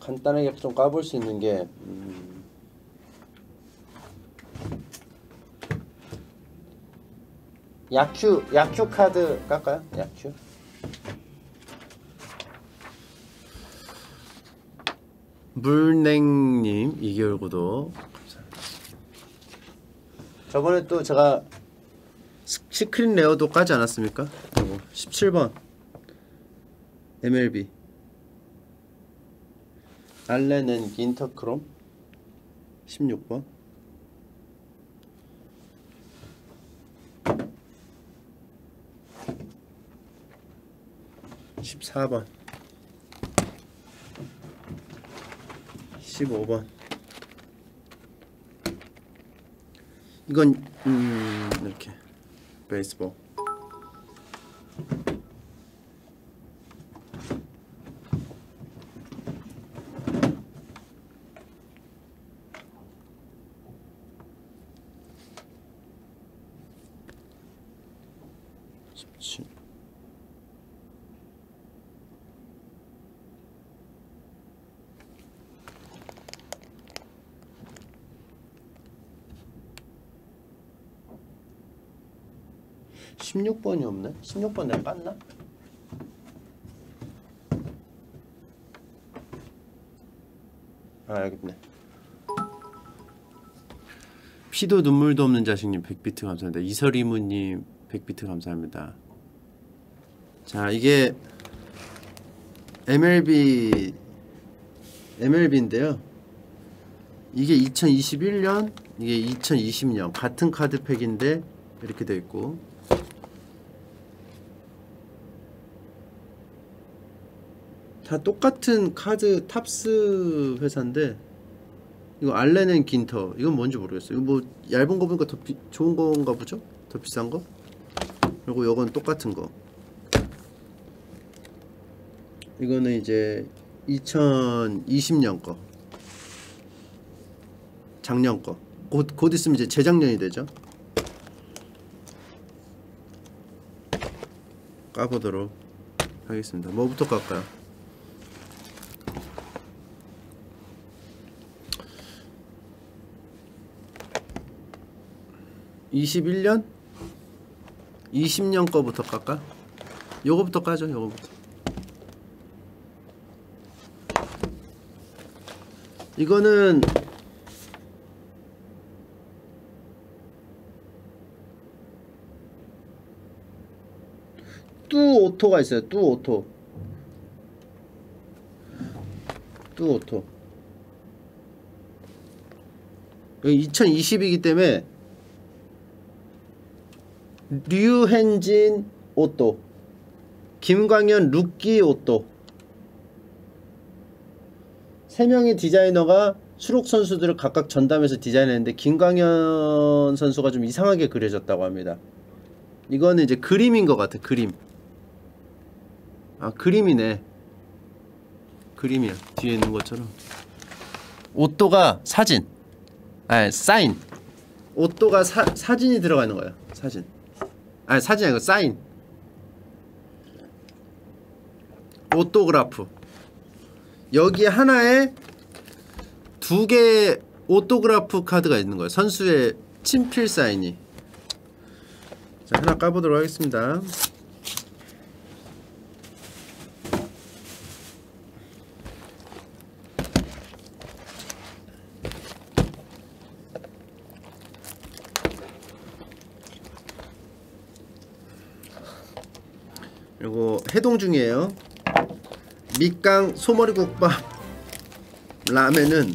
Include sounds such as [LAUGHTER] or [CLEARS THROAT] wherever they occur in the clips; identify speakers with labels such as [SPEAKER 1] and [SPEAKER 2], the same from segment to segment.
[SPEAKER 1] 간단하게 좀 까볼 수 있는 게 음, 야큐 야큐 카드 깎아요? 야큐 물냉님 2개월 구독. 저번에 또 제가 스- 시크릿 레어도 까지 않았습니까? 이거 17번 MLB 알렌은 인터크롬? 16번? (14번) 15번. 이건 음 이렇게. 베이스볼 16번이 없네. 16번 내가 깠나? 아, 여기 있네. 피도 눈물도 없는 자식님 100비트 감사합니다. 이설이무님 100비트 감사합니다. 자, 이게 MLB MLB인데요. 이게 2021년, 이게 2020년 같은 카드팩인데 이렇게 되어있고 다 똑같은 카드 탑스 회사인데 이거 알렌 긴터 이건 뭔지 모르겠어요. 이거 뭐 얇은 거 보니까 더 비, 좋은 건가 보죠? 더 비싼 거? 그리고 이건 똑같은 거. 이거는 이제 2020년 거. 작년 거. 곧, 곧 있으면 이제 재작년이 되죠. 까보도록 하겠습니다. 뭐부터 깔까요? (21년) (20년) 거부터 깔까? 요거부터 까죠 요거부터 이거는 뚜 오토가 있어요. 뚜 오토. 뚜 오토. 여기 2020이기 때문에 류현진 오또 김광현 루키 오또 세 명의 디자이너가 수록 선수들을 각각 전담해서 디자인했는데 김광현 선수가 좀 이상하게 그려졌다고 합니다. 이거는 이제 그림인 것 같아 그림. 아 그림이네. 그림이야 뒤에 있는 것처럼. 오또가 사진. 아 사인. 오또가 사, 사진이 들어가 있는 거야. 사진. 아니 사진 아니고 사인. autograph. 여기 하나에 두개 autograph 카드가 있는 거예요. 선수의 친필 사인이. 자, 하나 까보도록 하겠습니다. 그리고 해동 중이에요. 밑강 소머리국밥 라면은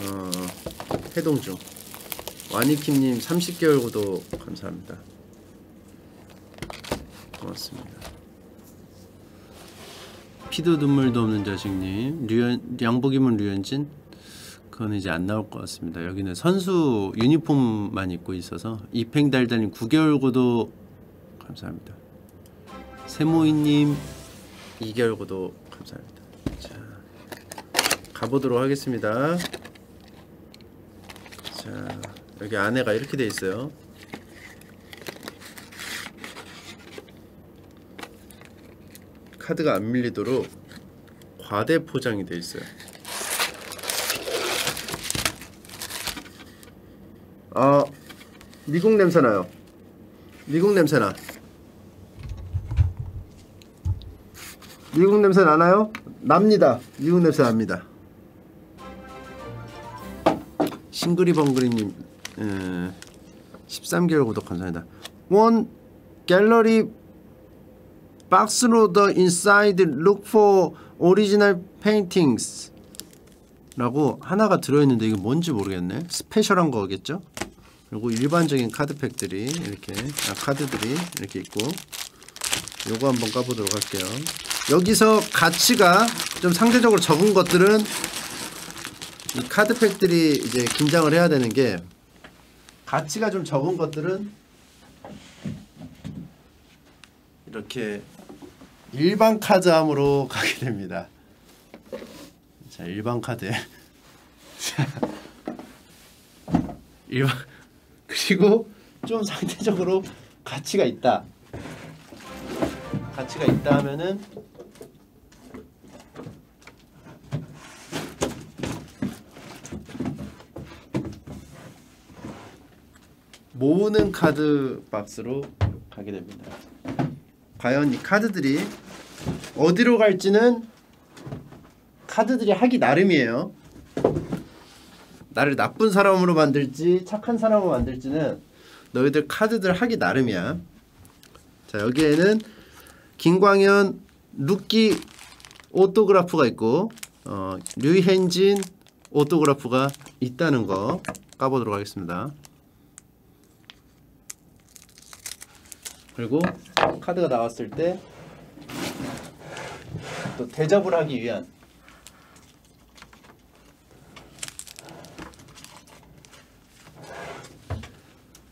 [SPEAKER 1] 어, 해동 중. 와니킴님 30개월 구독 감사합니다. 고맙습니다. 피도 눈물도 없는 자식님, 류현, 양복이면 류현진, 그건 이제 안 나올 것 같습니다. 여기는 선수 유니폼만 입고 있어서 이팽달달님 9개월 구독 감사합니다. 세모이님 2개월 구독 감사합니다. 자 가보도록 하겠습니다. 자 여기 안에가 이렇게 돼 있어요. 카드가 안 밀리도록 과대 포장이 돼 있어요. 아 미국 냄새 나요. 미국 냄새 나. 미국 냄새 나나요? 납니다. 미국 냄새 납니다. 싱그리벙그리님 13개월 구독 감사합니다. 원 갤러리 박스로 inside look for original paintings 라고 하나가 들어있는데 이게 뭔지 모르겠네 스페셜한 거겠죠? 그리고 일반적인 카드팩들이 이렇게 아, 카드들이 이렇게 있고 요거 한번 까보도록 할게요 여기서 가치가 좀 상대적으로 적은 것들은 이 카드팩들이 이제 긴장을 해야 되는 게 가치가 좀 적은 것들은 이렇게 일반 카드함으로 [LAUGHS] 가게 됩니다. 자 일반 카드 [LAUGHS] 일반 그리고 좀 상대적으로 가치가 있다. 가치가 있다 하면은 모으는 카드 박스로 가게 됩니다. 과연 이 카드들이 어디로 갈지는 카드들이 하기 나름이에요. 나를 나쁜 사람으로 만들지 착한 사람으로 만들지는 너희들 카드들 하기 나름이야. 자 여기에는 김광현 rookie autograph가 있고 어, 류현진 autograph가 있다는 거 까보도록 하겠습니다. 그리고 카드가 나왔을 때 또 대접을 하기 위한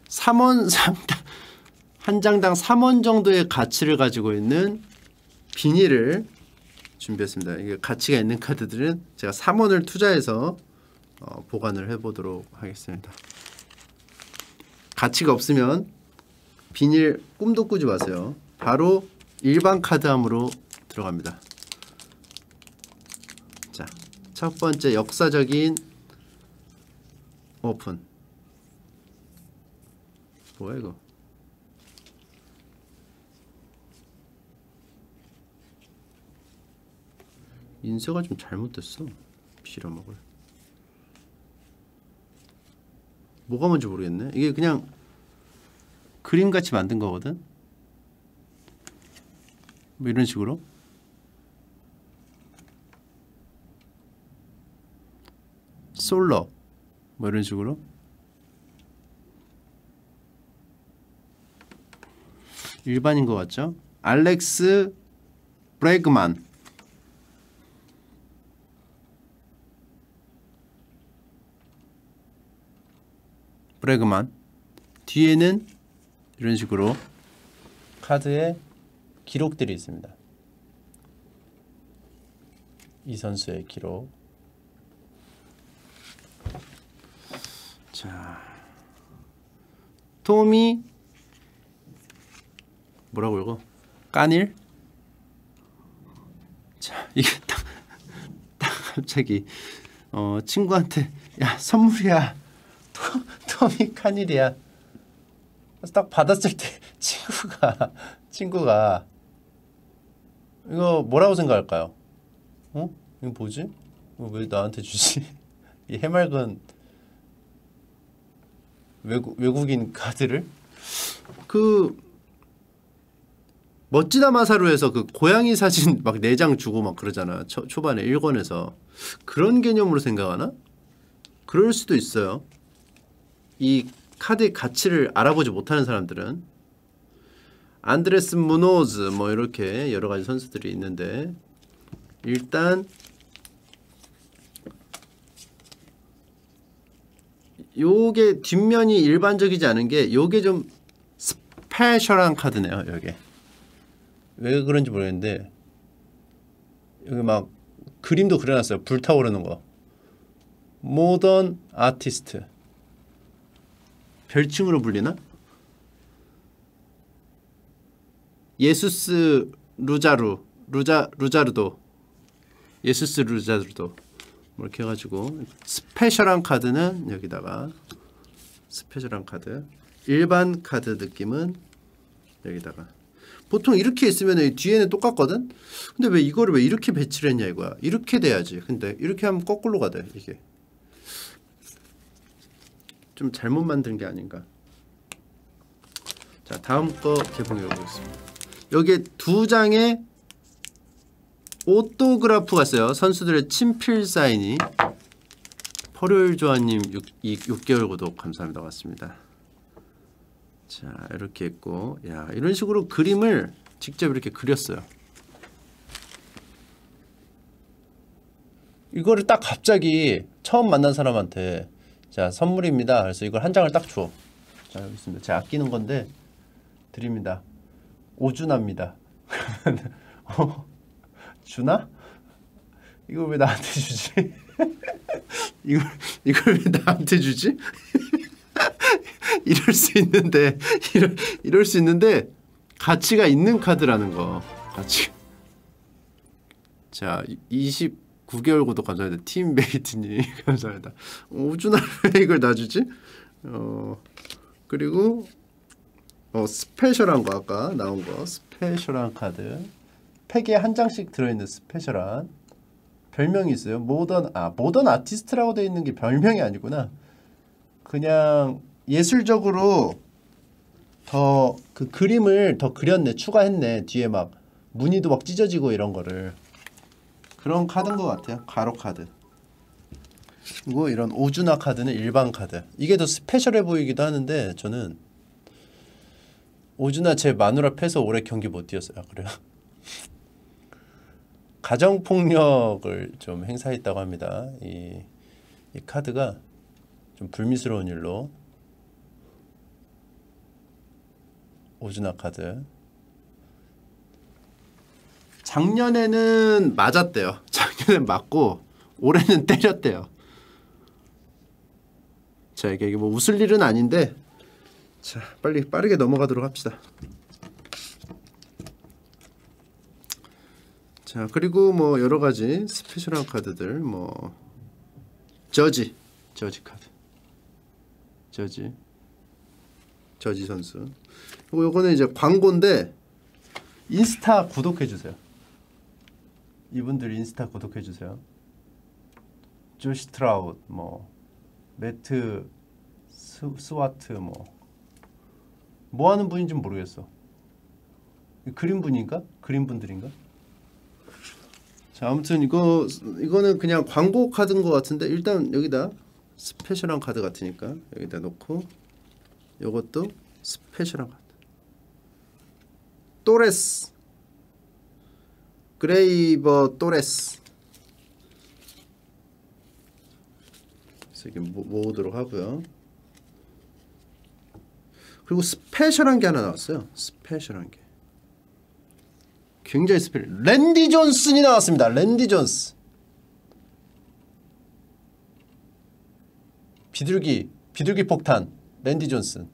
[SPEAKER 1] 삼원 상당 한 장당 3원 정도의 가치를 가지고 있는 비닐을 준비했습니다. 이게 가치가 있는 카드들은 제가 3원을 투자해서 어, 보관을 해보도록 하겠습니다. 가치가 없으면 비닐 꿈도 꾸지 마세요. 바로 일반 카드함으로 들어갑니다. 자, 첫 번째 역사적인 오픈. 뭐야 이거? 인쇄가 좀 잘못됐어. 빌어먹을. 뭐가 뭔지 모르겠네. 이게 그냥 그림같이 만든 거거든. 뭐 이런 식으로. 솔러 뭐 이런 식으로 일반인 것 같죠? 알렉스 브레그만 브레그만 뒤에는 이런 식으로 카드에 기록들이 있습니다. 이 선수의 기록. 자, 토미 뭐라고 이거? 까닐? 자, 이게 딱, 딱 갑자기 어 친구한테 야 선물이야 토, 토미 카닐이야. 그래서 딱 받았을 때 [LAUGHS] 친구가 친구가 이거 뭐라고 생각할까요? 어? 이거 뭐지? 왜 나한테 주지? [LAUGHS] 이 해맑은 외국 외국인 카드를 그 멋지다 마사루에서 그 고양이 사진 [LAUGHS] 막네장 주고 막 그러잖아 초, 초반에 1권에서 그런 개념으로 생각하나? 그럴 수도 있어요 이 카드의 가치를 알아보지 못하는 사람들은 안드레스 무노즈 뭐 이렇게 여러 가지 선수들이 있는데 일단 요게 뒷면이 일반적이지 않은 게 요게 좀 스페셜한 카드네요 요게. 왜 그런지 모르겠는데 여기 막 그림도 그려놨어요 불타오르는 거. 모던 아티스트 별칭으로 불리나? 예수스 루자루 루자 루자르도 예수스 루자르도 뭐 이렇게 해가지고 스페셜한 카드는 여기다가 스페셜한 카드. 일반 카드 느낌은 여기다가 보통 이렇게 있으면 뒤에는 똑같거든. 근데 왜 이거를 왜 이렇게 배치를 했냐 이거야. 이렇게 돼야지. 근데 이렇게 하면 거꾸로가 돼 이게. 좀 잘못 만든 게 아닌가. 자 다음 거 개봉해 보겠습니다. 여기에 두 장의 오토그라프가 있어요. 선수들의 친필 사인이 퍼요일 조아님 6, 개월 구독 감사합니다. 왔습니다. 자 이렇게 했고 야 이런 식으로 그림을 직접 이렇게 그렸어요. 이거를 딱 갑자기 처음 만난 사람한테 자 선물입니다. 그래서 이걸 한 장을 딱 줘. 자 여기 있습니다. 제가 아끼는 건데 드립니다. 오준합니다. [LAUGHS] 어, 주나? 이걸 왜 나한테 주지? [LAUGHS] 이걸 이걸 왜 나한테 주지? [LAUGHS] 이럴 수 있는데 이럴 이럴 수 있는데 가치가 있는 카드라는 거 가치. 자 29개월 구독 감사합니다. 팀메이트님 [LAUGHS] 감사합니다. 오준아 [LAUGHS] 왜 이걸 놔주지? 어 그리고 어 스페셜한 거 아까 나온 거 스페셜한 카드 팩에 한 장씩 들어있는 스페셜한 별명이 있어요. 모던 아 modern artist라고 되어 있는 게 별명이 아니구나. 그냥 예술적으로 더 그 그림을 더 그렸네 추가했네 뒤에 막 무늬도 막 찢어지고 이런 거를 그런 카드인 것 같아요. 가로 카드. 그리고 이런 오주나 카드는 일반 카드. 이게 더 스페셜해 보이기도 하는데 저는 오주나 제 마누라 패서 오래 경기 못 뛰었어요. 아, 그래요? [LAUGHS] 가정 폭력을 좀 행사했다고 합니다. 이, 이 카드가 좀 불미스러운 일로 오주나 카드. 작년에는 맞았대요. [LAUGHS] 작년엔 맞고 올해는 때렸대요. 자 이게 뭐 웃을 일은 아닌데 자 빨리 빠르게 넘어가도록 합시다. 자 그리고 뭐 여러 가지 스페셜한 카드들 뭐 저지 저지 카드 저지 저지 선수 그리고 요거는 이제 광고인데 인스타 구독해 주세요 이분들 인스타 구독해 주세요. 조시 트라웃 뭐 매트 스, 스와트 뭐. 뭐 하는 분인지 모르겠어. 그림 분인가? 그림 분들인가? 자 아무튼 이거 이거는 그냥 광고 카드인 것 같은데 일단 여기다 스페셜한 카드 같으니까 여기다 놓고 요것도 스페셜한 카드. 또레스 글레이버 또레스. 이렇게 모으도록 하고요. 그리고 스페셜한 게 하나 나왔어요. 스페셜한 게. 굉장히 스펠 랜디 존슨이 나왔습니다. 랜디 존스 비둘기 비둘기 폭탄. 랜디 존슨.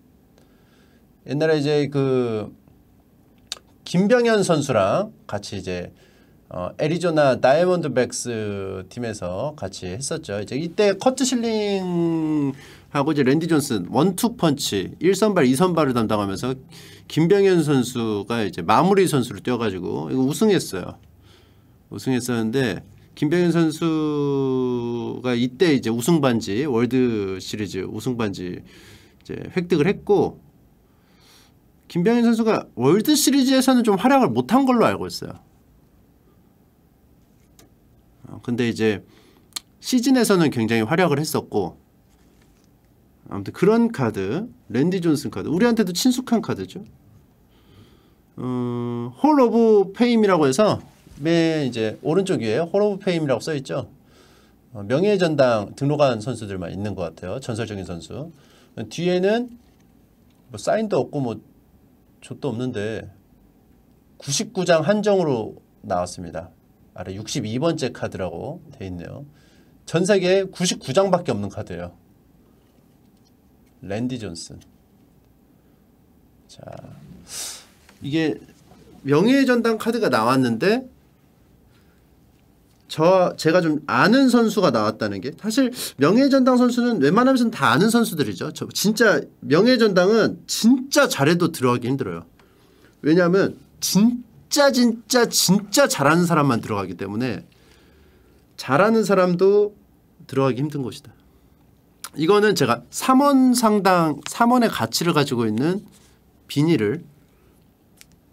[SPEAKER 1] 옛날에 이제 그 김병현 선수랑 같이 이제 어, 애리조나 다이아몬드백스 팀에서 같이 했었죠. 이제 이때 커트 실링 하고 이제 랜디 존슨 원투 펀치 1선발 2선발을 담당하면서 김병현 선수가 이제 마무리 선수로 뛰어가지고 이거 우승했어요. 우승했었는데 김병현 선수가 이때 이제 우승 반지 월드 시리즈 우승 반지 이제 획득을 했고 김병현 선수가 월드 시리즈에서는 좀 활약을 못한 걸로 알고 있어요. 어, 근데 이제 시즌에서는 굉장히 활약을 했었고 아무튼 그런 카드 랜디 존슨 카드 우리한테도 친숙한 카드죠. 어, Hall of Fame이라고 해서 맨 이제 오른쪽 위에 Hall of Fame이라고 써 있죠. 어, 명예의 전당 등록한 선수들만 있는 것 같아요. 전설적인 선수. 뒤에는 뭐 사인도 없고 뭐 족도 없는데 99장 한정으로 나왔습니다. 아래 62번째 카드라고 돼 있네요. 전 세계에 99장밖에 없는 카드예요. 랜디 존슨. 자, 이게 명예의 전당 카드가 나왔는데 저 제가 좀 아는 선수가 나왔다는 게 사실 명예전당 선수는 웬만하면 다 아는 선수들이죠. 저 진짜 명예전당은 진짜 잘해도 들어가기 힘들어요. 왜냐하면 진 짜 진짜 진짜 잘하는 사람만 들어가기 때문에 잘하는 사람도 들어가기 힘든 곳이다. 이거는 제가 3원 상당 3원의 가치를 가지고 있는 비닐을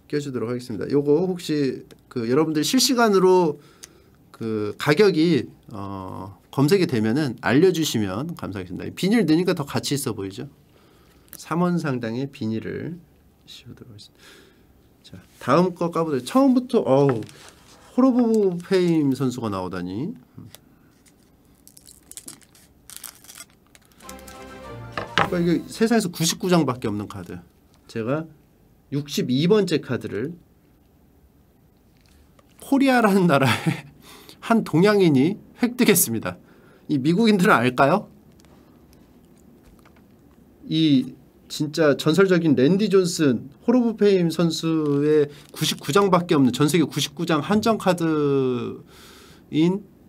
[SPEAKER 1] 껴주도록 하겠습니다. 요거 혹시 그 여러분들 실시간으로 그 가격이 어 검색이 되면은 알려주시면 감사하겠습니다. 비닐 넣으니까 더 가치 있어 보이죠? 3원 상당의 비닐을 씌우도록 하겠습니다. 자 다음 거 까보자. 처음부터 어우 호로보 페임 선수가 나오다니. 그러니까 이게 세상에서 99장밖에 없는 카드. 제가 62번째 카드를 코리아라는 나라의 [LAUGHS] 한 동양인이 획득했습니다. 이 미국인들은 알까요? 이 진짜 전설적인 랜디 존슨, 호로브 페임 선수의 99장밖에 없는 전 세계 99장 한정 카드인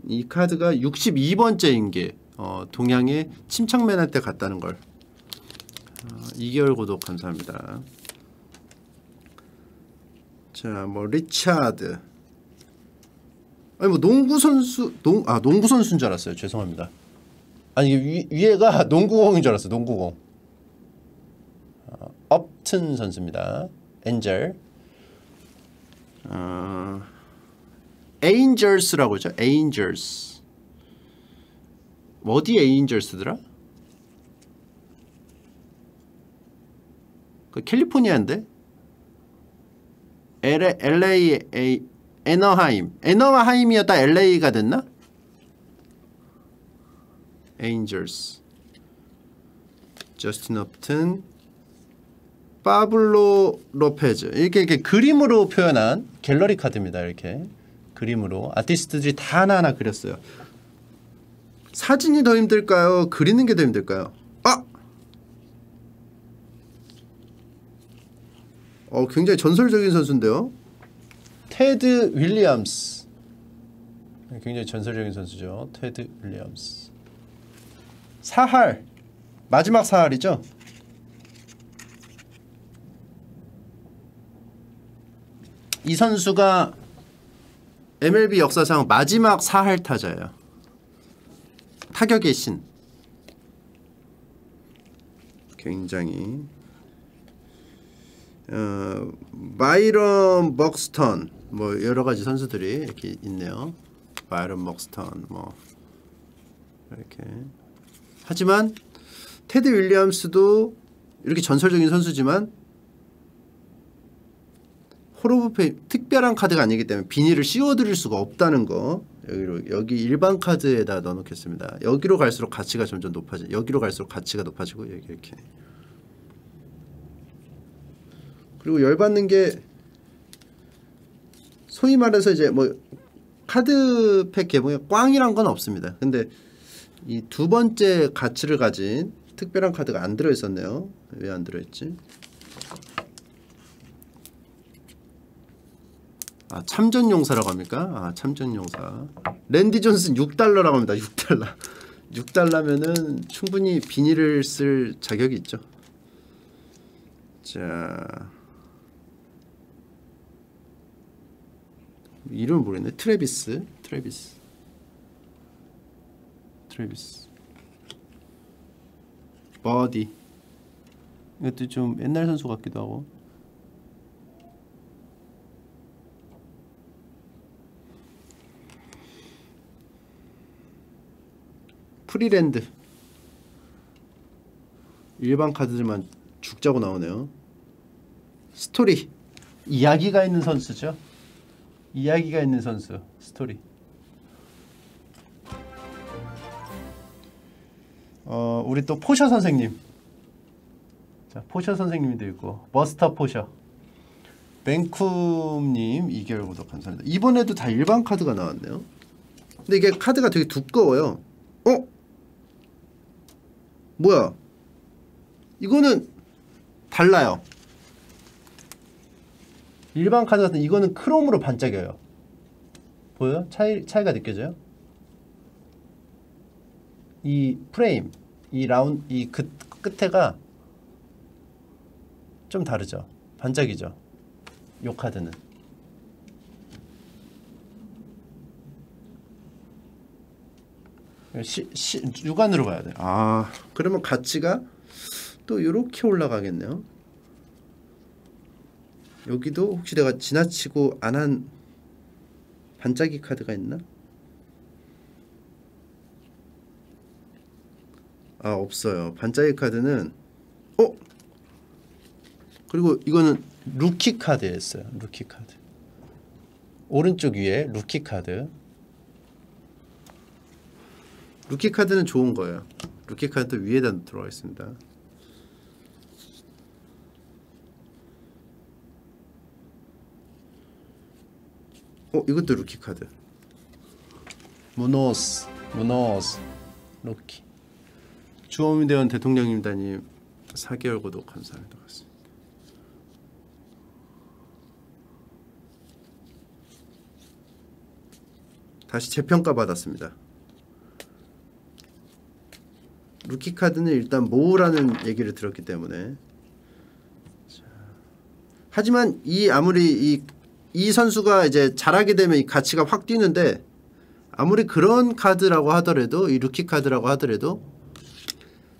[SPEAKER 1] 이 카드가 62번째인 게 어, 동양의 침착맨한테 갔다는 걸. 어, 2개월 구독 감사합니다. 자, 뭐 리차드. 아니 뭐 농구 선수 농아 농구 선수인 줄 알았어요. 죄송합니다. 아니 위, 위에가 농구공인 줄 알았어요. 농구공. 어, 업튼 선수입니다. 엔젤. 어, 에인절스라고 하죠. 에인절스. 어디 에인절스더라? 그 캘리포니아인데? LA, LA, 애너하임. 애너하임이었다 LA가 됐나? 에인절스. 저스틴 업튼. 파블로 로페즈. 이렇게, 이렇게 그림으로 표현한 갤러리 카드입니다. 이렇게. 그림으로. 아티스트들이 다 하나하나 그렸어요. 사진이 더 힘들까요? 그리는 게 더 힘들까요? 아! 어, 굉장히 전설적인 선수인데요. 테드 윌리엄스. 굉장히 전설적인 선수죠. 테드 윌리엄스. 사할. 마지막 사할이죠. 이 선수가 MLB 역사상 마지막 사할 타자예요. 타격의 신. 굉장히 어, 마이런 먹스턴 뭐 여러 가지 선수들이 이렇게 있네요. 마이런 먹스턴 뭐 이렇게 하지만 테드 윌리엄스도 이렇게 전설적인 선수지만 호로브페 특별한 카드가 아니기 때문에 비닐을 씌워드릴 수가 없다는 거 여기로 여기 일반 카드에다 넣어놓겠습니다. 여기로 갈수록 가치가 점점 높아지. 여기로 갈수록 가치가 높아지고 여기 이렇게. 그리고 열받는 게 소위 말해서 이제 뭐 카드팩 개봉에 꽝이란 건 없습니다. 근데 이 두 번째 가치를 가진 특별한 카드가 안 들어 있었네요. 왜 안 들어 있지? 아 참전용사라고 합니까? 아 참전용사. 랜디 존슨 6달러라고 합니다. 6달러. 6달러면은 충분히 비닐을 쓸 자격이 있죠. 자. 이름을 모르겠네. 트레비스. 트레비스. 트레비스. 버디. 이것도 좀 옛날 선수 같기도 하고 프리랜드. 일반 카드들만 죽자고 나오네요. 스토리. 이야기가 있는 선수죠. 이야기가 있는 선수 스토리. 어 우리 또 포지 선생님. 자 포지 선생님도 있고 버스터 포지. 뱅쿰님 2개월 구독 감사합니다. 이번에도 다 일반 카드가 나왔네요. 근데 이게 카드가 되게 두꺼워요. 어? 뭐야? 이거는 달라요. 일반 카드 같은 이거는 크롬으로 반짝여요. 보여? 차이 차이가 느껴져요? 이 프레임, 이 라운 이 끝, 끝에가 좀 다르죠. 반짝이죠. 요 카드는. 시, 시, 육안으로 봐야 돼. 아, 그러면 가치가 또 이렇게 올라가겠네요. 여기도 혹시 내가 지나치고 안 한 반짝이 카드가 있나? 아 없어요. 반짝이 카드는 어? 그리고 이거는 루키 카드였어요. 루키 카드. 오른쪽 위에 루키 카드. 루키 카드는 좋은 거예요. 루키 카드 위에다 들어가 있습니다. 어 이것도 루키 카드. 무노스 무노스 루키. 주어민대원 대통령님다님 4개월 구독 감사합니다. 다시 재평가 받았습니다. 루키 카드는 일단 모으라는 얘기를 들었기 때문에. 자. 하지만 이 아무리 이, 이 선수가 이제 잘하게 되면 이 가치가 확 뛰는데 아무리 그런 카드라고 하더라도 이 루키 카드라고 하더라도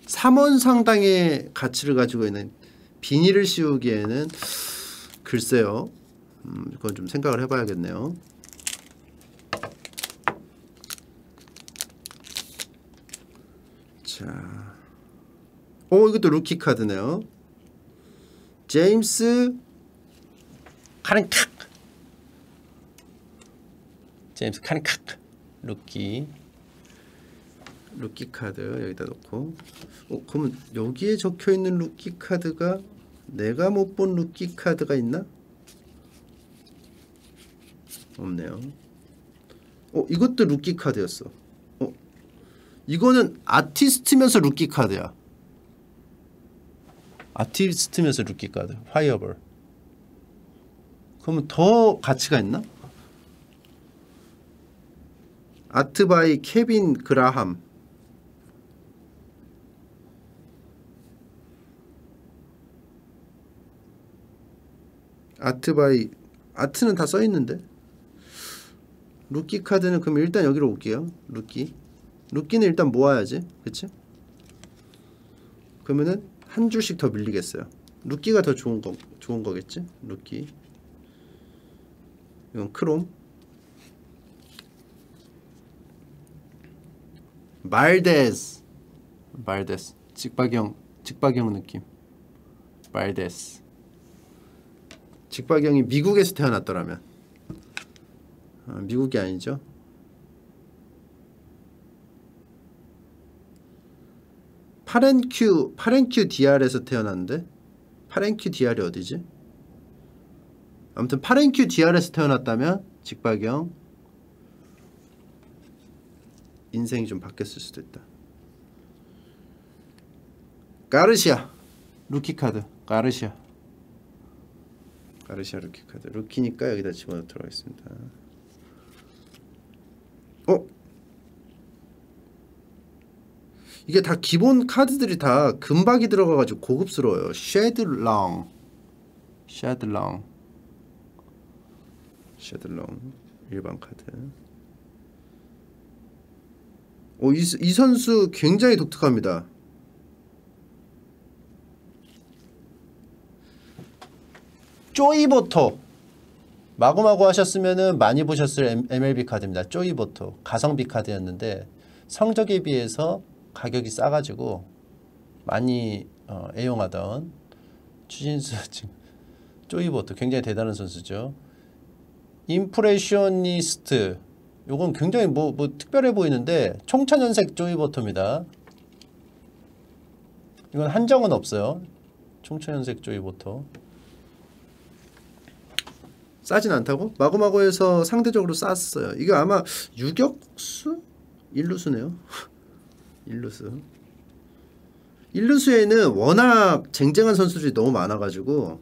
[SPEAKER 1] 3원 상당의 가치를 가지고 있는 비닐을 씌우기에는 글쎄요. 음, 그건 좀 생각을 해봐야겠네요 자, 오 이것도 루키 카드네요. 제임스 카렌칵. 제임스 카렌칵 루키. 루키 카드 여기다 놓고. 어 그러면 여기에 적혀 있는 루키 카드가 내가 못 본 루키 카드가 있나? 없네요. 어 이것도 루키 카드였어. 이거는 아티스트면서 루키 카드야. 아티스트면서 루키 카드. fireball. 그러면 더 가치가 있나? art by 케빈 그라함. art by art는 다 써 있는데. 루키 카드는 그럼 일단 여기로 올게요. 루키. 루키는 일단 모아야지 그치? 그러면은 한 줄씩 더 밀리겠어요. 루키가 더 좋은 거 좋은 거겠지? 루키. 이건 크롬. 말데스. 말데스. 직박형 직박형 느낌. 말데스. 직박형이 미국에서 태어났더라면. 아, 미국이 아니죠 파렌큐 파렌큐 DR에서 태어났는데 파렌큐 DR이 어디지? 아무튼 파렌큐 DR에서 태어났다면 직박형 인생이 좀 바뀌었을 수도 있다. 가르시아 루키 카드 가르시아 가르시아 루키 카드 루키니까 여기다 집어넣도록 하겠습니다. 어? 이게 다 기본 카드들이 다 금박이 들어가가지고 고급스러워요. 쉐드랑 쉐드랑 쉐드랑 일반 카드 오, 이, 이 선수 굉장히 독특합니다. 쪼이보토 마구마구 하셨으면 많이 보셨을 MLB 카드입니다. 쪼이보토 가성비 카드였는데 성적에 비해서 가격이 싸가지고 많이 어, 애용하던 추진수 [LAUGHS] 지금 쪼이보트 굉장히 대단한 선수죠. 임프레셔니스트 요건 굉장히 뭐, 뭐 특별해 보이는데 총천연색 쪼이보트입니다. 이건 한정은 없어요. 총천연색 쪼이보트. 싸진 않다고? 마구마구에서 상대적으로 쌌어요. 이거 아마 유격수? 일루수네요. 일루스 일루스에는 워낙 쟁쟁한 선수들이 너무 많아가지고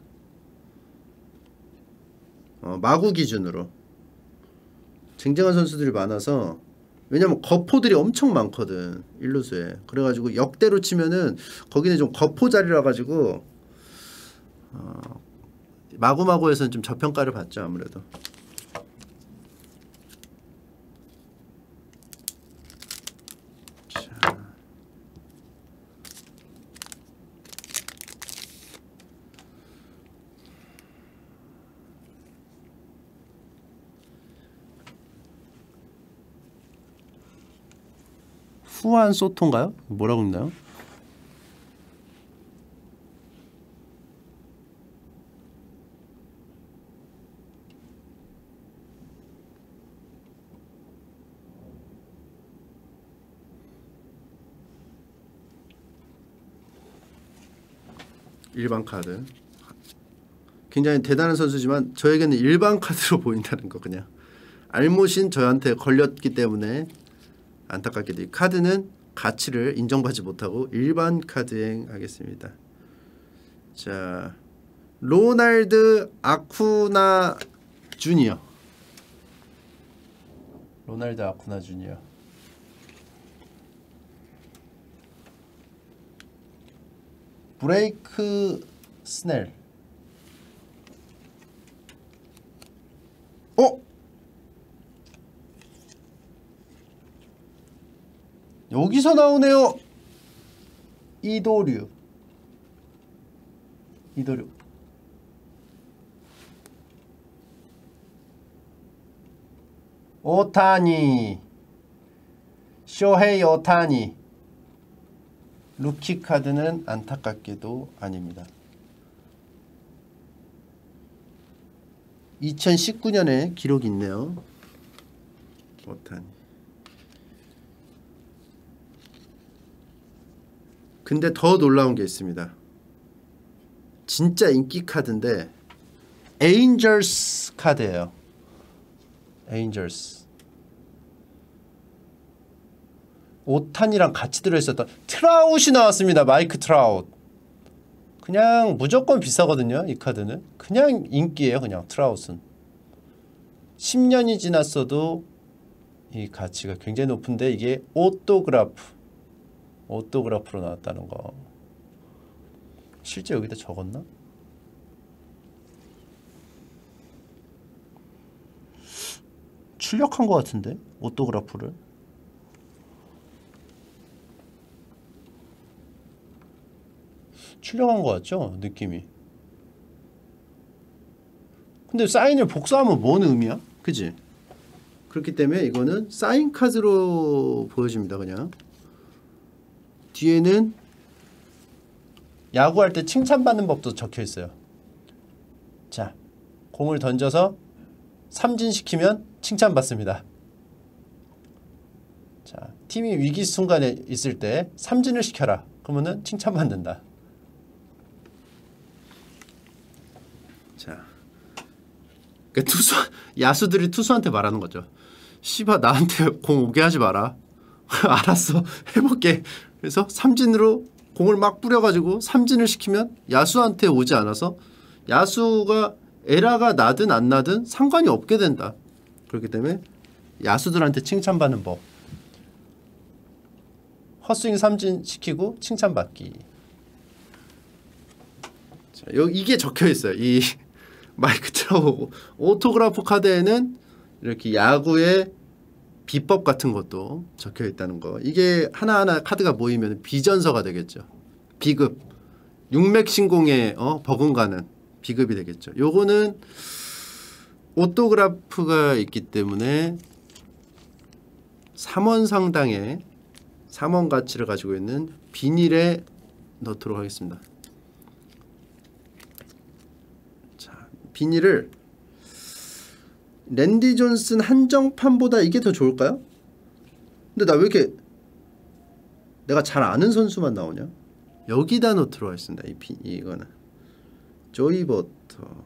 [SPEAKER 1] 어, 마구 기준으로 쟁쟁한 선수들이 많아서 왜냐면 거포들이 엄청 많거든 일루수에. 그래가지고 역대로 치면은 거기는 좀 거포 자리라 가지고 어, 마구마구에서는 좀 저평가를 받죠 아무래도 후안 소토인가요? 뭐라고 읽나요? 일반 카드 굉장히 대단한 선수지만 저에게는 일반 카드로 [LAUGHS] 보인다는 거 그냥 알못인 저한테 걸렸기 때문에 안타깝게도 이 카드는 가치를 인정받지 못하고 일반 카드행 하겠습니다. 자 로날드 아쿠나 주니어 로날드 아쿠나 주니어 블레이크 스넬 어? 여기서 나오네요. 이도류. 이도류. 오타니. 쇼헤이 오타니. 루키 카드는 안타깝게도 아닙니다. 2019년에 기록이 있네요. 오타니. 근데 더 놀라운 게 있습니다. 진짜 인기 카드인데 에인절스 카드예요. 에인절스. 오타니랑 같이 들어있었던 트라웃이 나왔습니다. 마이크 트라웃. 그냥 무조건 비싸거든요. 이 카드는. 그냥 인기예요. 그냥 트라웃은. 10년이 지났어도 이 가치가 굉장히 높은데 이게 autograph. autograph로 나왔다는 거 실제 여기다 적었나? 출력한 것 같은데 autograph를 출력한 것 같죠 느낌이 근데 사인을 복사하면 뭔 의미야? 그지? 그렇기 때문에 이거는 사인 카드로 보여집니다 그냥 뒤에는 야구할 때 칭찬받는 법도 적혀 있어요. 자, 공을 던져서 삼진시키면 칭찬받습니다. 자, 팀이 위기 순간에 있을 때 삼진을 시켜라. 그러면은 칭찬받는다. 자, 그 투수 야수들이 투수한테 말하는 거죠. 씨바 나한테 공 오게 하지 마라. [LAUGHS] 알았어, 해 볼게. 그래서 삼진으로 공을 막 뿌려가지고 삼진을 시키면 야수한테 오지 않아서 야수가 에라가 나든 안 나든 상관이 없게 된다. 그렇기 때문에 야수들한테 칭찬받는 법. 헛스윙 삼진 시키고 칭찬받기. 자, 여기 이게 적혀 있어요. 이 [LAUGHS] 마이크 트라웃 autograph 카드에는 이렇게 야구의 비법 같은 것도 적혀 있다는 거. 이게 하나하나 카드가 모이면 비전서가 되겠죠. 비급. 육맥 신공에 어, 버금가는 비급이 되겠죠. 요거는 autograph가 있기 때문에 3원 상당의 3원 가치를 가지고 있는 비닐에 넣도록 하겠습니다. 자, 비닐을 랜디 존슨 한정판보다 이게 더 좋을까요? 근데 나 왜 이렇게 내가 잘 아는 선수만 나오냐? 여기다 넣도록 하겠습니다. 이 피, 이거는 조이 버터.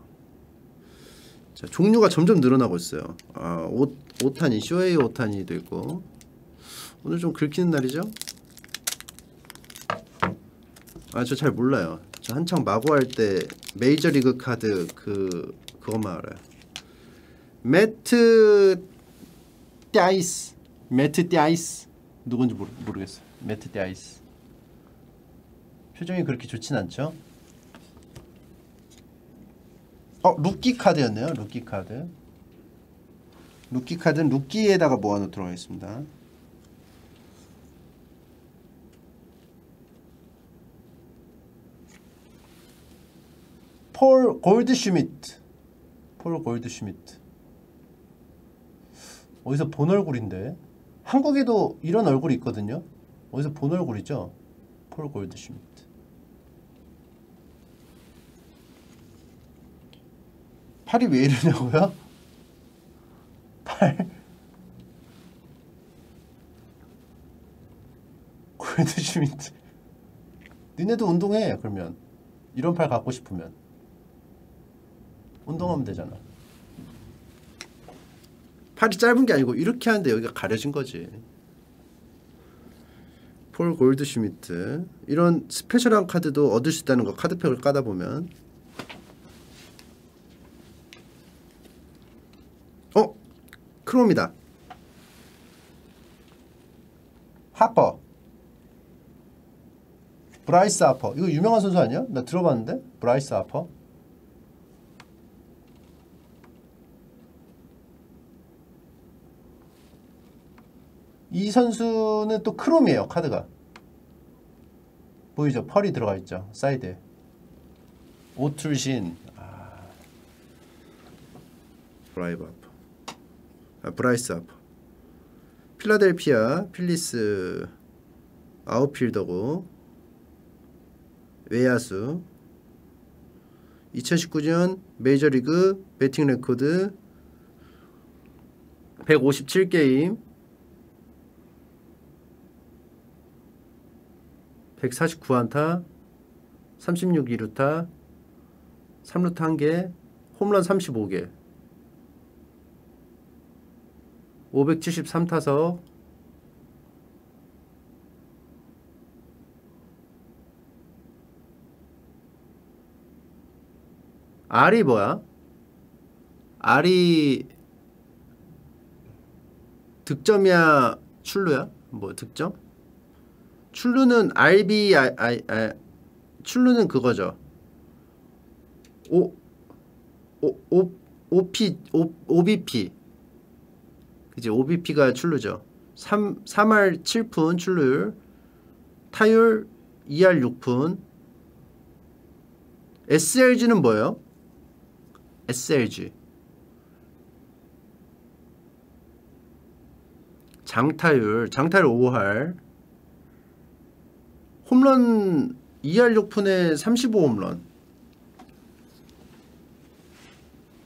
[SPEAKER 1] 자 종류가 점점 늘어나고 있어요. 아 오, 오타니 쇼헤이 오타니도 있고 오늘 좀 긁히는 날이죠? 아 저 잘 몰라요. 저 한창 마구 할 때 메이저리그 카드 그 그것만 알아요. 매트 띠아이스. 매트 띠아이스. 누군지 모르, 모르겠어요. 매트 띠아이스. 표정이 그렇게 좋진 않죠? 어 루키 카드였네요. 루키 카드. 루키 카드는 루키에다가 모아놓도록 하겠습니다. 폴 골드슈미트. 폴 골드슈미트 어디서 본 얼굴인데? 한국에도 이런 얼굴이 있거든요. 어디서 본 얼굴이죠? 폴 골드슈미트. 팔이 왜 이러냐고요? [LAUGHS] 팔. 골드슈미트. 니네도 운동해 그러면. 이런 팔 갖고 싶으면. 운동하면 되잖아 팔이 짧은 게 아니고 이렇게 하는데 여기가 가려진 거지. 폴 골드슈미트. 이런 스페셜한 카드도 얻을 수 있다는 거 카드팩을 까다 보면. 어? 크롬이다. 하퍼. 브라이스 하퍼. 이거 유명한 선수 아니야? 나 들어봤는데? 브라이스 하퍼 이 선수는 또 크롬이에요 카드가. 보이죠? pearl이 들어가 있죠 사이드에. 오툴신. 아. 브라이브 아퍼 아, 브라이스 아퍼 필라델피아 필리스 outfielder고. 외야수. 2019년 메이저리그 batting record. 157게임 149안타 36이루타 3루타 1개 홈런 35개 573타석 R이 뭐야? R이 득점이야 출루야? 뭐 득점? 출루는 RB 아, 아, 아, 출루는 그거죠. 오, 오, 오, OP, 오, OBP. 그지 OBP가 출루죠. 3, 3할 7푼 출루율, 타율 2할 6푼. SLG는 뭐예요? SLG. 장타율, 장타율 5할. 홈런 2할 6푼에 35홈런.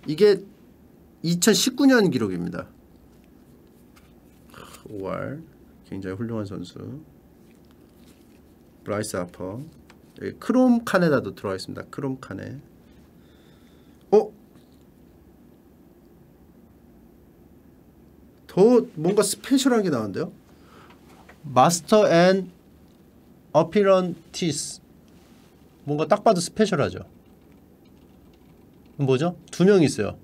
[SPEAKER 1] 이게 2019년 기록입니다. 5월 굉장히 훌륭한 선수. 브라이스 아퍼. 여기 크롬 칸에다도 들어와 있습니다. 크롬 칸에. 어? 더 뭔가 스페셜한 게 나왔는데요? Master and Apprentice 뭔가 딱 봐도 스페셜하죠. 뭐죠? 두 명 있어요.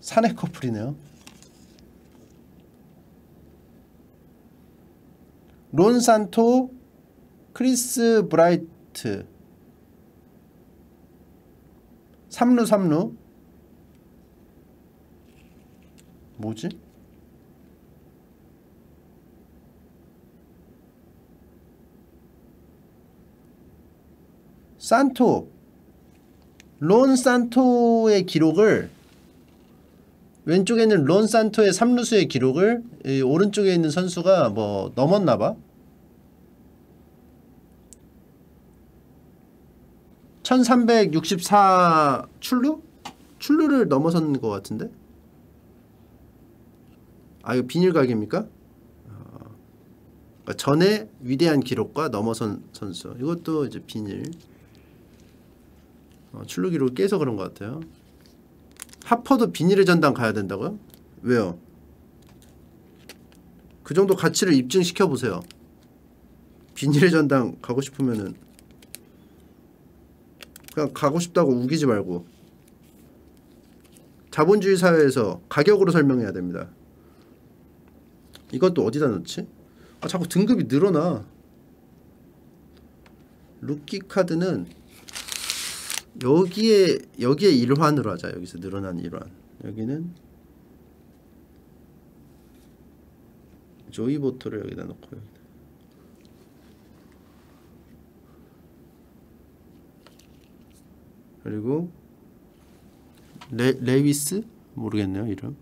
[SPEAKER 1] 사내 커플이네요. 론 산토, 크리스 브라이트 3루 3루 뭐지? 산토 론 산토의 기록을 왼쪽에 있는 론 산토의 3루수의 기록을 오른쪽에 있는 선수가 뭐 넘었나봐 1364 출루? 출루를 넘어선 것 같은데? 아 이거 비닐 가게입니까? 어, 그러니까 전에 위대한 기록과 넘어선 선수 이것도 이제 비닐 어, 출루 기록을 깨서 그런 것 같아요 하퍼도 비닐의 전당 가야 된다고요? 왜요? 그 정도 가치를 입증시켜 보세요 비닐의 전당 가고 싶으면은 그냥 가고 싶다고 우기지 말고 자본주의 사회에서 가격으로 설명해야 됩니다. 이것도 어디다 넣지? 아 자꾸 등급이 늘어나. 루키 카드는 여기에 여기에 일반으로 하자. 여기서 늘어난 일반. 여기는 조이 보토를 여기다 놓고 여기다. 그리고 레 레위스 모르겠네요 이름.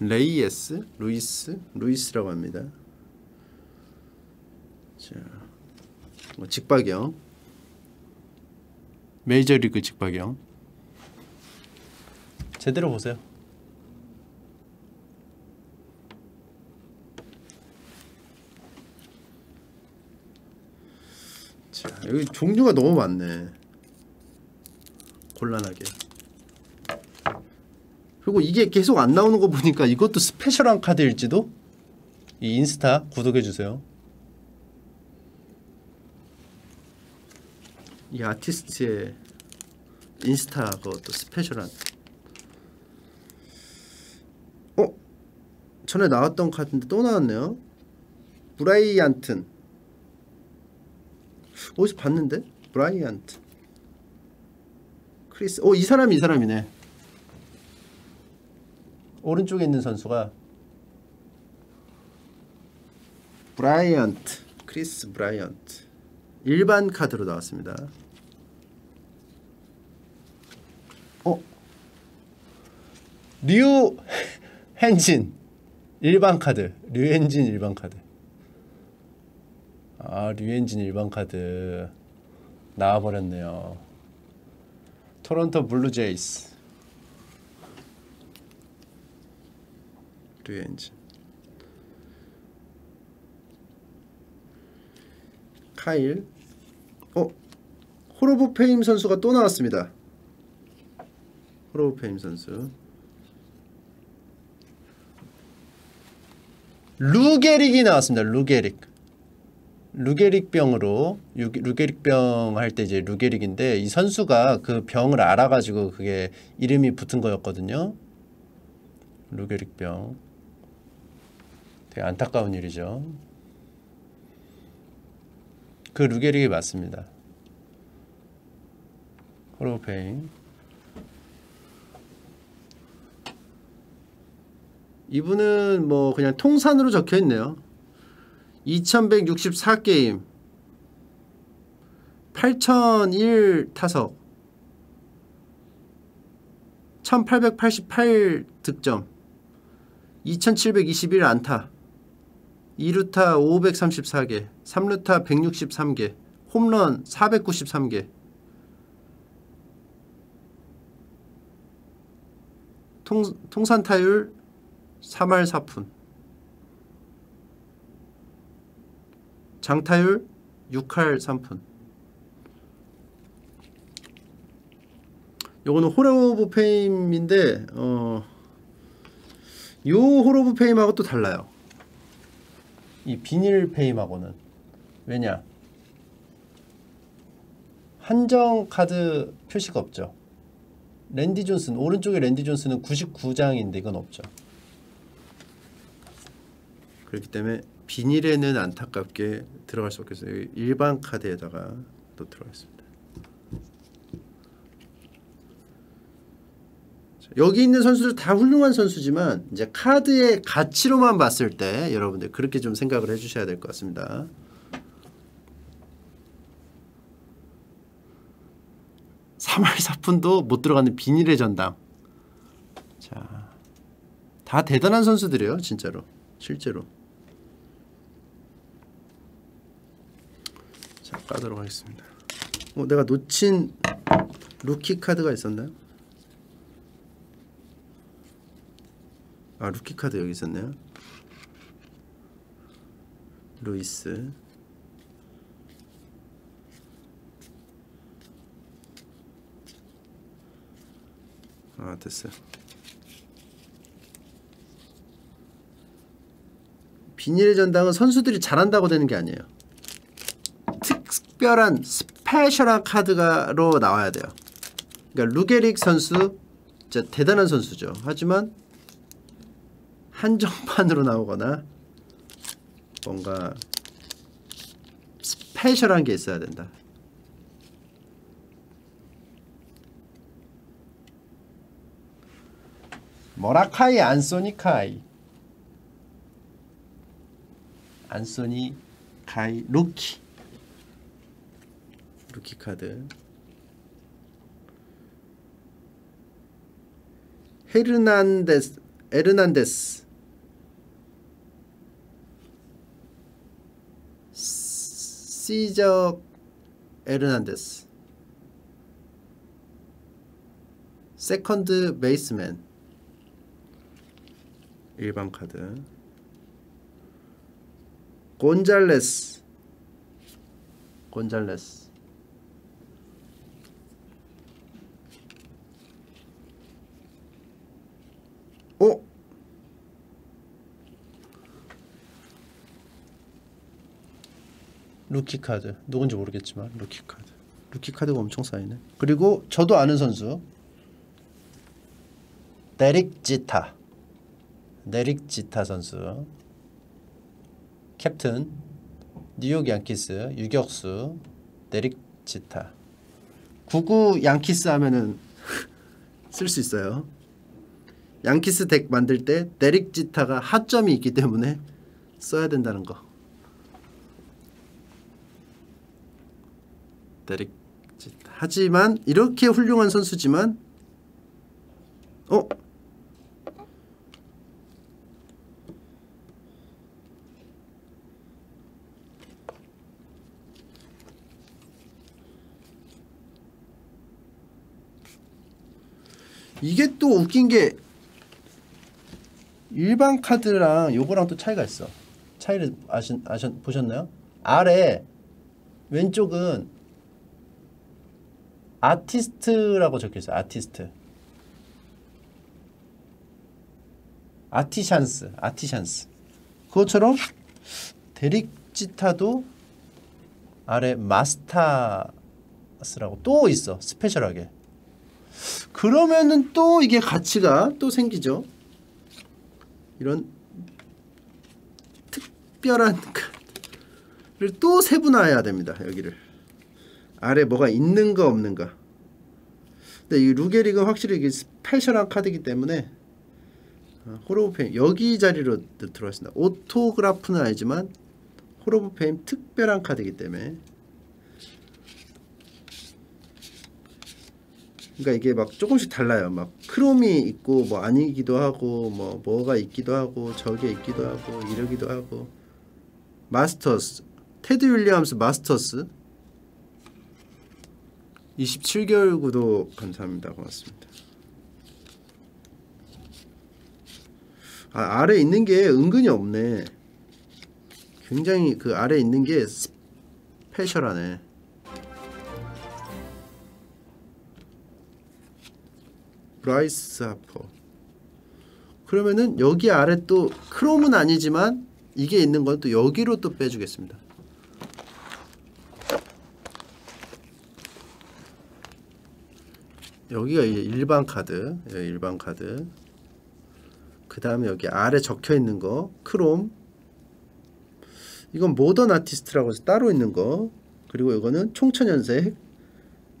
[SPEAKER 1] 레이에스, 루이스, 루이스라고 합니다. 자, 뭐 직박형, 메이저리그 직박형. 제대로 보세요. 자, 여기 종류가 너무 많네. 곤란하게. 그리고 이게 계속 안 나오는 거 보니까 이것도 스페셜한 카드일지도? 이 인스타 구독해주세요. 이 아티스트의 인스타 그것도 스페셜한. 어? 전에 나왔던 카드인데 또 나왔네요. 브라이안튼. 어디서 봤는데? 브라이안트 크리스 어 이 사람이 이 사람이네. 오른쪽에 있는 선수가 브라이언트 크리스 브라이언트 일반 카드로 나왔습니다. 어? 류현진 일반 카드 류현진 일반 카드 아 류현진 일반 카드 나와 버렸네요. 토론토 블루제이스 류현진 카일 어? 호로브 페임 선수가 또 나왔습니다. 호로브 페임 선수 루게릭이 나왔습니다. 루게릭 루게릭 병으로 루게릭 병 할 때 이제 루게릭인데 이 선수가 그 병을 알아가지고 그게 이름이 붙은 거였거든요. 루게릭 병 되게 안타까운 일이죠. 그 루게릭이 맞습니다. 호로페인 이분은 뭐 그냥 통산으로 적혀 있네요. 2164게임. 8001 타석. 1888 득점. 2721 안타. 2루타 534개 3루타 163개 홈런 493개. 통, 통산 타율 3할 4푼. 장타율 6할 3푼. 요거는 호러브 페임인데 어, 요 호러브 페임하고 또 달라요. 이 비닐 페임하고는 왜냐? 한정 카드 표시가 없죠. 랜디 존슨 오른쪽에 랜디 존슨은 99장인데 이건 없죠. 그렇기 때문에 비닐에는 안타깝게 들어갈 수 없겠어요. 일반 카드에다가 또 들어가 있습니다. 여기 있는 선수들 다 훌륭한 선수지만 이제 카드의 가치로만 봤을 때 여러분들 그렇게 좀 생각을 해주셔야 될 것 같습니다. 삼할사푼도 못 들어가는 비닐의 전당. 자, 다 대단한 선수들이에요, 진짜로, 실제로. 자, 까도록 하겠습니다. 어, 내가 놓친 루키 카드가 있었나요? 아 루키 카드 여기 있었네요 루이스 아 됐어요 비닐의 전당은 선수들이 잘한다고 되는 게 아니에요 특, 특별한 스페셜한 카드가로 나와야 돼요. 그러니까 루게릭 선수 진짜 대단한 선수죠. 하지만 한정판으로 나오거나 뭔가 스페셜한 게 있어야 된다. 모라카이 안소니 카이. 안소니 카이 루키. 루키 카드. 헤르난데스 에르난데스. 시저 에르난데스. 세컨드 베이스맨 일반 카드. 곤잘레스. 곤잘레스. 어? 루키 카드. 누군지 모르겠지만 루키 카드. 루키 카드가 엄청 쌓이네. 그리고 저도 아는 선수. 데릭 지타 데릭 지타 선수 캡틴 뉴욕 양키스 유격수 데릭 지타. 99 양키스 하면은 [LAUGHS] 쓸 수 있어요. 양키스 덱 만들 때 데릭 지타가 하점이 있기 때문에 써야 된다는 거. 데릭 지타. 하지만 이렇게 훌륭한 선수지만 어? 이게 또 웃긴 게 일반 카드랑 요거랑 또 차이가 있어. 차이를 아신 아셨 보셨나요? 아래 왼쪽은 아티스트라고 적혀 있어요. 아티스트. 아티샨스, 아티샨스. 그것처럼 데릭지타도 아래 마스타스라고 또 있어. 스페셜하게. 그러면은 또 이게 가치가 또 생기죠. 이런 특별한 를또 세분화해야 됩니다. 여기를 아래 뭐가 있는가 없는가. 근데 이 루게릭은 확실히 이게 스페셜한 카드이기 때문에 호로브페임 여기 자리로 들어왔습니다. 오토그라프는 아니지만 호로브페임 특별한 카드이기 때문에 그러니까 이게 막 조금씩 달라요. 막 크롬이 있고 뭐 아니기도 하고 뭐 뭐가 있기도 하고 저게 있기도 하고 이러기도 하고 마스터스 테드 윌리엄스 마스터스 27개월 구독 감사합니다. 고맙습니다. 아, 아래 있는 게 은근히 없네. 굉장히 그 아래 있는 게 스페셜하네. 브라이스 하퍼. 그러면은 여기 아래 또 크롬은 아니지만 이게 있는 건 또 여기로 또 빼주겠습니다. 여기가 이제 일반 카드, 일반 카드. 그 다음에 여기 아래 적혀 있는 거 크롬. 이건 모던 아티스트라고 해서 따로 있는 거. 그리고 이거는 총천연색.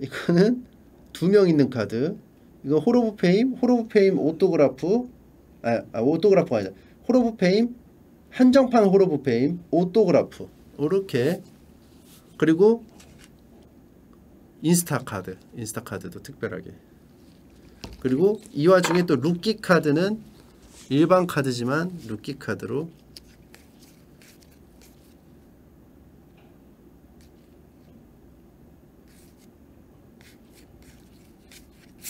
[SPEAKER 1] 이거는 두 명 있는 카드. 이거 Hall of Fame, Hall of Fame autograph. 아, 아 autograph가 아니라 호로브 페임 한정판 Hall of Fame autograph. 이렇게 그리고 insert 카드, insert 카드도 특별하게. 그리고 이 와중에 또 루키 카드는 일반 카드지만 루키 카드로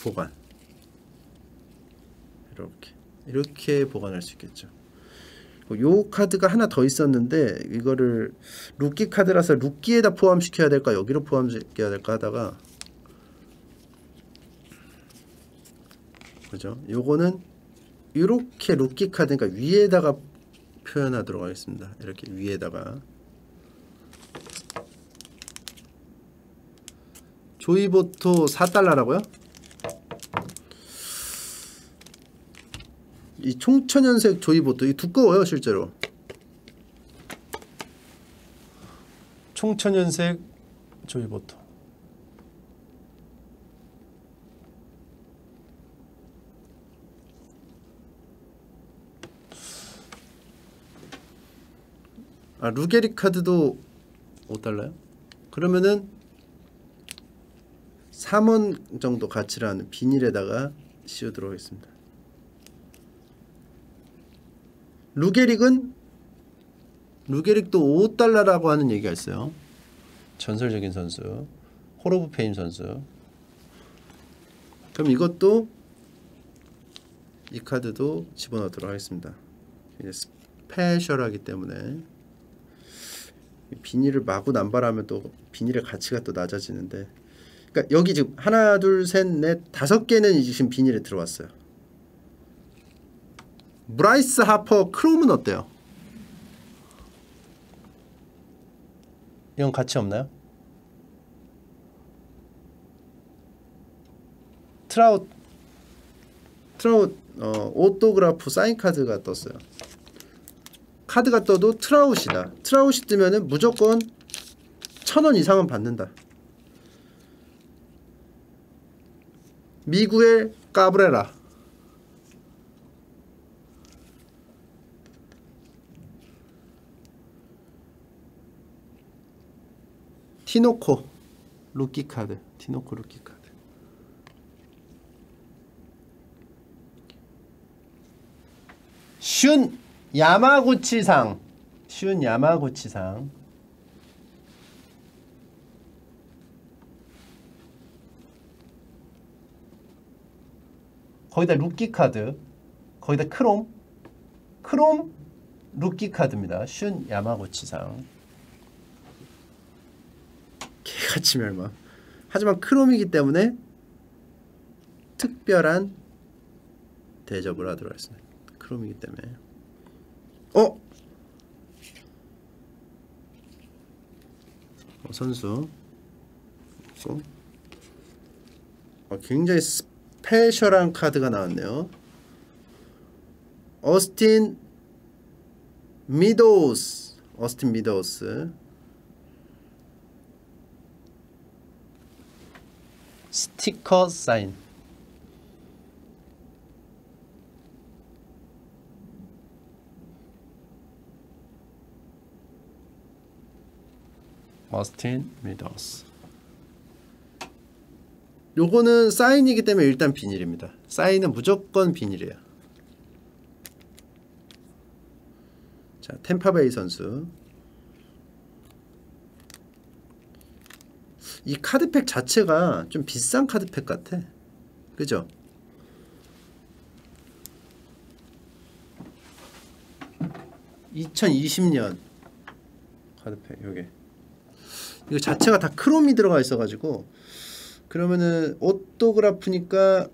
[SPEAKER 1] 보관. 이렇게 이렇게 보관할 수 있겠죠. 요 카드가 하나 더 있었는데 이거를 루키 카드라서 루키에다 포함시켜야 될까 여기로 포함시켜야 될까 하다가 그죠? 요거는 이렇게 루키 카드니까 위에다가 표현하도록 하겠습니다. 이렇게 위에다가 조이보토 4달러라고요? 이 총천연색 조이보토 이 두꺼워요 실제로. 총천연색 조이보토 아 루게리 카드도 5달러요? 그러면은 3원 정도 가치라는 비닐에다가 씌우도록 하겠습니다 루게릭은 루게릭도 5달러라고 하는 얘기가 있어요. 전설적인 선수. 호로브 페임 선수. 그럼 이것도 이 카드도 집어넣도록 하겠습니다. 스페셜하기 때문에. 비닐을 마구 남발하면 또 비닐의 가치가 또 낮아지는데. 그러니까 여기 지금 하나 둘 셋 넷 다섯 개는 지금 비닐에 들어왔어요 브라이스 하퍼 크롬은 어때요? 이건 가치 없나요? 트라웃 트라웃 어, autograph 사인 카드가 떴어요. 카드가 떠도 트라웃이다. 트라웃이 뜨면은 무조건 천 원 이상은 받는다. 미구엘 카브레라 티노코 루키 카드. 티노코 루키 카드. 슌 야마구치상. 슌 야마구치상. 거기다 루키 카드. 거기다 크롬. 크롬 루키 카드입니다. 슌 야마구치상 개같이 멸망 하지만 크롬이기 때문에 특별한 대접을 하도록 하겠습니다. 크롬이기 때문에. 어? 어 선수. 어, 굉장히 스페셜한 카드가 나왔네요. 어스틴 미도우스. 어스틴 미도우스 스티커 사인. 머스틴 미더스. 요거는 사인이기 때문에 일단 비닐입니다. 사인은 무조건 비닐이에요. 자 템파베이 선수 이 카드팩 자체가 좀 비싼 카드팩 같아 그죠? (2020년) 카드팩 요게 이거 자체가 다 크롬이 들어가 있어 가지고 그러면은 오토그라프니까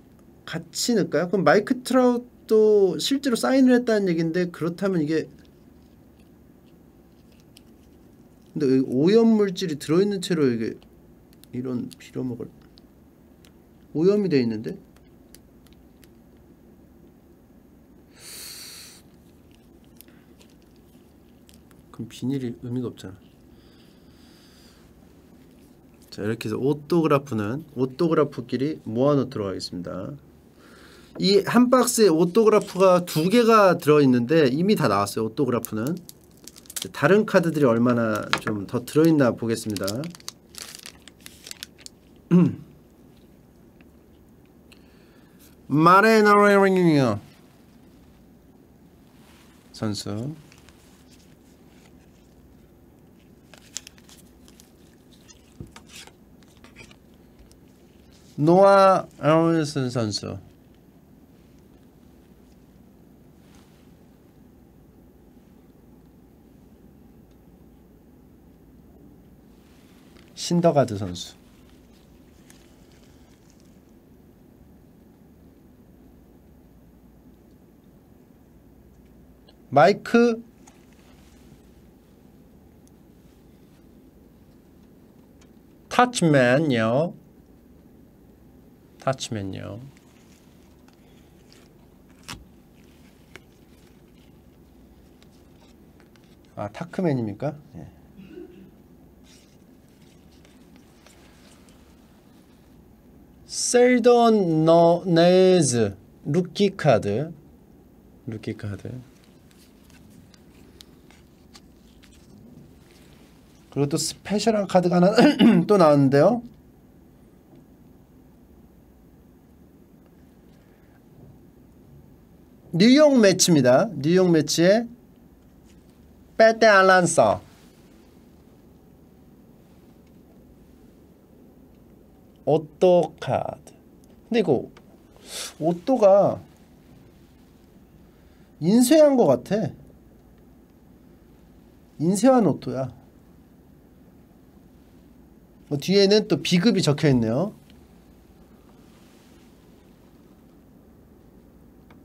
[SPEAKER 1] 같이 넣을까요? 그럼 마이크 트라우도 실제로 사인을 했다는 얘기인데 그렇다면 이게 근데 오염 물질이 들어있는 채로 이게 이런 빌어먹을 오염이 돼 있는데? 그럼 비닐이 의미가 없잖아. 자 이렇게 해서 autograph는 autograph끼리 모아놓도록 하겠습니다. 이 한 박스에 autograph가 두 개가 들어있는데 이미 다 나왔어요 autograph는. 다른 카드들이 얼마나 좀 더 들어있나 보겠습니다 마레나레링 선수. 노아 아론슨 선수. 신더가드 선수 마이크 타치맨요 타치맨요. 아 타크맨입니까? 예. 셸던 노이지 루키 카드 루키 카드 그리고 또 스페셜한 카드가 하나 [CLEARS THROAT] 또 나왔는데요. 뉴욕 매치입니다. 뉴욕 매치에 빼떼 알란서. 오또 카드. 근데 이거 오또가 인쇄한 것 같아. 인쇄한 오또야 뭐 뒤에는 또 비급이 적혀 있네요.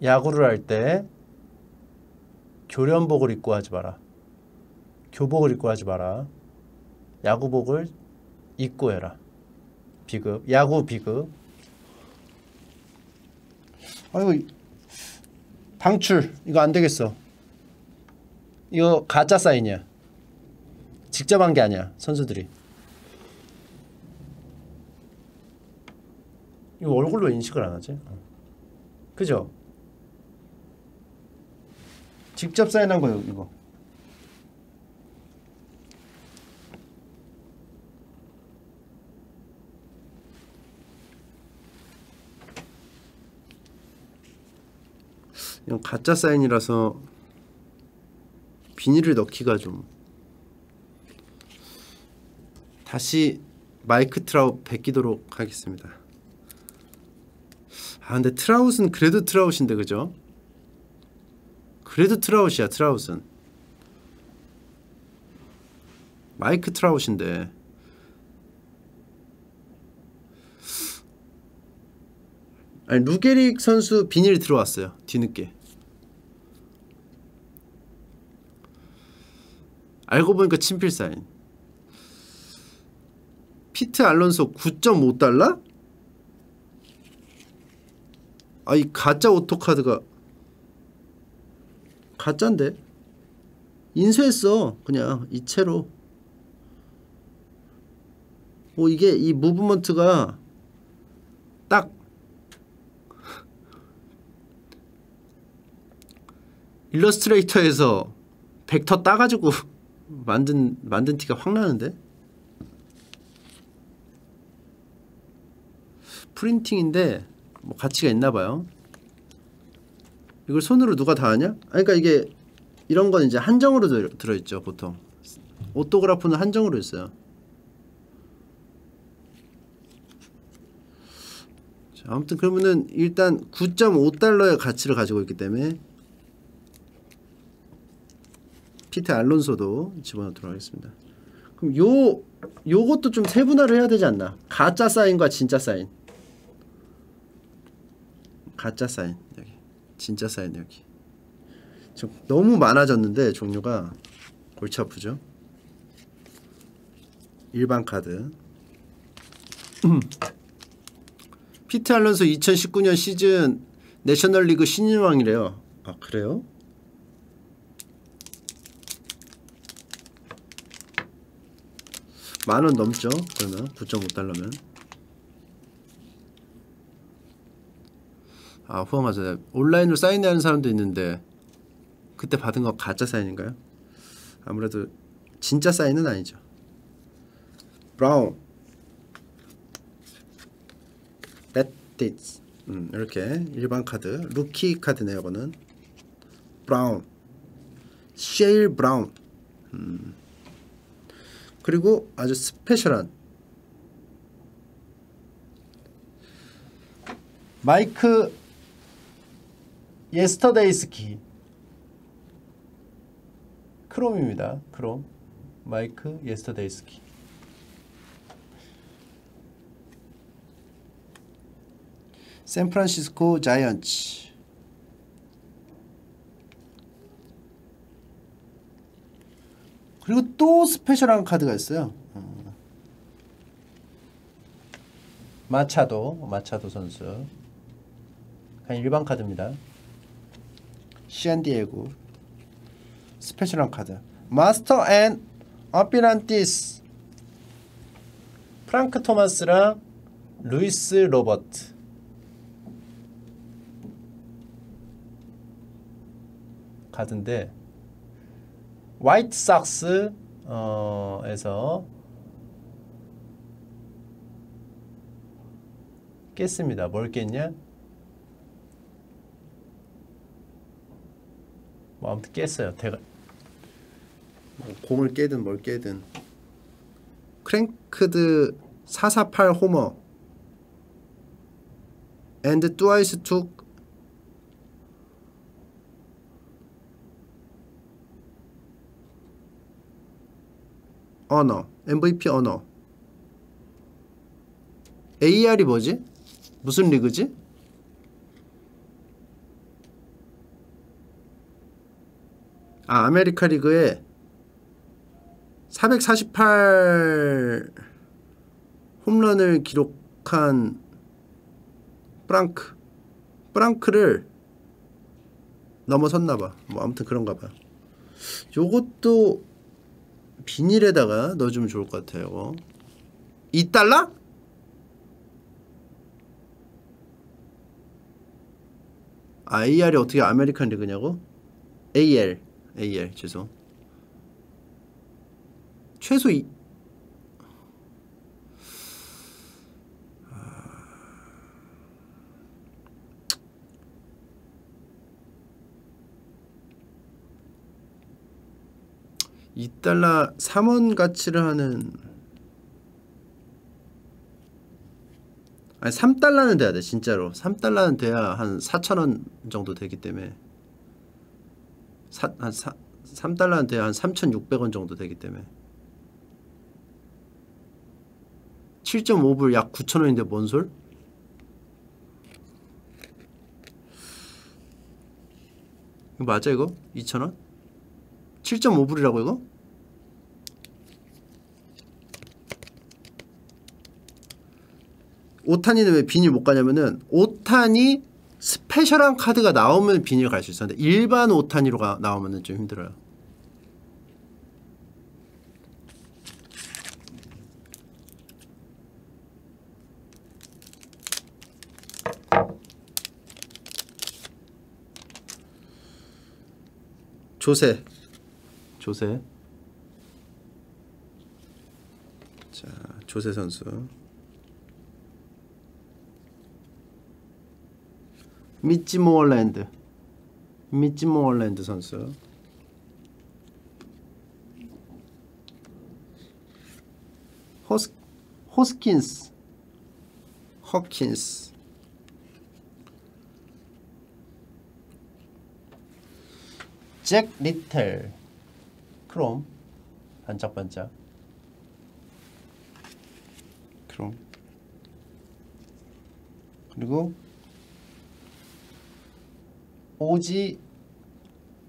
[SPEAKER 1] 야구를 할 때 교련복을 입고 하지 마라. 교복을 입고 하지 마라. 야구복을 입고 해라. 비급 야구 비급. 아이고 방출. 이거 안 되겠어. 이거 가짜 사인이야. 직접 한 게 아니야 선수들이 이거 얼굴로 인식을 안 하지 어. 그죠 직접 사인한 거예요 이거 이건 가짜 사인이라서 비닐을 넣기가 좀 다시 마이크 트라웃 벗기도록 하겠습니다. 아 근데 트라웃은 그래도 트라웃인데 그죠? 그래도 트라웃이야 트라웃은 마이크 트라웃인데 아니 루게릭 선수 비닐 들어왔어요 뒤늦게 알고 보니까 친필 사인 피트 알론소 9.5달러? 아 이 가짜 오토카드가 가짠데? 인쇄했어 그냥 이체로. 뭐 이게 이 무브먼트가 딱 일러스트레이터에서 벡터 따가지고 [LAUGHS] 만든 만든 티가 확 나는데? 프린팅인데 뭐 가치가 있나 봐요. 이걸 손으로 누가 다 하냐? 아니, 그러니까 이게 이런 건 이제 한정으로 들, 들어 있죠 보통. 오토그라프는 한정으로 있어요. 자, 아무튼 그러면은 일단 9.5달러의 가치를 가지고 있기 때문에 피트 알론소도 집어넣도록 하겠습니다. 그럼 요 요것도 좀 세분화를 해야 되지 않나? 가짜 사인과 진짜 사인. 가짜 사인 여기, 진짜 사인 여기. 좀 너무 많아졌는데 종류가 골치 아프죠? 일반 카드. [CLEARS THROAT] 피트 알론소 2019년 시즌 내셔널리그 신인왕이래요. 아 그래요? 만 원 넘죠? 그러면 9.5달러면 아 후원 맞아요. 온라인으로 사인하는 사람도 있는데 그때 받은 거 가짜 사인인가요? 아무래도 진짜 사인은 아니죠. 브라운. 배티츠 음, 이렇게 일반 카드 루키 카드네요 이거는. 브라운. 셰일 브라운. 음. 그리고 아주 스페셜한. 마이크 야스트렘스키 크롬입니다. 크롬 마이크 야스트렘스키 샌프란시스코 자이언츠 그리고 또 스페셜한 카드가 있어요. 어. 마차도 마차도 선수 그냥 일반 카드입니다 샌디에고 스페셜한 카드 Master and Apprentice 프랑크 토마스랑 루이스 로버트 카드인데 화이트 삭스 어, 에서 깼습니다. 뭘 깼냐? 뭐 아무튼 깼어요. 대가 뭐 공을 깨든 뭘 깨든 크랭크드 448 호머 and twice took 언어 MVP 언어 AL이 뭐지? 무슨 리그지? 아 아메리카 리그에 448 홈런을 기록한 프랑크. 프랑크를 넘어섰나 봐. 뭐 아무튼 그런가 봐. 요것도 비닐에다가 넣어주면 좋을 것 같아요. 2달러? 아 AR이 어떻게 아메리칸 리그냐고? AL AL 죄송. 최소 이 (2달러) 3원 가치를 하는 아니 3달러는 돼야 돼 진짜로. 3달러는 돼야 한 4천원 정도 되기 때문에 사, 한 사, 3달러는 돼야 한 3,600원 정도 되기 때문에 7.5불 약 9천원인데 뭔 솔? 이거 맞아 이거? 2천원? 7.5불이라고 이거? 오탄이는 왜 비닐 못 가냐면은 오탄이 스페셜한 카드가 나오면 비닐 갈 수 있었는데 일반 오탄이로 가, 나오면은 좀 힘들어요. 조세. 조세. 자 조세 선수 미치 모얼랜드. 미치 모얼랜드 선수. 호스 호스킨스. 허킨스. 잭 리틀. 크롬. 반짝반짝. 크롬. 그리고 오지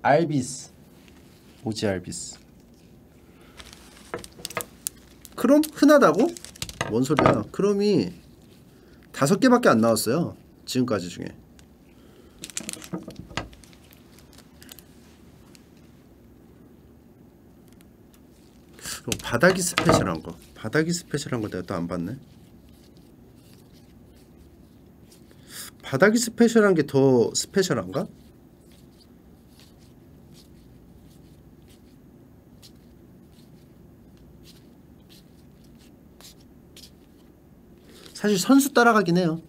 [SPEAKER 1] 알비스. 오지 알비스. 크롬? 흔하다고? 뭔 소리야? 크롬이 다섯 개밖에 안 나왔어요 지금까지 중에. 바닥이 스페셜한 거. 바닥이 스페셜한 거 내가 또 안 봤네 바닥이 스페셜한 게 더 스페셜한가? 사실 선수 따라가긴 해요.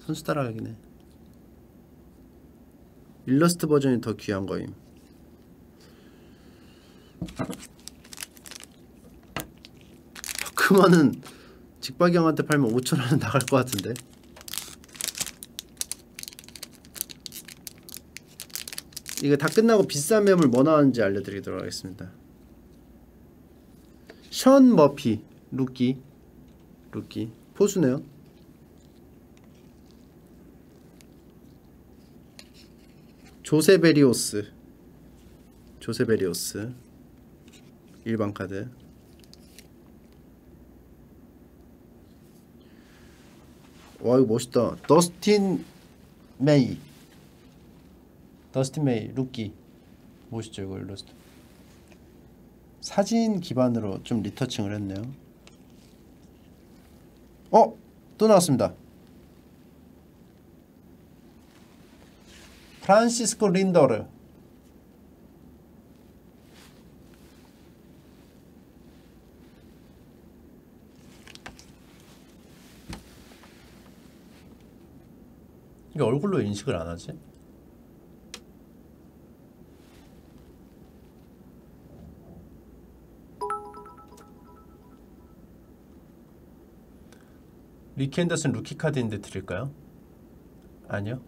[SPEAKER 1] 선수 따라가긴 해. 일러스트 버전이 더 귀한 거임. [LAUGHS] 그만은 직박이 형한테 팔면 5천원은 나갈 것 같은데. 이거 다 끝나고 비싼 매물 뭐 나왔는지 알려드리도록 하겠습니다. 션 머피 루키 루키 포수네요. 조세베리오스 조세베리오스 일반 카드 와 이거 멋있다. 더스틴 메이. 더스틴 메이 루키. 멋있죠 이거 일러스트. 사진 기반으로 좀 리터칭을 했네요. 어? 또 나왔습니다. 프란시스코 린더르. 이게 얼굴로 인식을 안 하지? 리키 헨더슨 루키 카드인데 드릴까요? 아니요.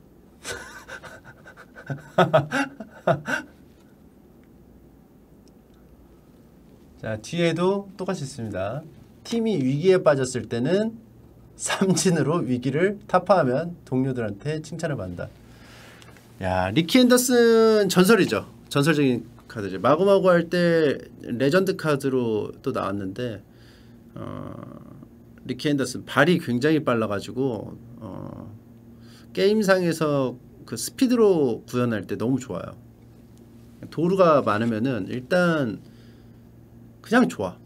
[SPEAKER 1] [LAUGHS] 자 뒤에도 똑같이 있습니다. 팀이 위기에 빠졌을 때는 삼진으로 위기를 타파하면 동료들한테 칭찬을 받는다. 야 리키 헨더슨 전설이죠. 전설적인 카드죠. 마구마구 할 때 레전드 카드로 또 나왔는데 어, 리키 헨더슨 발이 굉장히 빨라가지고 어, 게임상에서 그 스피드로 구현할 때 너무 좋아요. 도루가 많으면은 일단 그냥 좋아.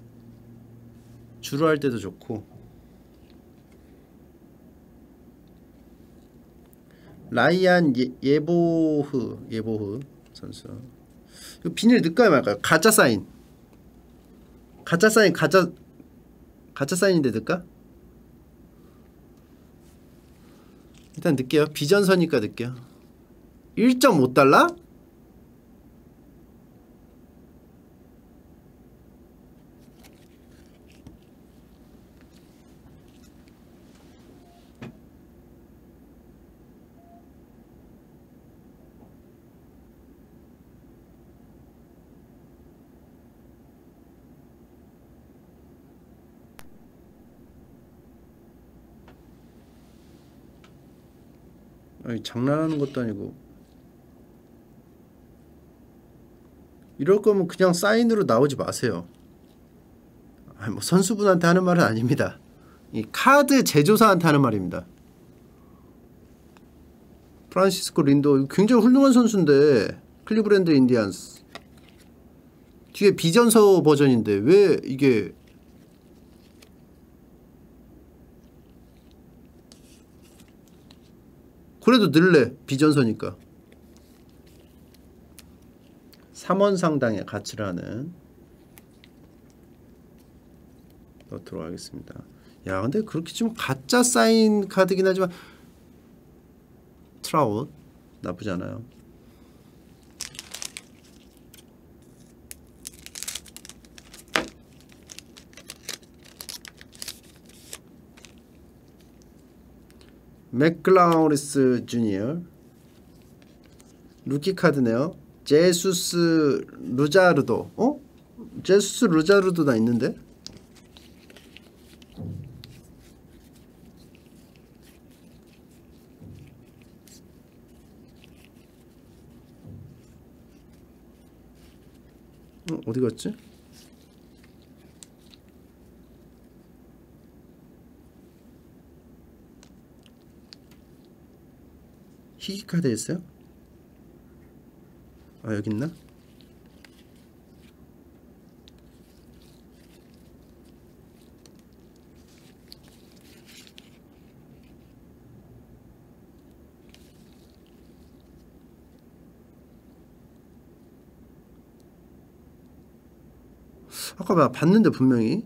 [SPEAKER 1] 주로 할 때도 좋고 라이안 예, 예보흐 예보흐 선수 비닐 넣을까요 말까요? 가짜 사인 가짜 사인 가짜 가짜 사인인데 넣을까? 일단 넣을게요 비전서니까 넣을게요 1.5달러? 아니 장난하는 것도 아니고 이럴 거면 그냥 사인으로 나오지 마세요. 아니 뭐 선수분한테 하는 말은 아닙니다. 이 카드 제조사한테 하는 말입니다. 프란시스코 린도 굉장히 훌륭한 선수인데 클리브랜드 인디안스 뒤에 비전서 버전인데 왜 이게 그래도 늘래 비전서니까. 3원 상당의 가치를 하는. 넣도록 하겠습니다. 야 근데 그렇게 치면 가짜 사인 카드긴 하지만 트라웃 나쁘지 않아요 맥클라우리스 주니어 루키 카드네요. 제수스 루자르도. 어? 제수스 루자르도 나 있는데? 어, 어디 갔지? 희귀 카드 있어요? 아 여기 있나? 아까 봐 봤는데 분명히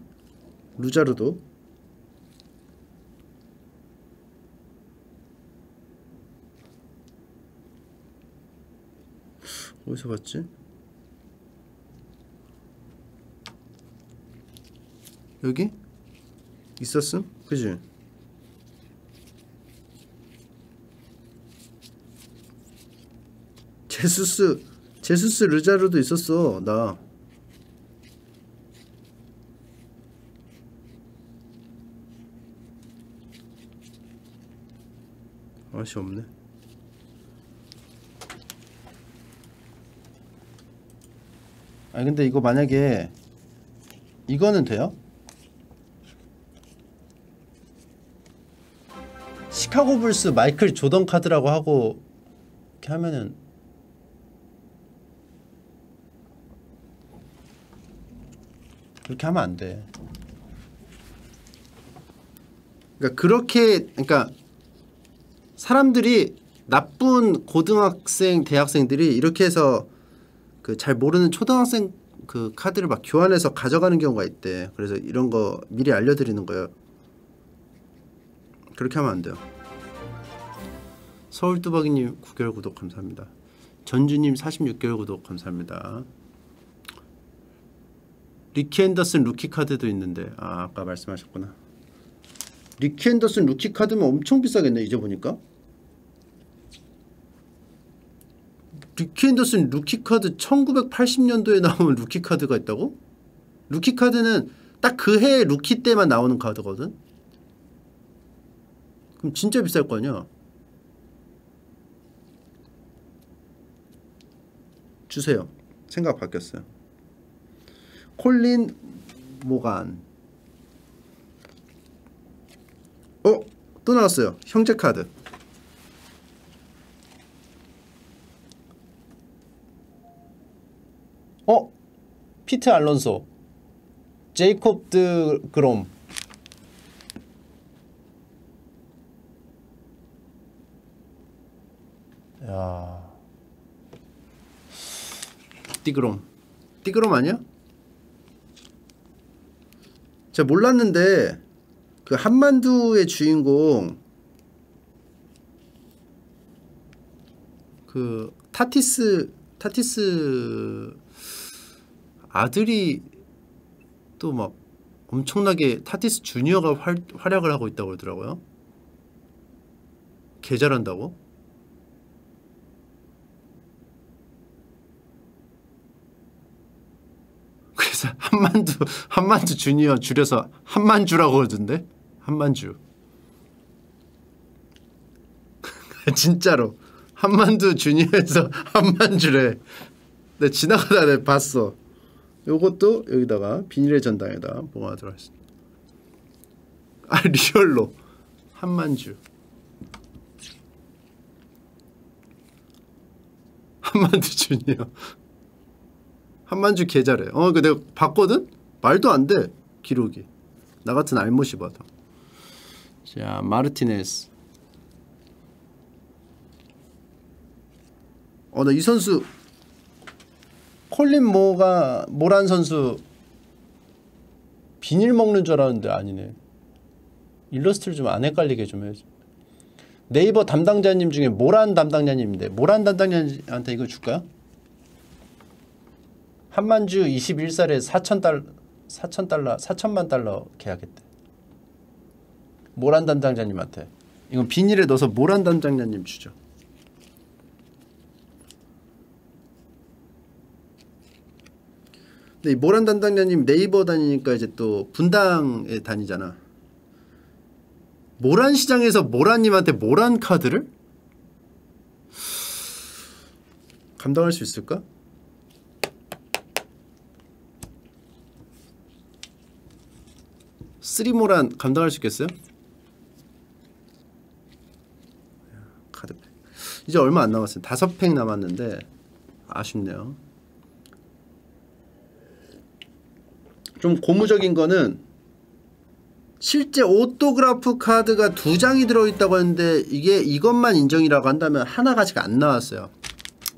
[SPEAKER 1] 루자르도 어디서 봤지? 여기? 있었음? 그지? 제수스 제수스 르자르도 있었어 나 아시 없네 아니 근데 이거 만약에 이거는 돼요? 시카고 불스 마이클 조던 카드라고 하고 이렇게 하면은 그렇게 하면 안 돼. 그러니까 그렇게 그러니까 사람들이 나쁜 고등학생 대학생들이 이렇게 해서 그 잘 모르는 초등학생 그 카드를 막 교환해서 가져가는 경우가 있대. 그래서 이런 거 미리 알려드리는 거예요. 그렇게 하면 안 돼요. 서울뚜벅이님 9개월 구독 감사합니다. 전주님 46개월 구독 감사합니다. 리키 헨더슨 루키 카드도 있는데 아 아까 말씀하셨구나. 리키 헨더슨 루키 카드면 엄청 비싸겠네 이제 보니까. 리키 헨더슨 루키 카드 1980년도에 나온 루키 카드가 있다고? 루키 카드는 딱 그 해 루키 때만 나오는 카드거든. 그럼 진짜 비쌀 거 아니야? 주세요. 생각 바뀌었어요. 콜린 모간. 어? 또 나왔어요. 형제 카드. 어? 피트 알론소. 제이콥 드 그롬. 야. 디그롬 디그롬 아니야? 제가 몰랐는데 그 한만두의 주인공 그 타티스 타티스 아들이 또 막 엄청나게 타티스 주니어가 활, 활약을 하고 있다고 그러더라고요. 개 잘한다고? [LAUGHS] 그래서 한만두 한만두 주니어 줄여서 한만주라고 그러던데? 한만주. [LAUGHS] 진짜로. 한만두 주니어에서 [LAUGHS] 한만주래. 내 지나가다 내 봤어 요것도 여기다가 비닐의 전당에다 뭐가 들어있어 아 리얼로 한만주 한만두 주니어 한만주 계좌래. 어, 그 내가 봤거든? 말도 안 돼. 기록이. 나 같은 알못이 봐도. 자, 마르티네스. 어, 나 이 선수 콜린 모가 모란 선수 비닐 먹는 줄 알았는데 아니네. 일러스트를 좀 안 헷갈리게 좀 해야지. 네이버 담당자님 중에 모란 담당자님인데 모란 담당자님한테 이거 줄까요? 한만주 21살에 4천 달 4천 달러 4천만 달러 계약했대. 모란 담당자님한테. 이건 비닐에 넣어서 모란 담당자님 주죠. 근데 이 모란 담당자님 네이버 다니니까 이제 또 분당에 다니잖아. 모란 시장에서 모란님한테 모란 카드를 감당할 수 있을까? 쓰리모란 감당할 수 있겠어요? 카드팩 이제 얼마 안 남았어요 다섯 팩 남았는데 아쉽네요 좀 고무적인 거는 실제 autograph 카드가 두 장이 들어있다고 했는데 이게 이것만 인정이라고 한다면 한 가지가 안 나왔어요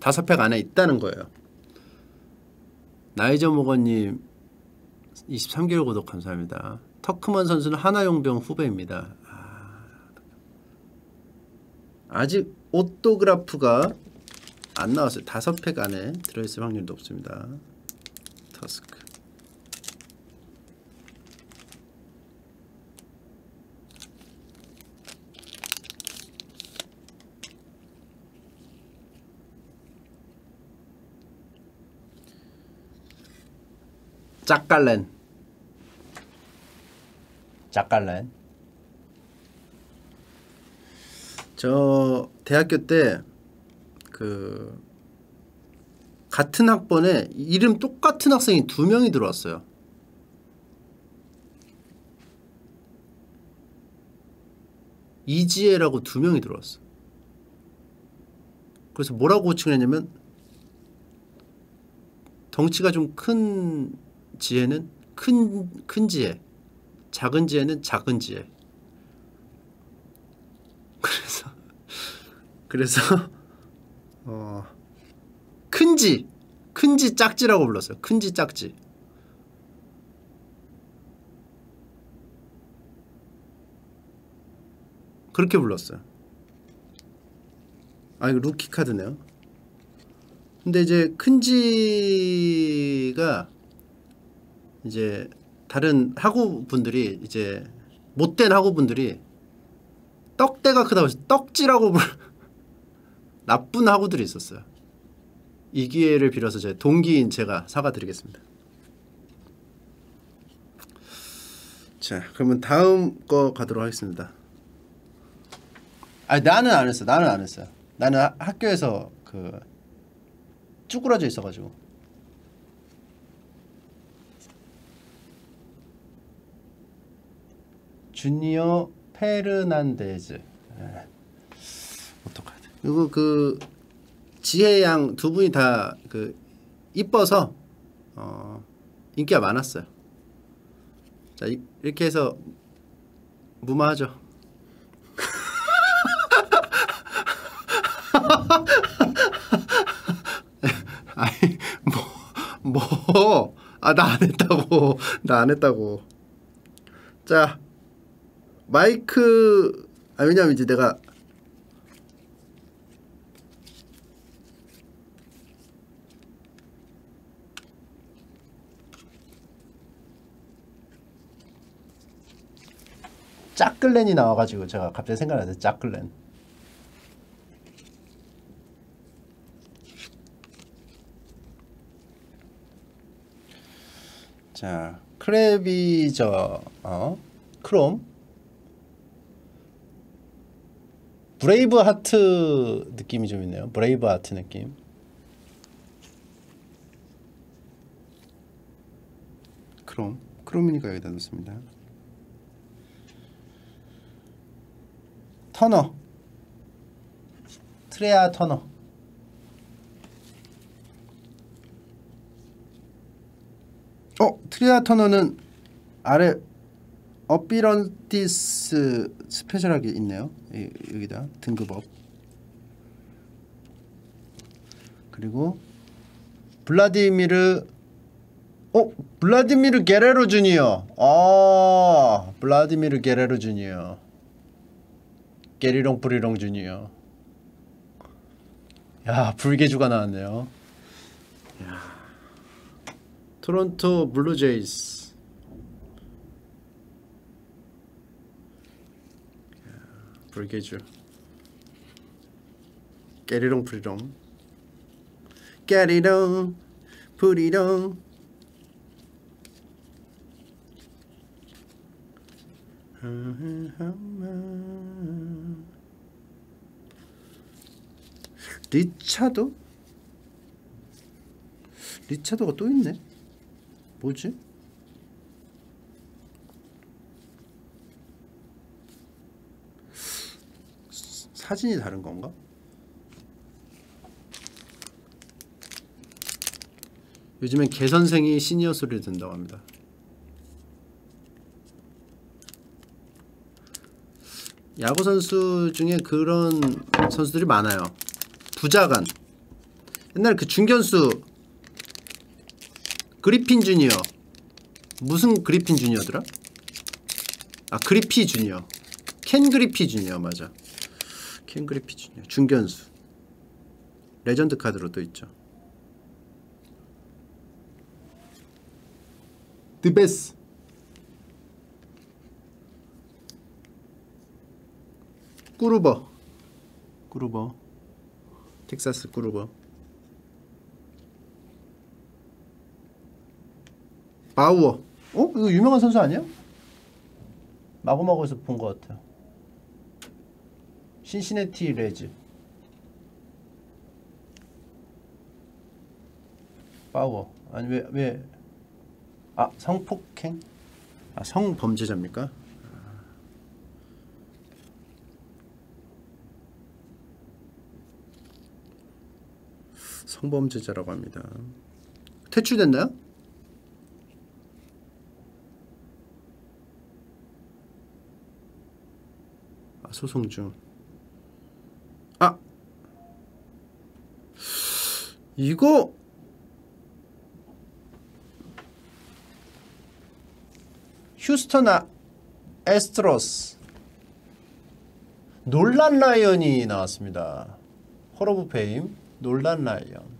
[SPEAKER 1] 다섯 팩 안에 있다는 거예요 나이저 모건님 23개월 구독 감사합니다 터크먼 선수는 한화 용병 후배입니다. 아... 직 오토그라프가 안 나왔어요. 다섯 팩 안에 들어있을 확률이 높습니다. 터스크. 짝갈렌 짝갈렌 저 대학교 때 그 같은 학번에 이름 똑같은 학생이 두 명이 들어왔어요. 이지혜라고 두 명이 들어왔어. 그래서 뭐라고 호칭을 했냐면 덩치가 좀 큰 지혜는 큰, 큰 지혜 작은 지혜는 작은 지혜. [LAUGHS] 그래서 그래서 어 큰 지 큰 지 짝지라고 불렀어요. 큰 지 짝지. 그렇게 불렀어요. 아 이거 루키 카드네요. 근데 이제 큰지가 이제 다른 학우 분들이 이제 못된 학우 분들이 떡대가 크다고 해서 떡지라고 불 [LAUGHS] 나쁜 학우들이 있었어요. 이 기회를 빌어서 제 동기인 제가 사과드리겠습니다. 자, 그러면 다음 거 가도록 하겠습니다. 아, 나는 안 했어. 나는 안 했어요. 나는 하- 학교에서 그 쭈그러져 있어가지고. 주니어 페르난데즈. 예. 어떡하지? 그리고 그 지혜 양 두 분이 다 그 이뻐서 어 인기가 많았어요. 자 이, 이렇게 해서 무마하죠. [LAUGHS] 아니 뭐 뭐 아 나 안 했다고 나 안 했다고. 자 마이크 아 왜냐면 이제 내가 짝글렌이 나와가지고 제가 갑자기 생각나서 짝글렌. 자 크레비저 어 크롬 브레이브 하트 느낌이 좀 있네요. 브레이브 하트 느낌. 크롬 크롬이니까 여기다 넣습니다. 터너. 트레아 터너. 어 트레아 터너는 아래 어피런티스 스페셜하게 있네요. 이- 여기다 등급업. 그리고 블라디미르 어? 블라디미르 게레로 주니어. 아 블라디미르 게레로 주니어. 게리롱 뿌리롱 주니어. 야 블게주가 나왔네요. 야. 토론토 블루제이스 불개주 게리롱 뿌리롱 게리롱 뿌리롱 리차도? 리차도가 또 있네. 뭐지? 사진이 다른 건가? 요즘엔 개 선생이 시니어 소리를 듣는다고 합니다. 야구 선수 중에 그런 선수들이 많아요. 부자간. 옛날 그 중견수 그리핀 주니어. 무슨 그리핀 주니어더라? 아 그리피 주니어. 켄 그리피 주니어 맞아. 켄 그리피 주니어. 중견수. 레전드 카드로 또 있죠. 드베스. 꾸루버 꾸루버 텍사스 꾸루버 바우어 어? 이거 유명한 선수 아니야? 마구마구에서 본 것 같아요 신시네티 레즈. 파워. 아니 왜 왜 아 성폭행? 아 성범죄자입니까? 성범죄자라고 합니다. 퇴출됐나요? 아, 소송 중. 아. 이거 휴스턴 아, 에스트로스. 놀란 라이언이 나왔습니다. Hall of Fame 놀란 라이언.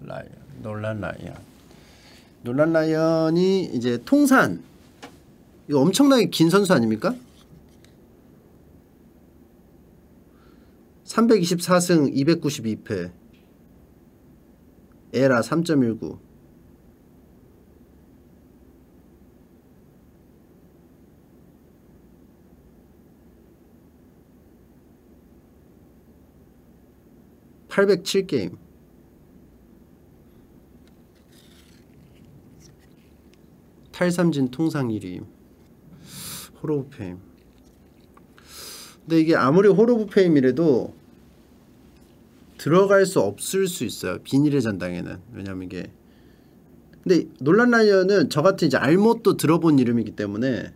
[SPEAKER 1] 라이언 놀란 라이언 놀란 라이언이 이제 통산. 이거 엄청나게 긴 선수 아닙니까? 324승 292패. 에라 3.19 807게임 탈삼진 통상 1위 호로브 페임. 근데 이게 아무리 호로브 페임이라도 들어갈 수 없을 수 있어요 비닐의 전당에는. 왜냐면 이게 근데 놀란 라이언은 저 같은 이제 알못도 들어본 이름이기 때문에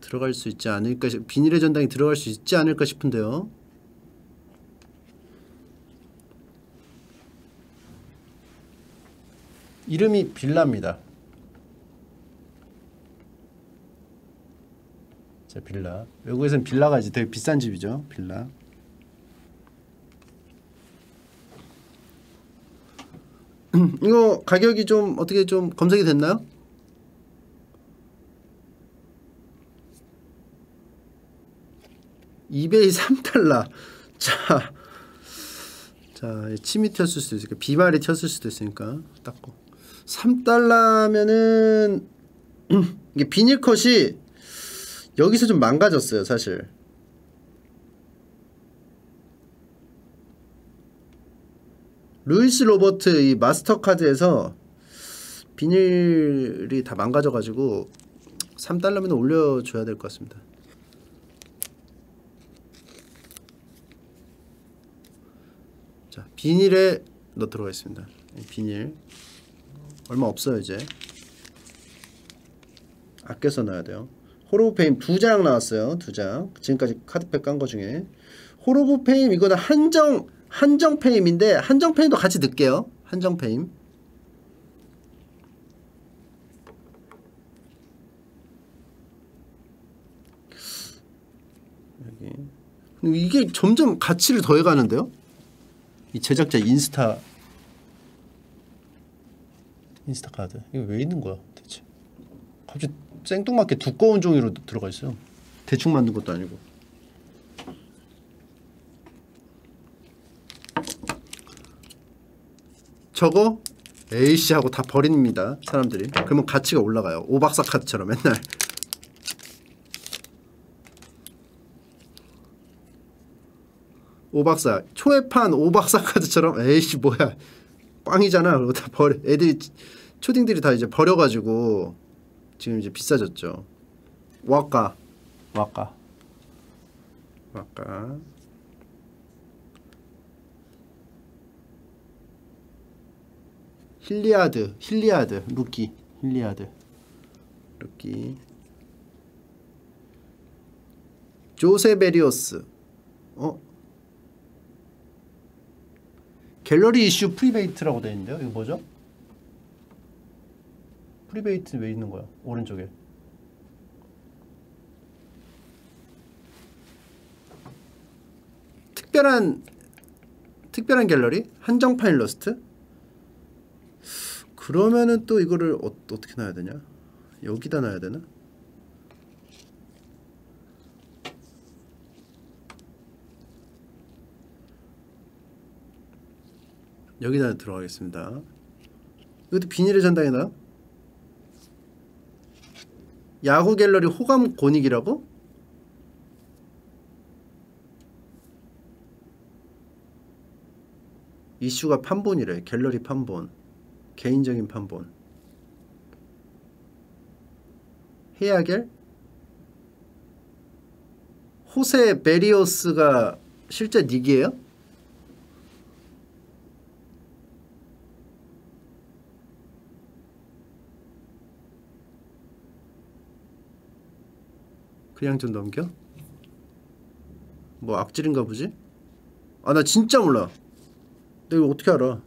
[SPEAKER 1] 들어갈 수 있지 않을까 싶 비닐의 전당에 들어갈 수 있지 않을까 싶은데요. 이름이 빌라입니다 자 빌라. 외국에서는 빌라가 이제 되게 비싼 집이죠 빌라. [CLEARS THROAT] 이거 가격이 좀 어떻게 좀 검색이 됐나요? 이베이 3달러. [LAUGHS] 자, 자 침이 튀었을 수도 있으니까 비말이 튀었을 수도 있으니까 닦고 3달러면은 [CLEARS THROAT] 이게 비닐컷이 여기서 좀 망가졌어요 사실. 루이스 로버트 이 마스터카드에서 비닐이 다 망가져가지고 3달러면 올려줘야 될 것 같습니다. 자 비닐에 넣도록 하겠습니다. 비닐. 얼마 없어요 이제. 아껴서 넣어야 돼요 호로브 페임 두 장 나왔어요. 두 장. 지금까지 카드팩 깐 거 중에 호로브 페임 이거는 한정 한정 페임인데 한정 페임도 같이 넣을게요. 한정 페임. 여기 이게 점점 가치를 더해 가는데요. 이 제작자 인스타 인스타 카드 이거 왜 있는 거야 대체? 갑자기 생뚱맞게 두꺼운 종이로 들어가 있어요. 대충 만든 것도 아니고. 저거 에이씨 하고 다 버립니다. 사람들이. 그러면 가치가 올라가요. 오박사 카드처럼 맨날. 오박사 초회판 오박사 카드처럼 에이씨 뭐야 꽝이잖아 그거 다 버려 애들이 초딩들이 다 이제 버려가지고 지금 이제 비싸졌죠. 와까 와까 와까 힐리아드 힐리아드 루키 힐리아드. 루키. 조세베리오스. 어? gallery issue private라고 되어 있는데요. 이거 뭐죠? private 왜 있는 거야? 오른쪽에. 특별한 특별한 갤러리? 한정판 일러스트? 그러면은 또 이거를 어, 어떻게 놔야 되냐? 여기다 놔야 되나? 여기다 들어가겠습니다. 이것도 비닐의 전당에 놔? 야구 갤러리 호감 권익이라고? 이슈가 판본이래. 갤러리 판본. 개인적인 판본. 해야겔? 호세 베리오스가 실제 닉이에요? 그냥 좀 넘겨? 뭐 악질인가 보지? 아 나 진짜 몰라 내가 이거 어떻게 알아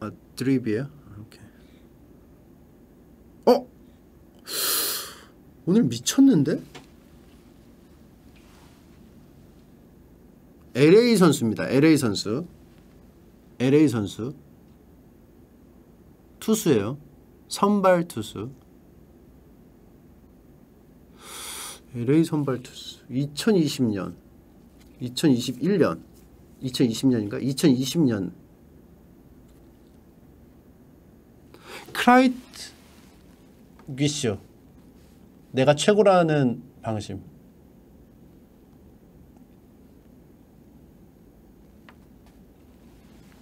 [SPEAKER 1] 아 드립이에요? 오케이 어? 오늘 미쳤는데? LA 선수입니다 LA 선수 LA 선수 투수예요. 선발 투수. LA 선발 투수. 2020년. 2021년. 2020년인가? 2020년. 크라이트. 귀쇼 내가 최고라는 방심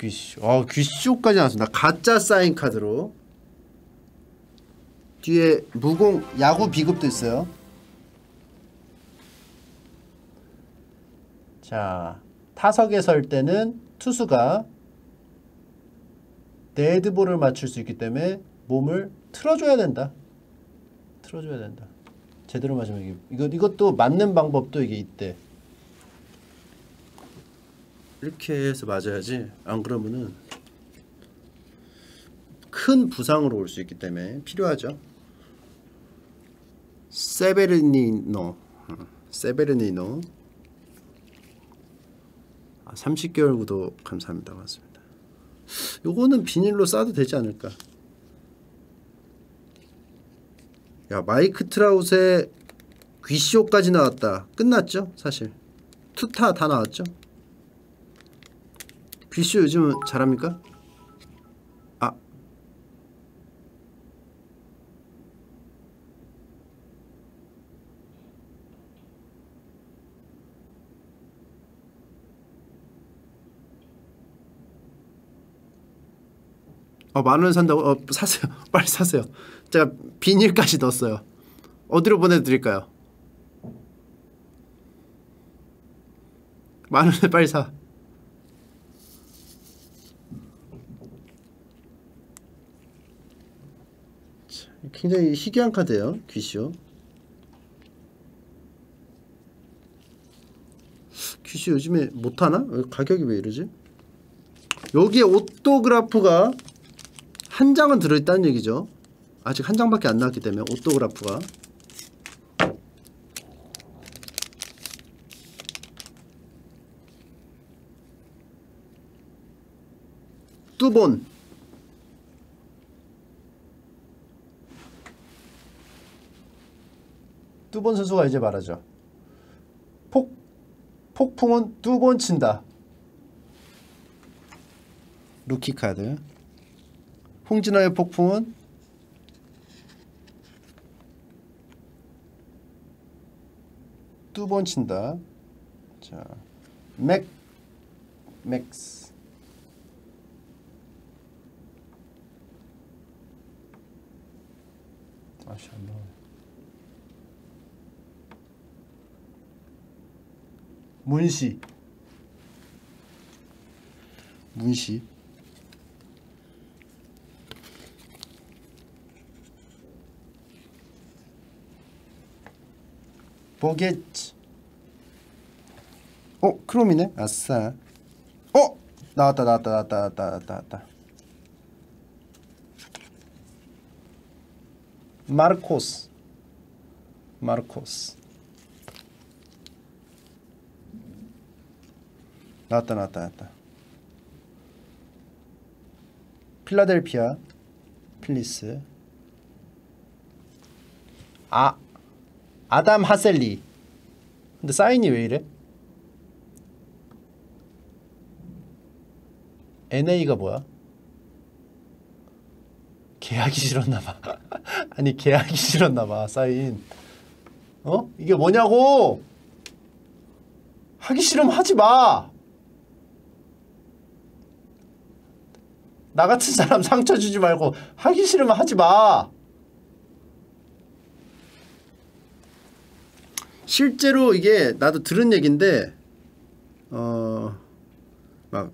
[SPEAKER 1] 귀쇼 아 귀쇼까지 나왔습니다 가짜 사인 카드로 뒤에 무공 야구 비급도 있어요 자 타석에 설 때는 투수가 데드볼을 맞출 수 있기 때문에 몸을 틀어줘야 된다. 틀어줘야 된다. 제대로 맞으면 이게 이것도 맞는 방법도 이게 있대. 이렇게 해서 맞아야지. 안 그러면은 큰 부상으로 올 수 있기 때문에 필요하죠. 세베르니노, 어, 세베르니노. 아, 30개월 구독 감사합니다. 맞습니다. 요거는 비닐로 싸도 되지 않을까? 야 마이크 트라웃의 귀쇼까지 나왔다. 끝났죠? 사실 투타 다 나왔죠? 귀쇼 요즘 잘합니까? 아 어, 만원 산다고? 어, 사세요. [LAUGHS] 빨리 사세요. 제가 비닐까지 넣었어요. 어디로 보내드릴까요? 만 원에 빨리 사. 굉장히 희귀한 카드예요. 귀쇼. 귀쇼 요즘에 못하나? 가격이 왜 이러지? 여기에 오토그라프가 한 장은 들어있다는 얘기죠. 아직 한 장밖에 안 나왔기 때문에 오토그라프가 뚜본 뚜본 선수가 이제 말하죠. 폭 폭풍은 두 번 친다. 루키 카드. 홍진호의 폭풍은 두 번 친다. 자, 맥 맥스 아씨 안 나와. 문시. 문시. 보겠지. 어 크롬이네? 아싸. 어 나왔다 나왔다 나왔다 나왔다 나왔다 나왔다. 마르코스. 마르코스 나왔다 나왔다 나왔다. 필라델피아 필리스. 아 아담 하셀리. 근데 사인이 왜 이래? NA가 뭐야? 계약이 싫었나봐. [LAUGHS] 아니 계약이 싫었나봐 사인. 어? 이게 뭐냐고! 하기 싫으면 하지마 나 같은 사람 [LAUGHS] 상처 주지 말고 하기 싫으면 하지 마. 실제로 이게 나도 들은 얘긴데 어 막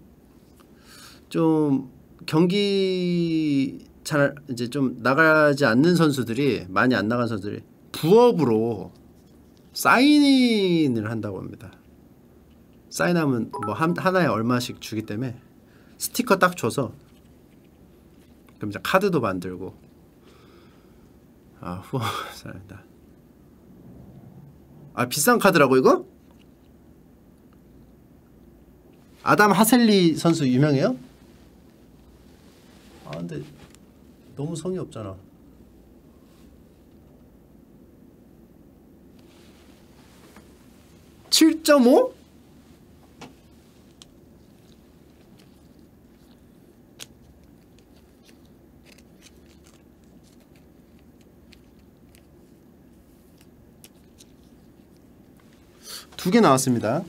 [SPEAKER 1] 좀 경기 잘 이제 좀 나가지 않는 선수들이 많이 안 나간 선수들이 부업으로 사인을 한다고 합니다. 사인하면 뭐 한, 하나에 얼마씩 주기 때문에 스티커 딱 줘서 그럼 이제 카드도 만들고 아 후원 [LAUGHS] 사람다. 아 비싼 카드라고 이거? 아담 하셀리 선수 유명해요? 아 근데 너무 성의 없잖아. (7.5) 두 개 나왔습니다.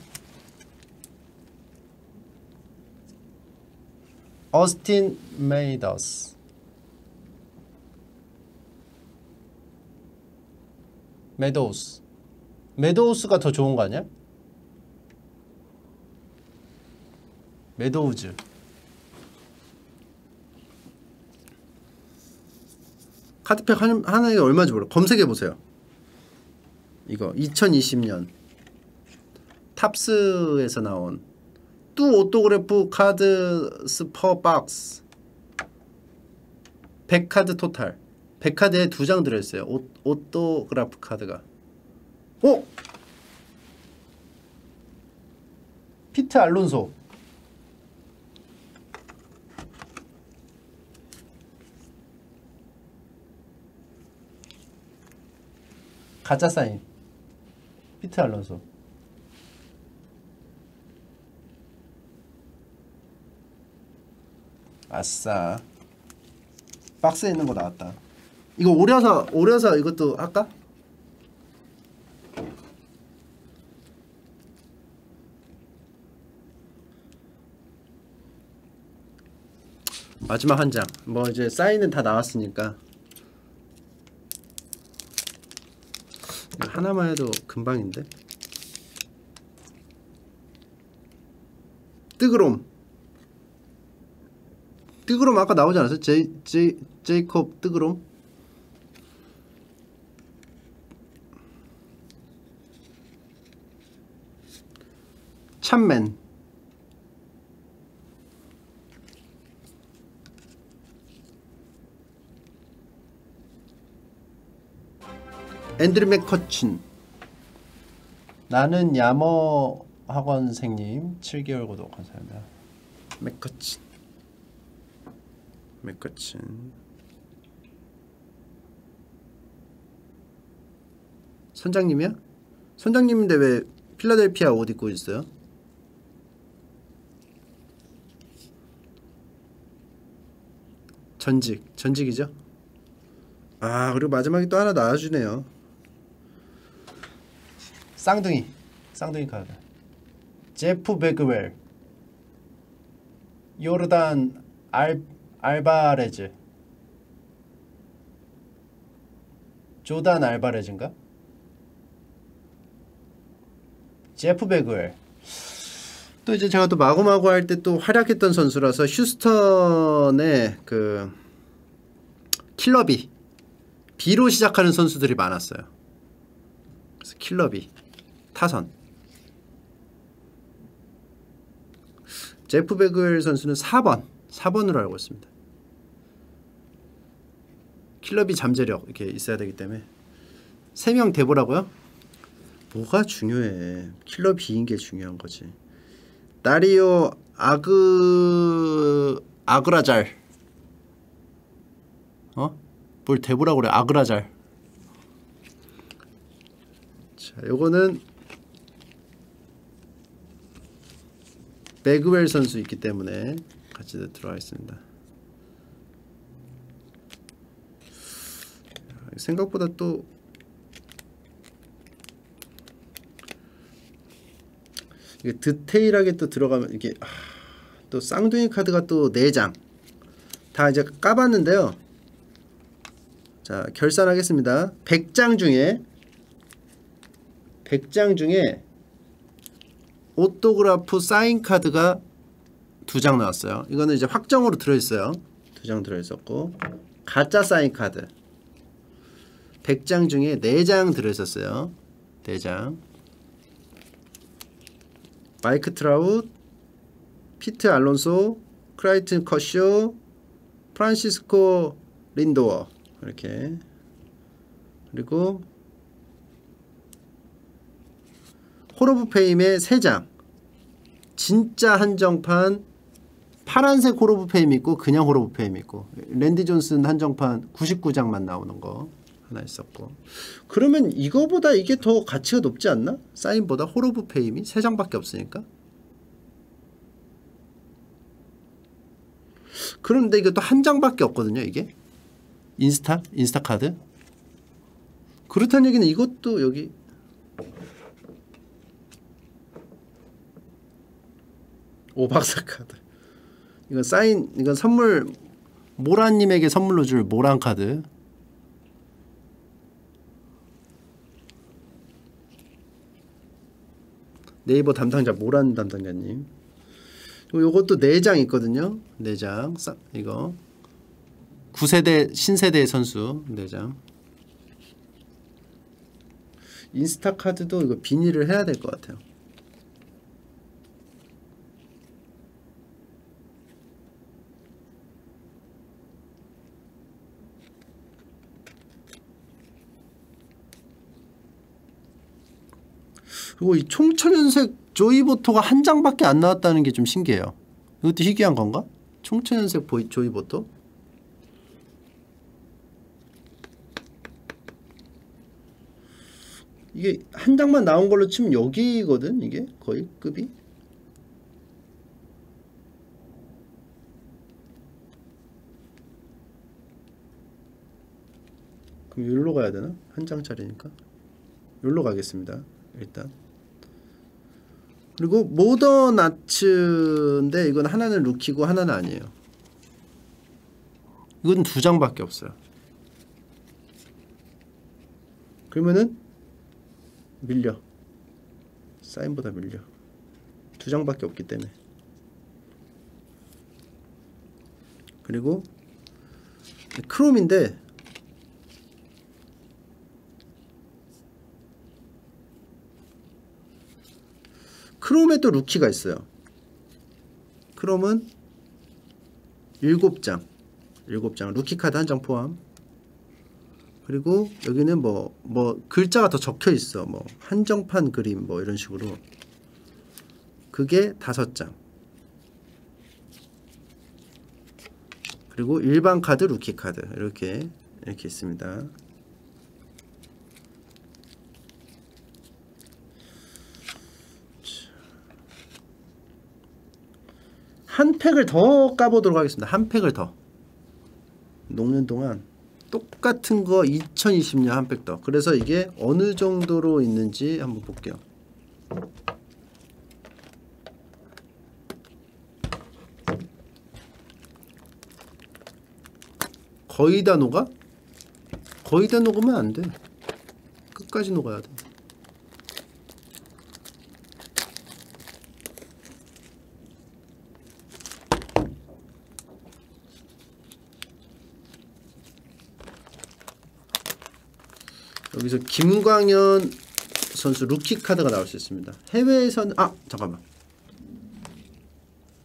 [SPEAKER 1] 어스틴 메이더스 메도우스 메도우스가 더 좋은 거 아니야? 메도우즈 카드팩 한, 하나에 얼마인지 몰라. 검색해 보세요. 이거 2020년 탑스에서 나온 two autograph cards per box. 100 cards total. 100카드에 두 장 들어있어요. 오, autograph 카드가. 오! 피트 알론소. 가짜 사인. 피트 알론소 아싸 박스에 있는 거 나왔다 이거 오려서 오려서 이것도 할까? 마지막 한 장. 뭐 이제 사인은 다 나왔으니까 하나만 해도 금방인데. 뜨그롬. 뜨그롬 아까 나오지 않았어요? 제이 제이 제이콥 뜨그롬. 참맨. 앤드류 맥커친 나는 야머 학원생님 7개월 구독 감사합니다 맥커친 맥커친 선장님이야? 선장님인데 왜 필라델피아 옷 입고 있어요? 전직 전직이죠? 아 그리고 마지막에 또 하나 나와주네요 쌍둥이 쌍둥이 카드 제프 베그웰 요르단 알, 알바레즈. 조단 알바레즈인가? 제프 베그웰. 또 이제 제가 또 마구마구 할 때 또 활약했던 선수라서 휴스턴의 그 킬러비. B로 시작하는 선수들이 많았어요. 그래서 킬러비. 타선. 제프 베글 선수는 4번 4번으로 알고 있습니다. 킬러비 잠재력 이렇게 있어야 되기 때문에. 3명 대보라고요? 뭐가 중요해. 킬러비인 게 중요한 거지. 다리오 아그 아그라잘. 어? 뭘 대보라고 그래. 아그라잘. 자 요거는 배그웰 선수 있기 때문에 같이 들어가 있습니다 생각보다 또 이게 디테일하게 또 들어가면 이게 아, 또 쌍둥이 카드가 또 4장 다 이제 까봤는데요. 자, 결산하겠습니다. 100장 중에 100장 중에 autograph 사인 카드가 두 장 나왔어요. 이거는 이제 확정으로 들어있어요. 두 장 들어있었고 가짜 사인 카드 100장 중에 4장 들어있었어요. 4장 마이크 트라웃 피트 알론소 클레이튼 커쇼 프란시스코 린도어 이렇게 그리고 호로브 페임의 3장 진짜 한정판 파란색 Hall of Fame 있고 그냥 Hall of Fame 있고 랜디 존슨 한정판 99장만 나오는 거 하나 있었고 그러면 이거보다 이게 더 가치가 높지 않나? 사인보다 호로브 페임이 3장밖에 없으니까 그런데 이것도 한 장밖에 없거든요 이게 insert? insert 카드? 그렇다는 얘기는 이것도 여기 오 박사 카드 이건 사인 이건 선물 모란님에게 선물로 줄 모란 카드. 네이버 담당자 모란 담당자님. 요것도 4장 있거든요. 4장 이거. 9세대 신세대 선수 4장. 인스타 카드도 이거 비닐을 해야 될 것 같아요 그리고 이 총천연색 조이보토가 한 장밖에 안 나왔다는 게 좀 신기해요. 이것도 희귀한 건가? 총천연색 보이, 조이보토? 이게 한 장만 나온 걸로 치면 여기거든 이게 거의 급이 그럼 여기로 가야 되나? 한 장짜리니까 여기로 가겠습니다 일단 그리고 모던 아츠인데 이건 하나는 루키고 하나는 아니에요. 이건 두 장밖에 없어요. 그러면은 밀려. 사인보다 밀려. 두 장밖에 없기 때문에. 그리고 크롬인데 크롬에 또 루키가 있어요. 크롬은 7장. 7장. 루키 카드 한 장 포함. 그리고 여기는 뭐 뭐 글자가 더 적혀 있어. 뭐 한정판 그림 뭐 이런 식으로. 그게 다섯 장. 그리고 일반 카드 루키 카드. 이렇게 이렇게 있습니다 한 팩을 더 까보도록 하겠습니다. 한 팩을 더. 녹는 동안 똑같은 거 2020년 한 팩 더. 그래서 이게 어느 정도로 있는지 한번 볼게요. 거의 다 녹아? 거의 다 녹으면 안 돼. 끝까지 녹아야 돼. 여기서 김광현 선수 루키 카드가 나올 수 있습니다. 해외에서는 아 잠깐만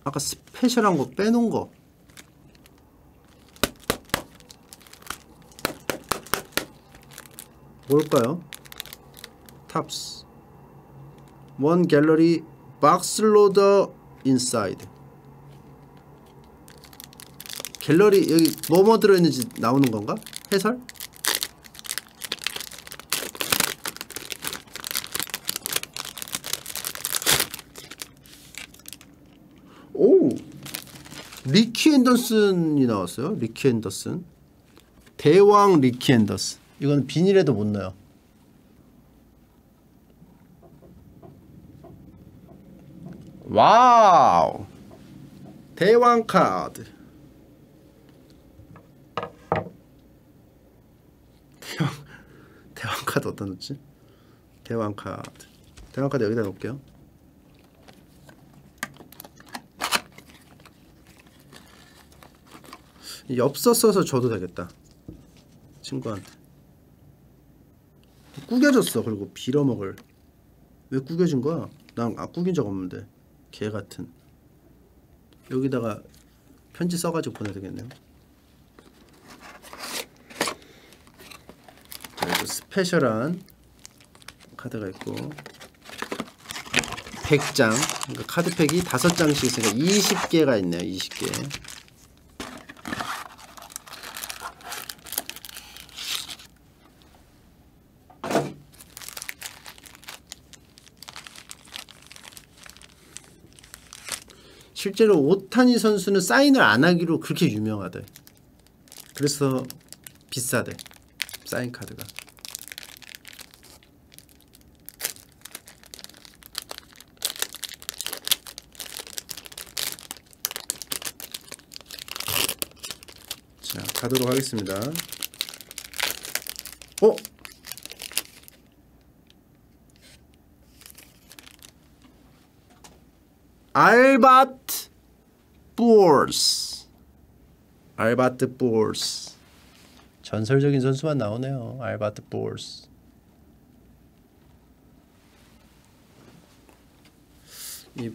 [SPEAKER 1] 아까 special한 거 빼놓은 거 뭘까요? Topps One gallery box loader inside gallery 여기 뭐뭐 들어있는지 나오는 건가? 해설? 리키 헨더슨이 나왔어요. 리키 헨더슨. 대왕 리키 헨더슨. 이건 비닐에도 못 넣어요. Wow. 대왕 카드. 대왕 대왕 카드 어디다 놓지? 대왕 카드. 대왕 카드 여기다 놓을게요. 엽서 써서 줘도 되겠다. 친구한테. 구겨졌어 그리고 빌어먹을. 왜 구겨진 거야? 난 아, 구긴 적 없는데. 개 같은. 여기다가 편지 써가지고 보내야 되겠네요. 자 이거 스페셜한 카드가 있고. 100장. 그러니까 카드팩이 5장씩 있으니까 20개가 있네요 20개 실제로 오타니 선수는 사인을 안 하기로 그렇게 유명하대. 그래서 비싸대. 사인 카드가. 자, 가도록 하겠습니다. 어? 알바트 부어스 알바트 부어스 전설적인 선수만 나오네요. 알바트 부어스 이...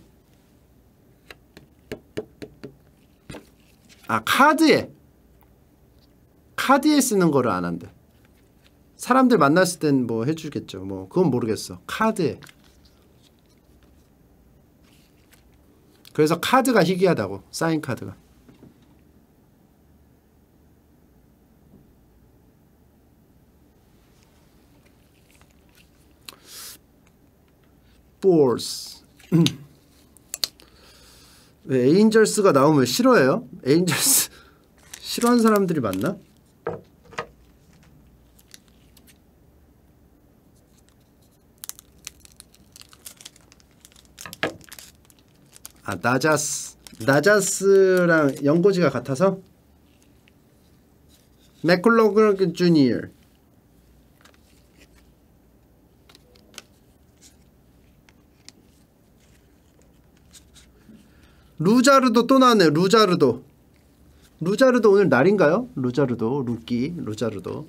[SPEAKER 1] 아 카드에 카드에 쓰는 거를 안 한대. 사람들 만났을 땐 뭐 해주겠죠. 뭐 그건 모르겠어. 카드에 그래서 카드가 희귀하다고 사인 카드가 포스 [CLEARS THROAT] 왜 에인절스가 나오면 싫어해요? 에인절스 [LAUGHS] 싫어하는 사람들이 많나? 아 나자스 나자스랑 연고지가 같아서? 맥콜로그 주니어. 루자르도 또 나왔네요 루자르도. 루자르도 오늘 날인가요? 루자르도 루키 루자르도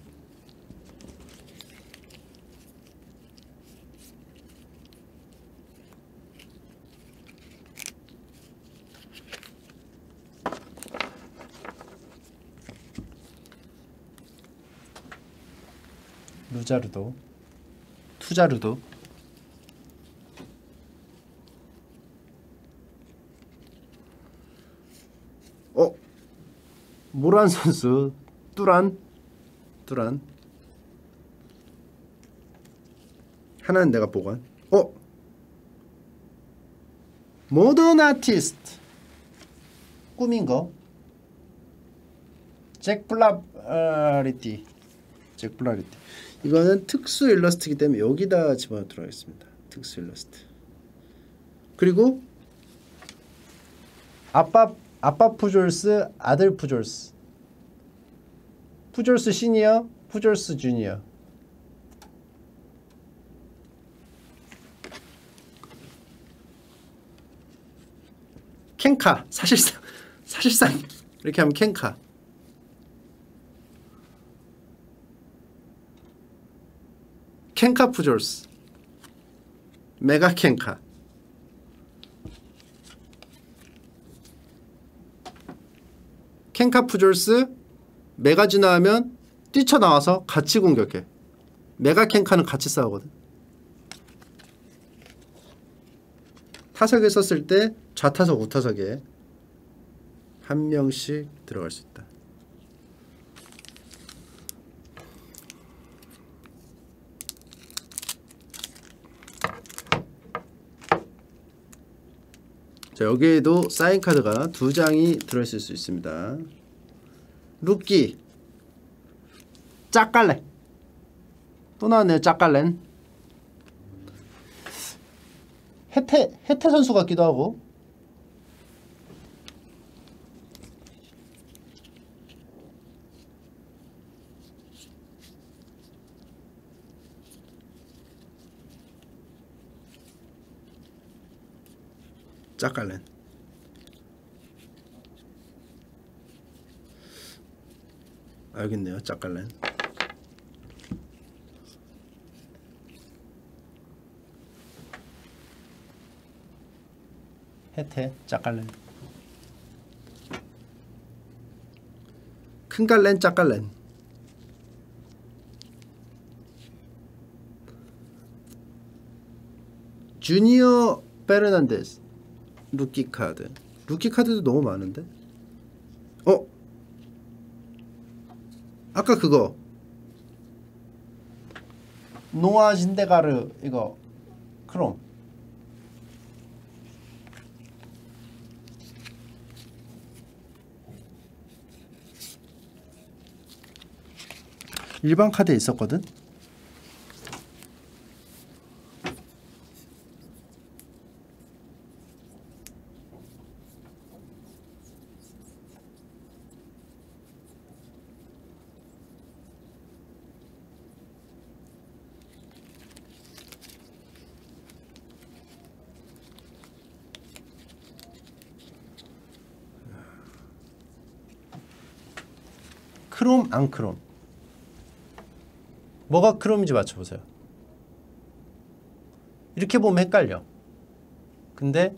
[SPEAKER 1] 루자르도. 투자르도. 어? 모란 선수. 뚜란. 뚜란. 하나는 내가 보관. 어? 모던 아티스트. 꿈인 거잭 플래허티. 잭 플래허티 이거는 특수 일러스트이기 때문에 여기다 집어넣도록 하겠습니다. 특수 일러스트. 그리고 아빠 아빠 푸졸스, 아들 푸졸스. 푸졸스 시니어, 푸졸스 주니어. 켄카 사실상 사실상 이렇게 하면 켄카 켄카 푸졸스. 메가 켄카. 켄카 푸졸스 메가 지나 하면 뛰쳐나와서 같이 공격해. 메가 켄카는 같이 싸우거든. 타석에 섰을 때 좌타석 우타석에 한 명씩 들어갈 수 있다 자 여기에도 사인 카드가 두 장이 들어있을 수 있습니다. 루키 짝갈래. 또 나왔네요 짝갈렌 해태 해태 선수 같기도 하고 짜깔렌 알겠네요 짜깔렌 혜태 짜깔렌 큰갈렌 짜깔렌 주니어 베르난데스 루키 카드. 루키 카드도 너무 많은데? 어? 아까 그거. 노아 진데가르 이거. 크롬. 일반 카드에 있었거든 안 크롬. 뭐가 크롬인지 맞춰보세요. 이렇게 보면 헷갈려. 근데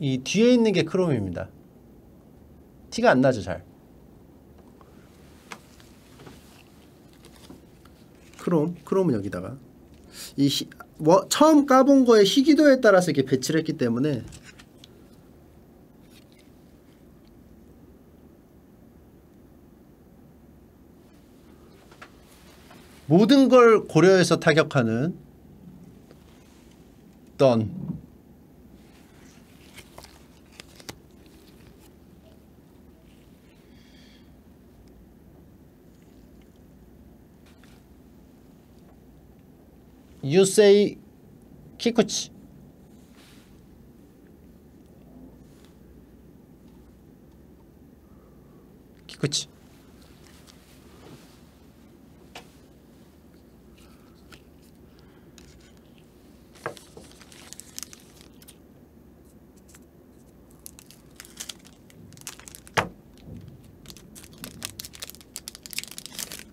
[SPEAKER 1] 이 뒤에 있는 게 크롬입니다. 티가 안 나죠 잘. 크롬 크롬은 여기다가. 이 희, 뭐, 처음 까본 거의 희귀도에 따라서 이렇게 배치를 했기 때문에 모든 걸 고려해서 타격하는 던. 유세이 키쿠치. 키쿠치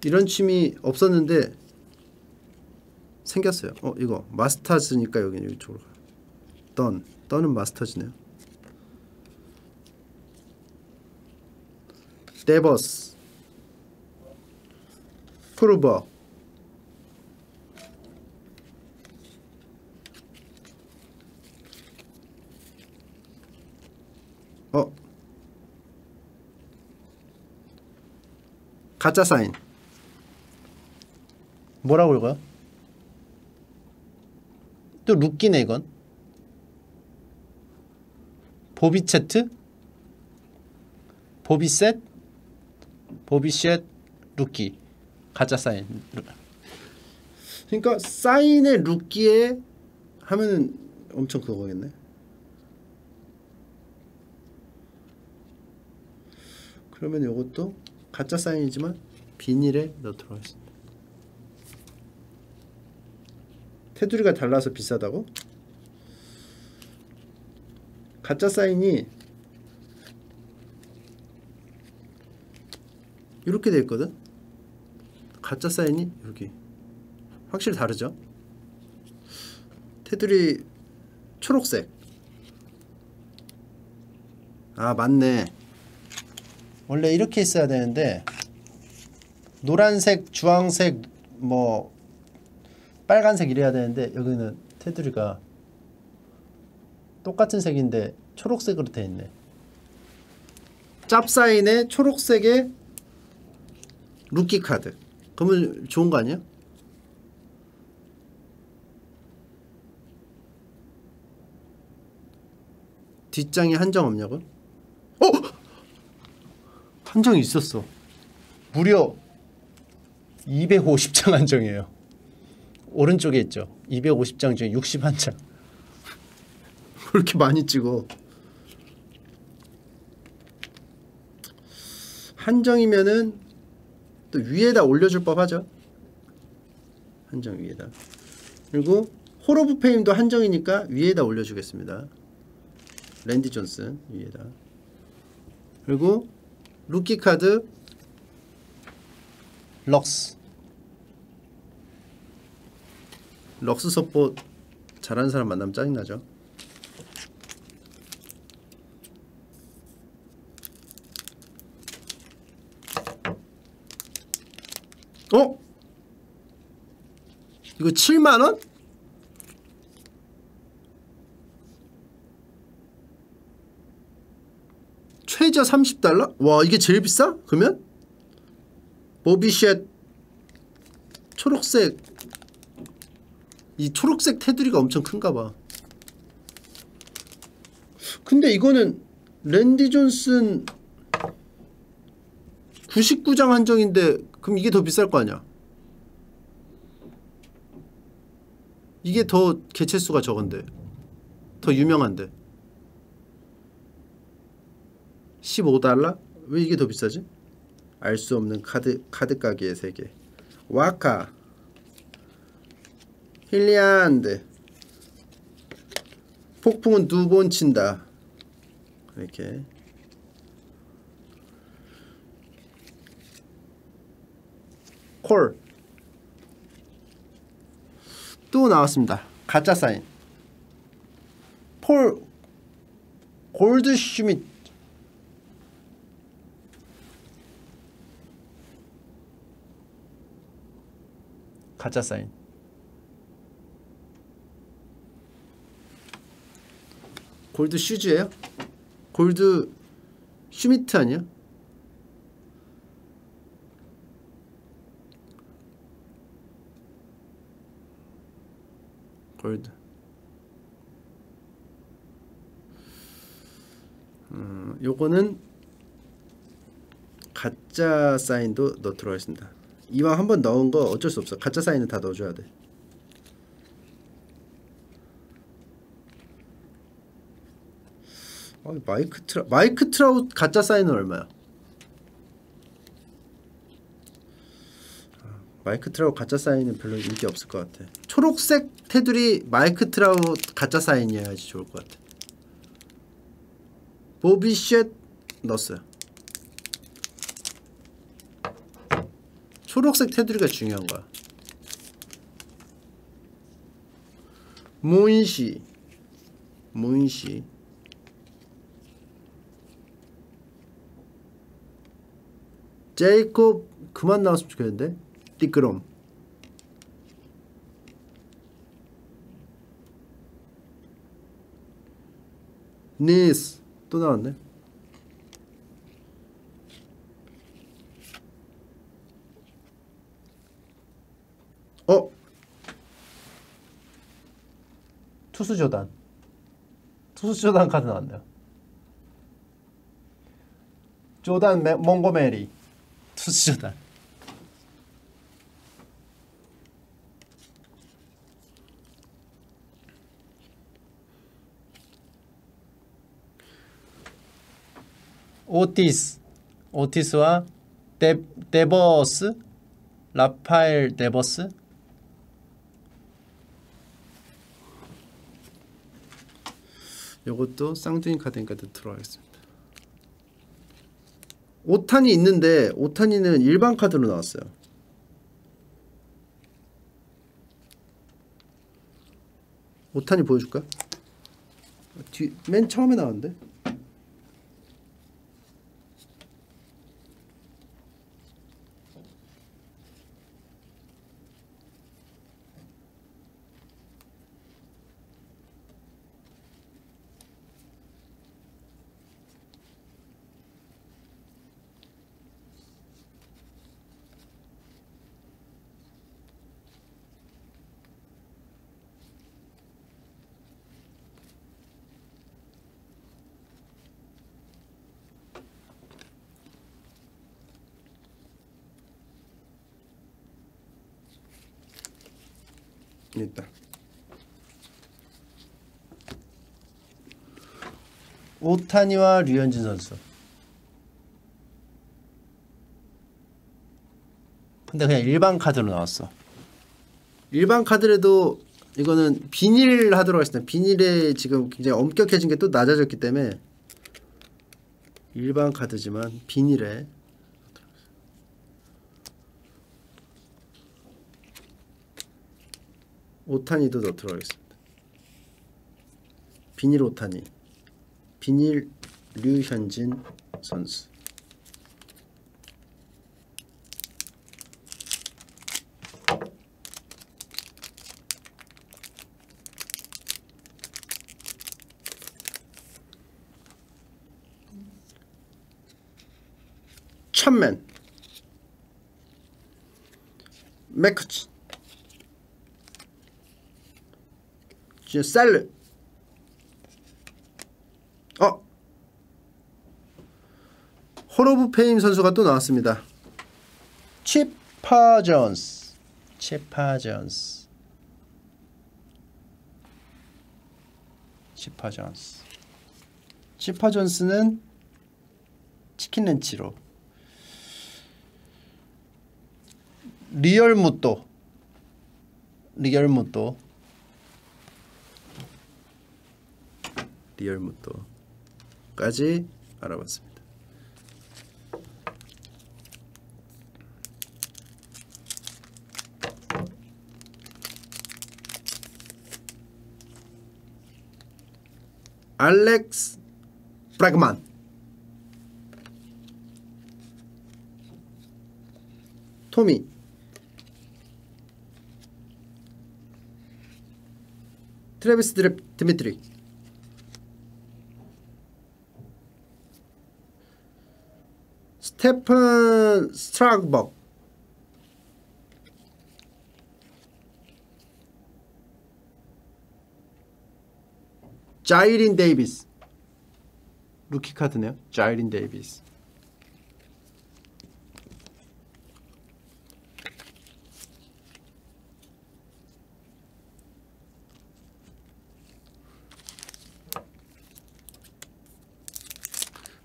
[SPEAKER 1] 이런 취미 없었는데 생겼어요. 어 이거 마스터즈니까 여기 이쪽으로 가. 던 던은 마스터즈네요. 데버스 프루버 어 가짜 사인 뭐라고 읽어요? 또 루키네 이건. 보 비체트? 보 비셋? 보 비셋 루키 가짜 사인. 그러니까 사인의 루키에 하면은 엄청 그거겠네. 그러면 이것도 가짜 사인이지만 비닐에 넣도록 하겠습니다 테두리가 달라서 비싸다고? 가짜 사인이 이렇게 돼 있거든. 가짜 사인이 여기 확실히 다르죠. 테두리 초록색. 아 맞네. 원래 이렇게 있어야 되는데 노란색, 주황색, 뭐 빨간색 이래야 되는데 여기는 테두리가 똑같은 색인데 초록색으로 돼 있네. 짭사인에 초록색의 루키 카드. 그러면 좋은 거 아니야? 뒷장에 한정 없냐고? 어? 한정이 있었어. 무려 250장 한정이에요. 오른쪽에 있죠. 250장 중에 61장. 왜 이렇게 많이 찍어? 한정이면은 또 위에다 올려줄 법하죠. 한정 위에다. 그리고 Hall of Fame도 한정이니까 위에다 올려주겠습니다. 랜디 존슨 위에다. 그리고 루키 카드 럭스 럭스 서포 잘하는 사람 만나면 짜증나죠. 어? 이거 7만원? 최저 30달러? 와 이게 제일 비싸? 그러면? 보비쉣 초록색 이 초록색 테두리가 엄청 큰가 봐. 근데 이거는 랜디 존슨 99장 한정인데 그럼 이게 더 비쌀 거 아니야? 이게 더 개체수가 적은데. 더 유명한데. 15달러? 왜 이게 더 비싸지? 알 수 없는 카드 카드 가게의 세계. 와카 힐리안드 폭풍은 두 번 친다 이렇게 콜 또 나왔습니다. 가짜 사인. 폴 골드 슈밋 가짜 사인. 골드 슈즈예요? 골드 슈미트 아니야? 골드 음, 요거는 가짜 사인도 넣도록 하겠습니다 이왕 한번 넣은 거 어쩔 수 없어 가짜 사인은 다 넣어줘야 돼 어, 마이크 트라 마이크 트라웃 가짜 사인은 얼마야? 마이크 트라우 가짜 사인은 별로 인기 없을 것 같아. 초록색 테두리 마이크 트라우 가짜 사인이어야지 좋을 것 같아. 보비쉣 넣었어요. 초록색 테두리가 중요한 거야. 문시 문시 제이콥 그만 나왔으면 좋겠는데? 띠끄럼. 니스. 또 나왔네. 어? 투수 조단. 투수 조단 카드 나왔네요. 조단 메, 몽고메리 조단 오티스 오티스와 데, 데버스 라파엘 데버스? 요것도 쌍둥이 카드니까 들어가겠습니다 오탄이 있는데 오탄이는 일반 카드로 나왔어요 오탄이 보여줄까? 뒤, 맨 처음에 나왔는데 있다. 오타니와 류현진 선수. 근데 그냥 일반 카드로 나왔어. 일반 카드라도 이거는 비닐 하도록 하겠습니다. 비닐에 지금 굉장히 엄격해진 게 또 낮아졌기 때문에 일반 카드지만 비닐에 오타니도 넣도록 하겠습니다. 비닐 오타니. 비닐 류현진 선수. 천맨. 맥커치 진짜 셀르 어. 호로브 페임 선수가 또 나왔습니다. 치파 존스. 치파 존스. 치파 존스. 치파 존스는 치킨 렌치로. 리얼 무또. 리얼 무또 리얼 무또까지 알아봤습니다. 알렉스 브라그만. 토미. 트래비스 드레, 드미트리 스테픈 스트라그벅. 자이린 데이비스. 루키 카드네요. 자이린 데이비스.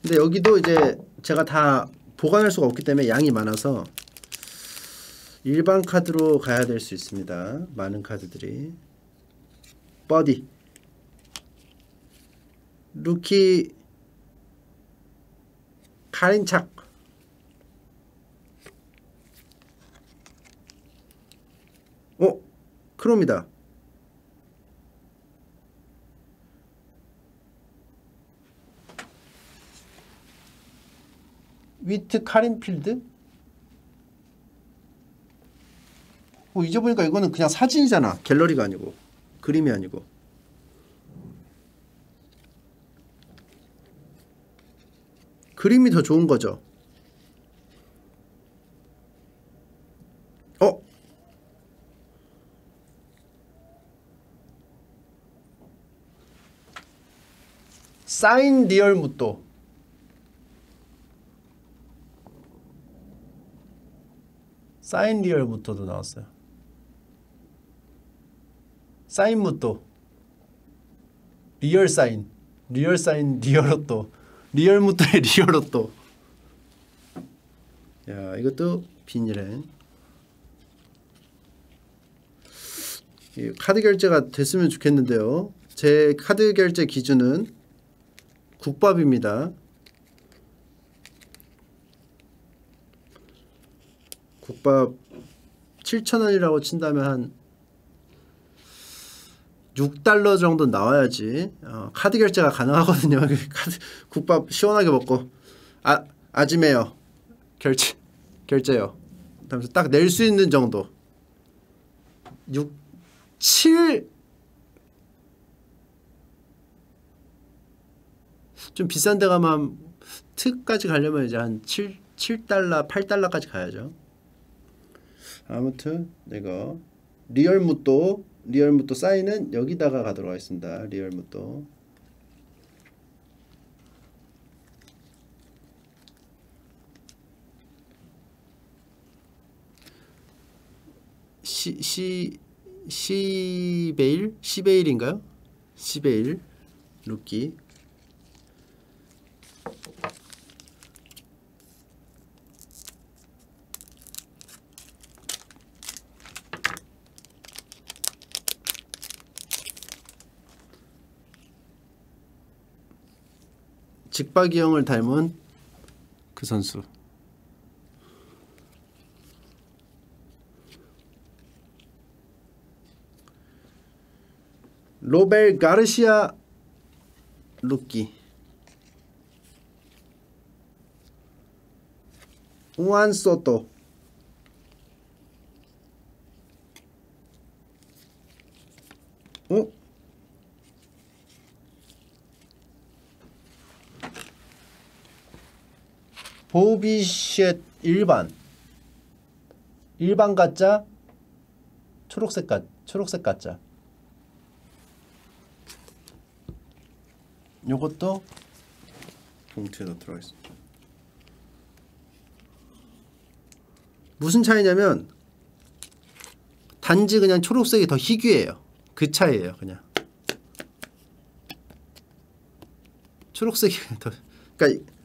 [SPEAKER 1] 근데 여기도 이제 제가 다 보관할 수가 없기 때문에 양이 많아서 일반 카드로 가야 될 수 있습니다. 많은 카드들이 버디 루키 카린착 어? 크롬이다 위트 카린필드? 어, 이제 보니까 이거는 그냥 사진이잖아. 갤러리가 아니고 그림이 아니고. 그림이 더 좋은 거죠. 어? 사인 리얼 무또 사인 리얼 무토도 나왔어요. 사인 무토 리얼 사인 리얼 사인 리얼 로또 리얼 무토의 [LAUGHS] 리얼 로또 야 이것도 비닐에 카드 결제가 됐으면 좋겠는데요. 제 카드 결제 기준은 국밥입니다. 국밥 7,000원이라고 친다면 한 6달러 정도 나와야지 어, 카드 결제가 가능하거든요. [LAUGHS] 카드 국밥 시원하게 먹고 아 아지매요 결제 결제요. 그다음에 딱낼 수 있는 정도 6 7 좀 비싼 데 가면 특까지 가려면 이제 한 7, 7달러, 8달러까지 가야죠. 아무튼 이거 리얼 무또 리얼 무또 사인은 여기다가 가도록 하겠습니다. 리얼 무또 시, 시, 시베일? 시베일인가요? 시베일 루키 직박이 형을 닮은 그 선수. 로벨 가르시아 루키 우안 소토 어? 보비쉣 일반 일반 가짜 초록색 가 초록색 가짜 요것도 봉투에 넣 들어가 있습니다. 무슨 차이냐면 단지 그냥 초록색이 더 희귀해요. 그 차이예요, 그냥. 초록색이 더 그러니까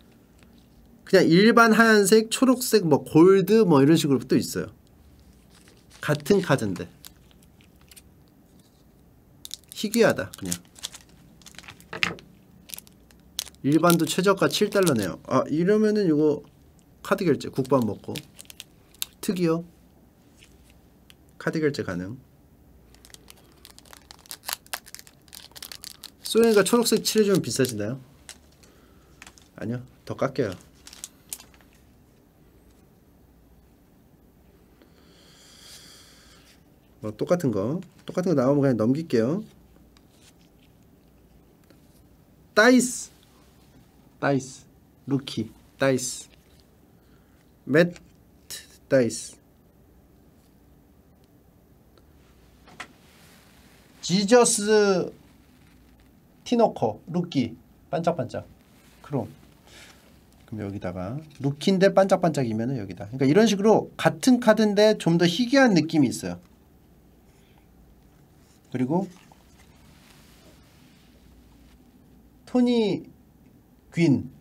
[SPEAKER 1] 그냥 일반 하얀색, 초록색, 뭐 골드 뭐 이런 식으로 또 있어요. 같은 카드인데 희귀하다 그냥. 일반도 최저가 7달러네요. 아 이러면은 이거 카드 결제 국밥 먹고 특이요. 카드 결제 가능. 소니가 초록색 칠해주면 비싸지나요? 아니요 더 깎여요. 뭐 똑같은 거. 똑같은 거 나오면 그냥 넘길게요. 다이스. 다이스. 루키. 다이스. 맷 다이스. 지저스. 티노코 루키. 반짝반짝. 크롬. 그럼 여기다가 루키인데 반짝반짝이면 여기다. 그러니까 이런 식으로 같은 카드인데 좀 더 희귀한 느낌이 있어요 그리고 토니 귄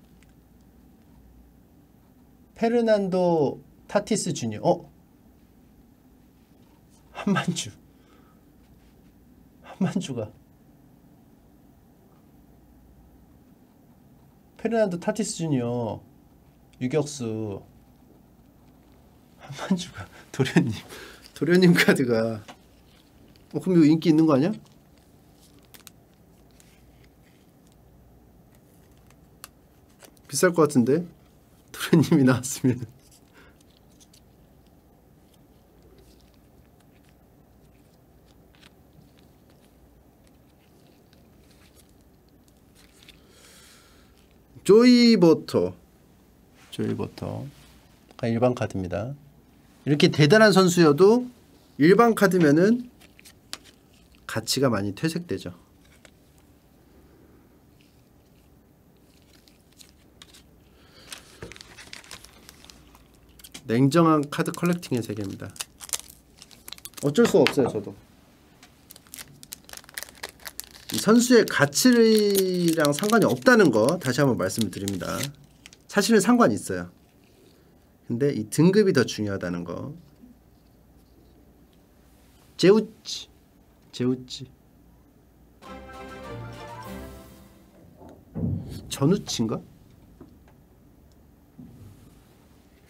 [SPEAKER 1] 페르난도 타티스 주니어. 어? 한만주. 한만주가 페르난도 타티스 주니어 유격수. 한만주가 도련님 도련님 카드가 어 그럼 이거 인기 있는 거 아니야? 비쌀 것 같은데? [LAUGHS] 도련님이 나왔으면. 조이버터. 조이버터. 일반 카드입니다. 이렇게 대단한 선수여도 일반 카드면은 가치가 많이 퇴색되죠 냉정한 카드 컬렉팅의 세계입니다. 어쩔 수 없어요, 저도. 선수의 가치랑 상관이 없다는 거 다시 한번 말씀을 드립니다. 사실은 상관이 있어요. 근데 이 등급이 더 중요하다는 거. 제우치. 제우치. 전우치인가?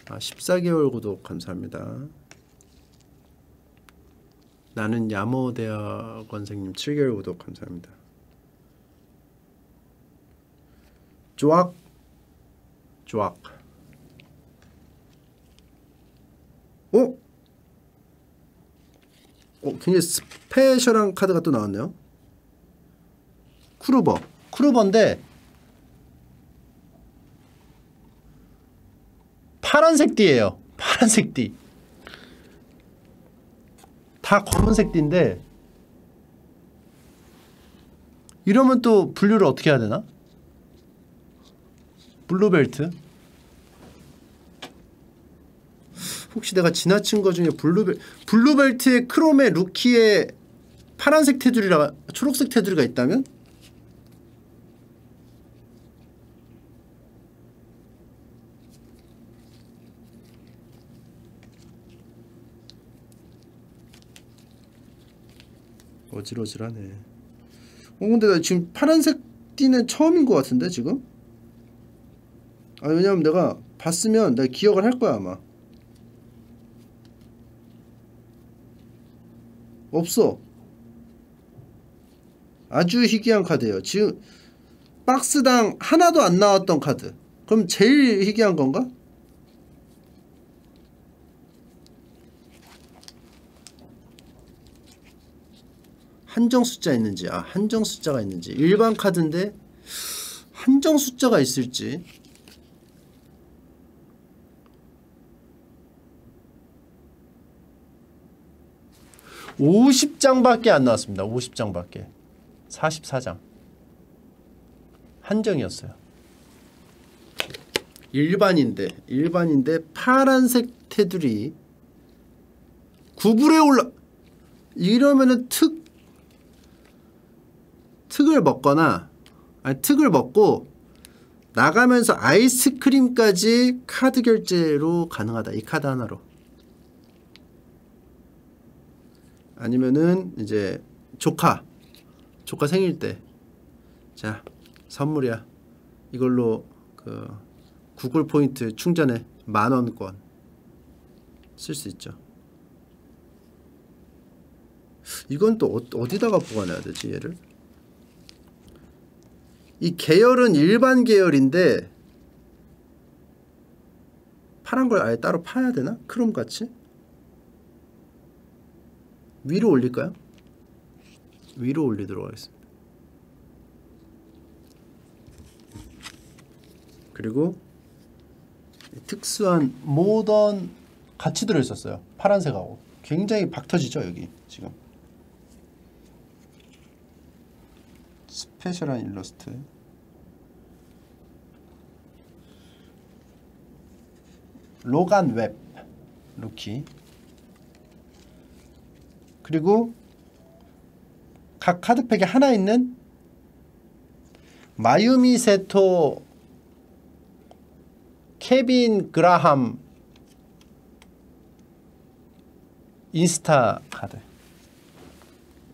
[SPEAKER 1] 아, 14개월 구독 감사합니다. 나는 야모대학원생님 7개월 구독 감사합니다. 조악 조악 어? 어 굉장히 스페셜한 카드가 또 나왔네요. 쿠루버 쿠루버인데 파란색 띠예요. 파란색 띠. 다 검은색 띠인데 이러면 또 분류를 어떻게 해야 되나? blue belt 혹시 내가 지나친 거 중에 blue bel blue belt의 크롬에 루키에 파란색 테두리라 초록색 테두리가 있다면? 어질어질하네. 어 근데 나 지금 파란색 띠는 처음인 것 같은데 지금? 아 왜냐면 내가 봤으면 내가 기억을 할 거야 아마 없어. 아주 희귀한 카드예요. 지금 박스당 하나도 안 나왔던 카드. 그럼 제일 희귀한 건가? 한정 숫자 있는지 아 한정 숫자가 있는지. 일반 카드인데 한정 숫자가 있을지 5 0 장밖에 안 나왔습니다. 5 0 장밖에 44장 한정이었어요. 일반인데 일반인데 파란색 테두리 구불에 올라 이러면은 특 특을 먹거나 아니 특을 먹고 나가면서 아이스크림까지 카드 결제로 가능하다. 이 카드 하나로. 아니면은 이제 조카 조카 생일 때 자 선물이야 이걸로 그 구글 포인트 충전에 만 원권 쓸 수 있죠. 이건 또 어, 어디다가 보관해야 되지 얘를? 이 계열은 일반 계열인데 파란 걸 아예 따로 파야 되나? 크롬 같이? 위로 올릴까요? 위로 올리도록 하겠습니다. 그리고 특수한 모던 같이 들어있었어요. 파란색하고 굉장히 박터지죠 여기 지금 스페셜한 일러스트 로간 웹 루키 그리고 각 카드팩에 하나 있는 마유미 세토 케빈 그라함 인스타 카드.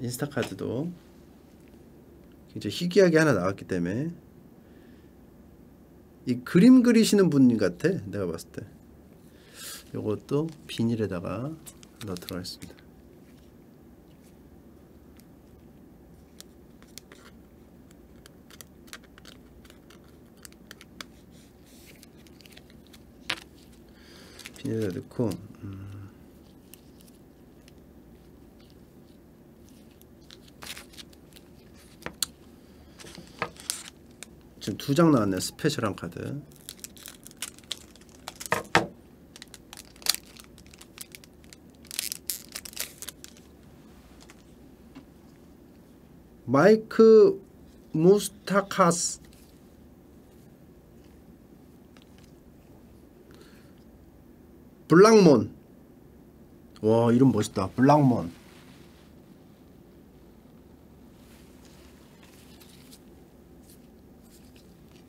[SPEAKER 1] 인스타 카드도 굉장히 희귀하게 하나 나왔기 때문에 이 그림 그리시는 분 같아 내가 봤을 때. 요것도 비닐에다가 넣도록 하겠습니다 비닐에 넣고 음. 지금 두 장 나왔네요 스페셜한 카드 마이크 무스타카스 블랑몬. 와 이름 멋있다. 블랑몬.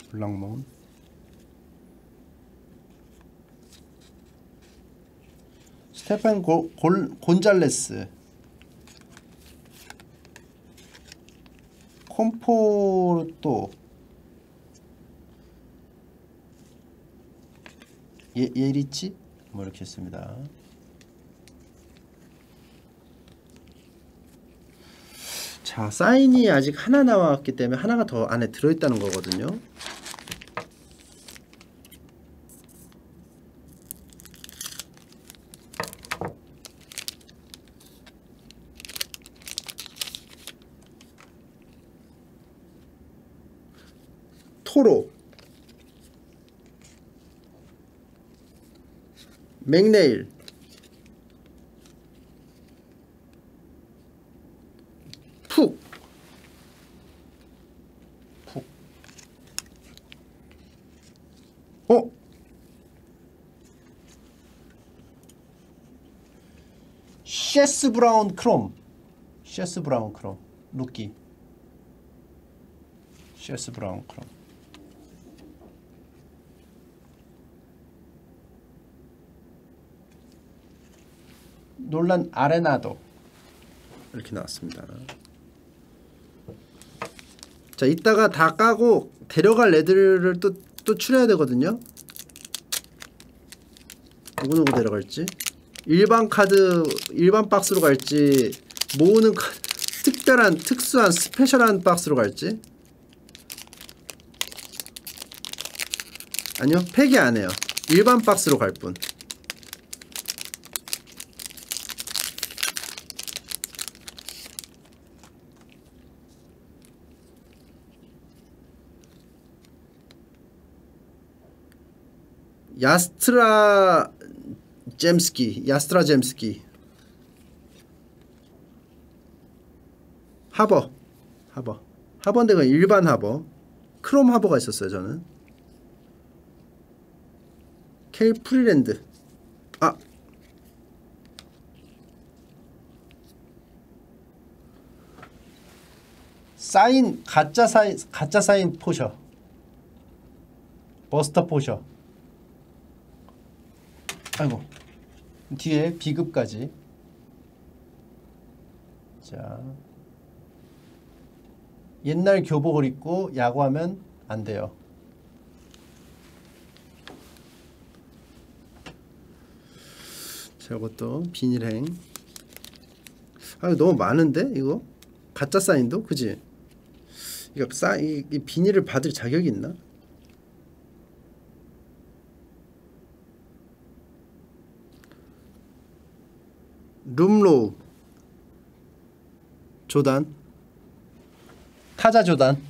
[SPEAKER 1] 블랑몬. 스테판 고, 골, 곤잘레스. 콤포르토. 예, 예리치 뭐 이렇게 했습니다. 자 사인이 아직 하나 나왔기 때문에 하나가 더 안에 들어있다는 거거든요. 토로 맥네일. 푹. 푹. 어? 셰스 브라운 크롬. 셰스 브라운 크롬. 루키. 세스 브라운 크롬 놀란 아레나도 이렇게 나왔습니다. 자 이따가 다 까고 데려갈 애들을 또 또 추려야 되거든요 누구 누구 데려갈지 일반 카드 일반 박스로 갈지 모으는 카, 특별한 특수한 스페셜한 박스로 갈지 아니요 폐기 안 해요 일반 박스로 갈 뿐. 야스트라 잼스키 야스트라 잼스키. 하버 하버. 하버인데 그 일반 하버. 크롬 하버가 있었어요 저는. 케일 프리랜드. 아. 사인 가짜 사인 가짜 사인 포셔. 버스터 포셔 아이고. 뒤에 비급까지. 자. 옛날 교복을 입고 야구하면 안 돼요. 자 이것도 비닐행. 아 너무 많은데 이거? 가짜 사인도? 그지? 이거 사이 이 비닐을 받을 자격이 있나 룸로우 조단? 타자 조단.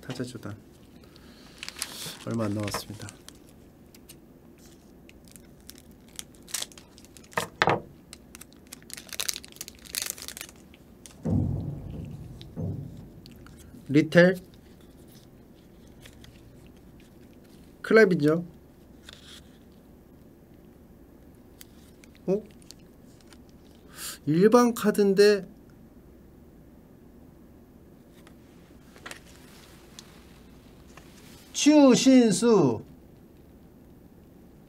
[SPEAKER 1] 타자 조단. 얼마 안 남았습니다. 리텔? 클랩이죠 일반 카드인데 추신수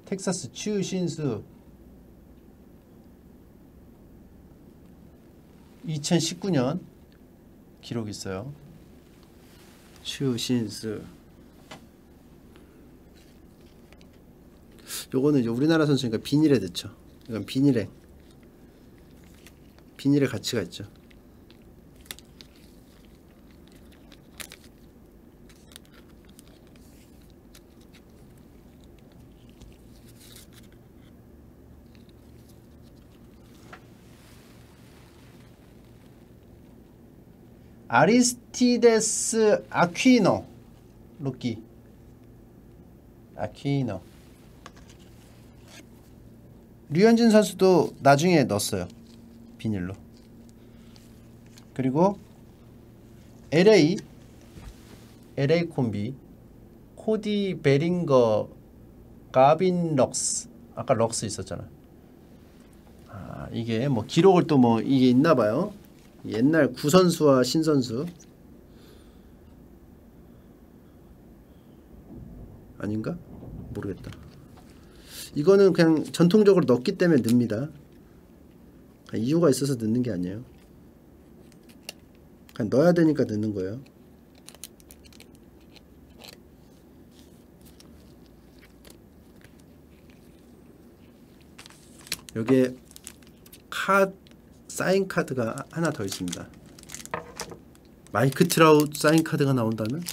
[SPEAKER 1] 텍사스 추신수 2019년 기록 있어요. 추신수 요거는 이제 우리나라 선수니까 비닐에 넣죠. 이건 비닐에 비닐의 가치가 있죠. 아리스티데스 아퀴노 루키. 아퀴노. 류현진 선수도 나중에 넣었어요 비닐로 그리고 LA LA 콤비 코디 베링거 가빈 럭스 아까 럭스 있었잖아 아 이게 뭐 기록을 또 뭐 이게 있나봐요 옛날 구선수와 신선수 아닌가? 모르겠다. 이거는 그냥 전통적으로 넣기 때문에 넣습니다. 이유가 있어서 넣는 게 아니에요. 그냥 넣어야 되니까 넣는 거예요. 여기에 카 사인 카드가 하나 더 있습니다. 마이크 트라우 사인 카드가 나온다면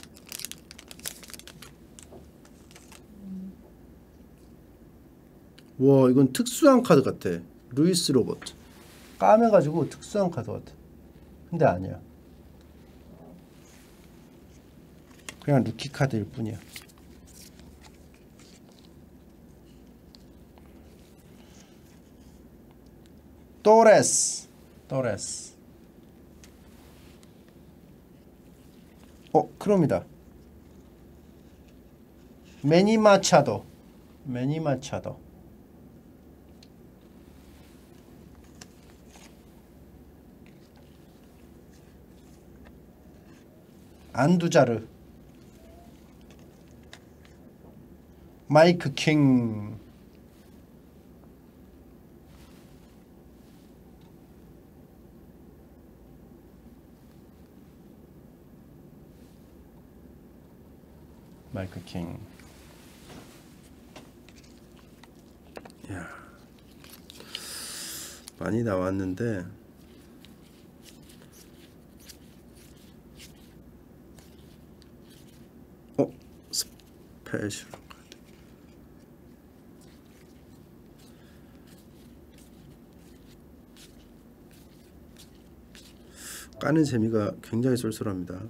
[SPEAKER 1] 와 이건 특수한 카드 같아. 루이스 로버트 까매가지고 특수한 카드 같아. 근데 아니야. 그냥 루키 카드일 뿐이야. 또레스 또레스 어 크롬이다 매니 마차도 매니 마차도 안두자르. 마이크 킹. 마이크 킹. 많이 나왔는데 스페셜 카드. 까는 재미가 굉장히 쏠쏠합니다.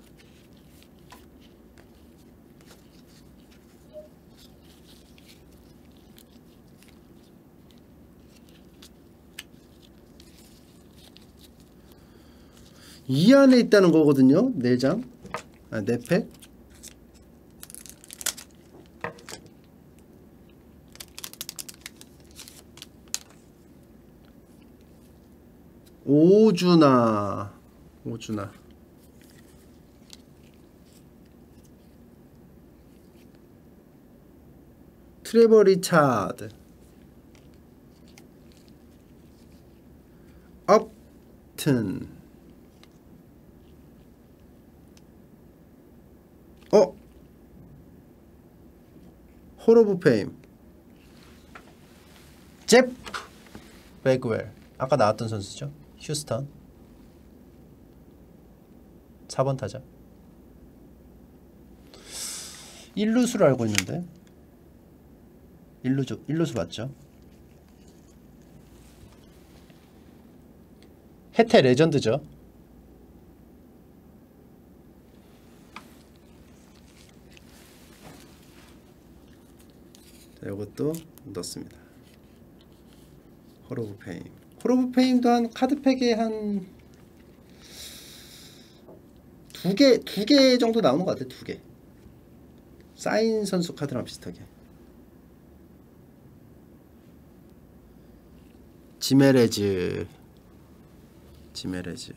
[SPEAKER 1] 이 안에 있다는 거거든요. 네 장. 아, 네 팩. 오주나. 오주나. 트레버 리차드. 업튼. 어? 홀 오브 페임 제프 베그웰 아까 나왔던 선수죠 휴스턴 4번 타자 1루수를 알고 있는데 1루수, 1루수 맞죠? 해태 레전드죠 자, 이것도 넣습니다. Hall of Fame. Fame도 한 카드팩에 한 두 개, 두 개 정도 나오는 것 같아요. 두 개. 사인 선수 카드랑 비슷하게. 지메레즈. 지메레즈.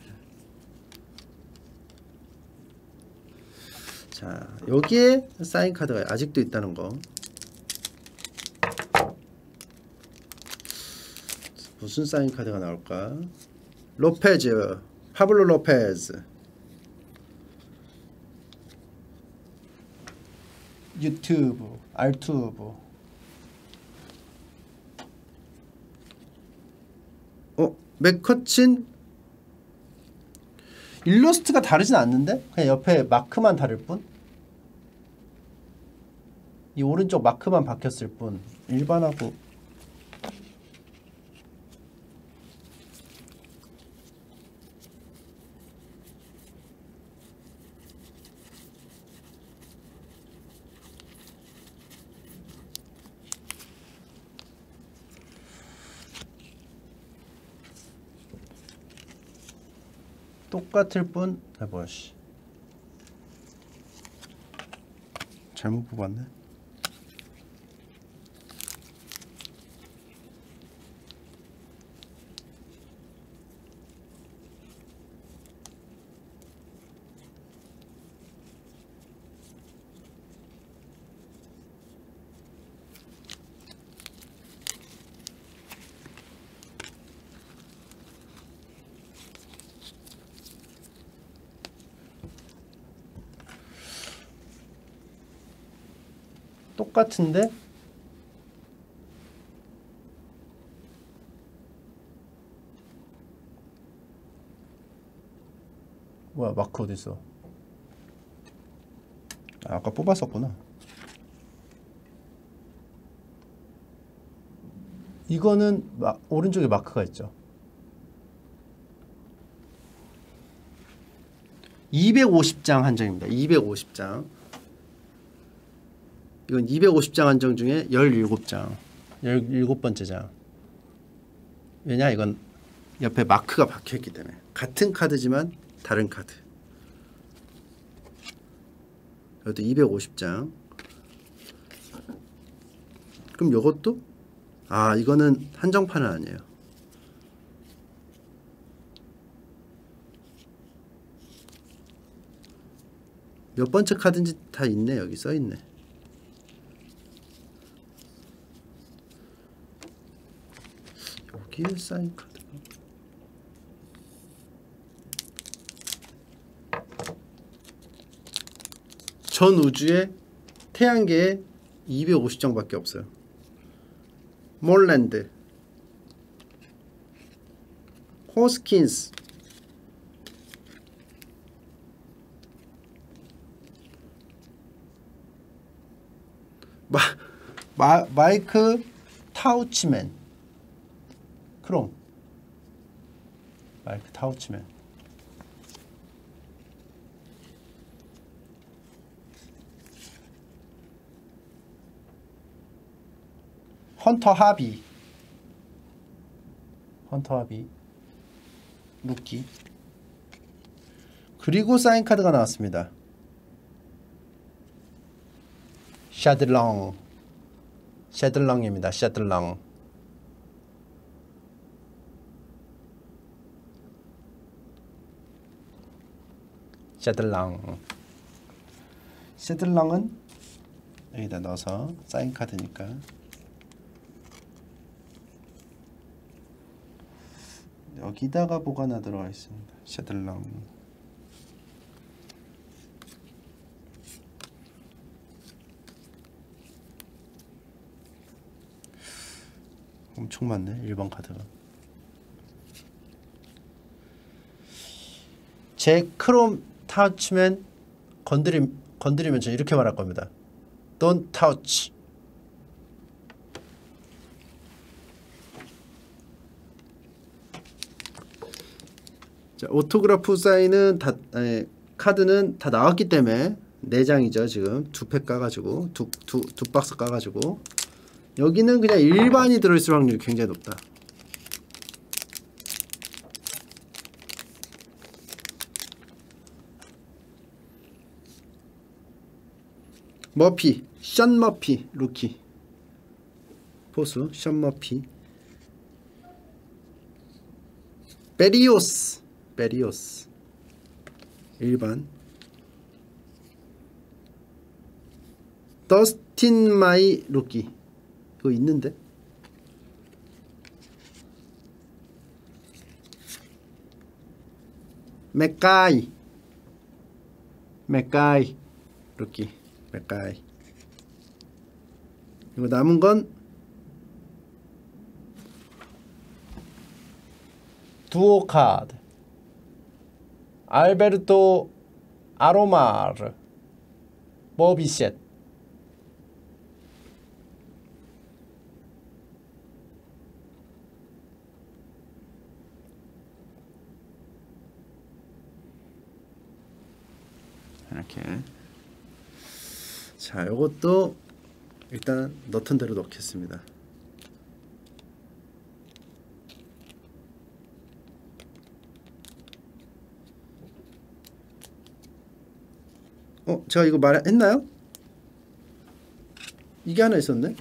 [SPEAKER 1] 자, 여기에 사인 카드가 아직도 있다는 거. 무슨 사인 카드가 나올까? 로페즈, 파블로 로페즈. 유튜브, 알투브. 어, 맥커친 일러스트가 다르진 않는데? 그냥 옆에 마크만 다를 뿐? 이 오른쪽 마크만 바뀌었을 뿐 일반하고 똑같을 뿐. 씨. 잘못 뽑았네. 똑같은데? 뭐야 마크 어딨어? 아, 아까 뽑았었구나. 이거는 마, 오른쪽에 마크가 있죠. 250장 한정입니다. 250장 이건 250장 한정 중에 17장. 17번째 장. 왜냐? 이건 옆에 마크가 박혀있기 때문에. 같은 카드지만 다른 카드. 이것도 250장. 그럼 이것도? 아 이거는 한정판은 아니에요. 몇 번째 카드인지 다 있네 여기 써있네 여기에 사인 카드 전 우주에 태양계에 250장밖에 없어요. 몰랜드 호스킨스 마, 마, 마이크 타우치맨 크롬 마이크 타우치맨 헌터 하비. 헌터 하비. 루키 그리고 사인 카드가 나왔습니다. 샤들랑. 샤들랑입니다. 샤들랑 샤들랑. 샤들랑은 여기다 넣어서 사인 카드니까. 여기다가 보관하도록 하겠습니다. 샤들랑. 엄청 많네 1번 카드가. 제 크롬 타치면 건드리, 건드리면 저 이렇게 말할 겁니다. Don't touch. 자, autograph 사인은 다 에, 카드는 다 나왔기 때문에 4장이죠 지금. 두 팩 까가지고 두, 두, 두 박스 까가지고. 여기는 그냥 일반이 들어있을 확률이 굉장히 높다 머피 션 머피 루키. 포수 션 머피. 베리오스 베리오스. 일반. 더스틴 마이 루키. 그거 있는데? 맥가이. 맥가이 루키 맥가이. 그리고 남은 건 두오 카드. 알베르토 아로마르. 버비셋. 이렇게 자 요것도 일단 넣던 대로 넣겠습니다. 어 제가 이거 말했나요? 이게 하나 있었네?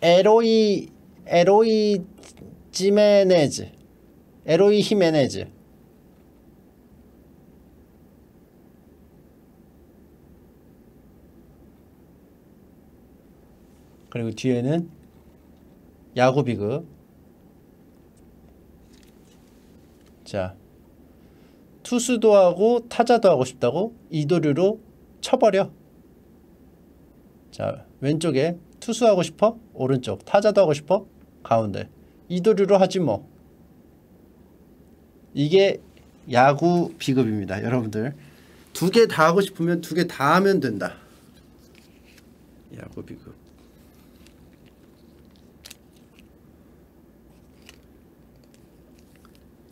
[SPEAKER 1] 에로이 에로이 지메네즈. 에로이 히메네즈 그리고 뒤에는 야구 비급 자 투수도 하고 타자도 하고 싶다고 이도류로 쳐버려. 자 왼쪽에 투수하고 싶어? 오른쪽. 타자도 하고 싶어? 가운데. 이도류로 하지 뭐. 이게 야구 비급입니다 여러분들. 두 개 다 하고 싶으면 두 개 다 하면 된다. 야구 비급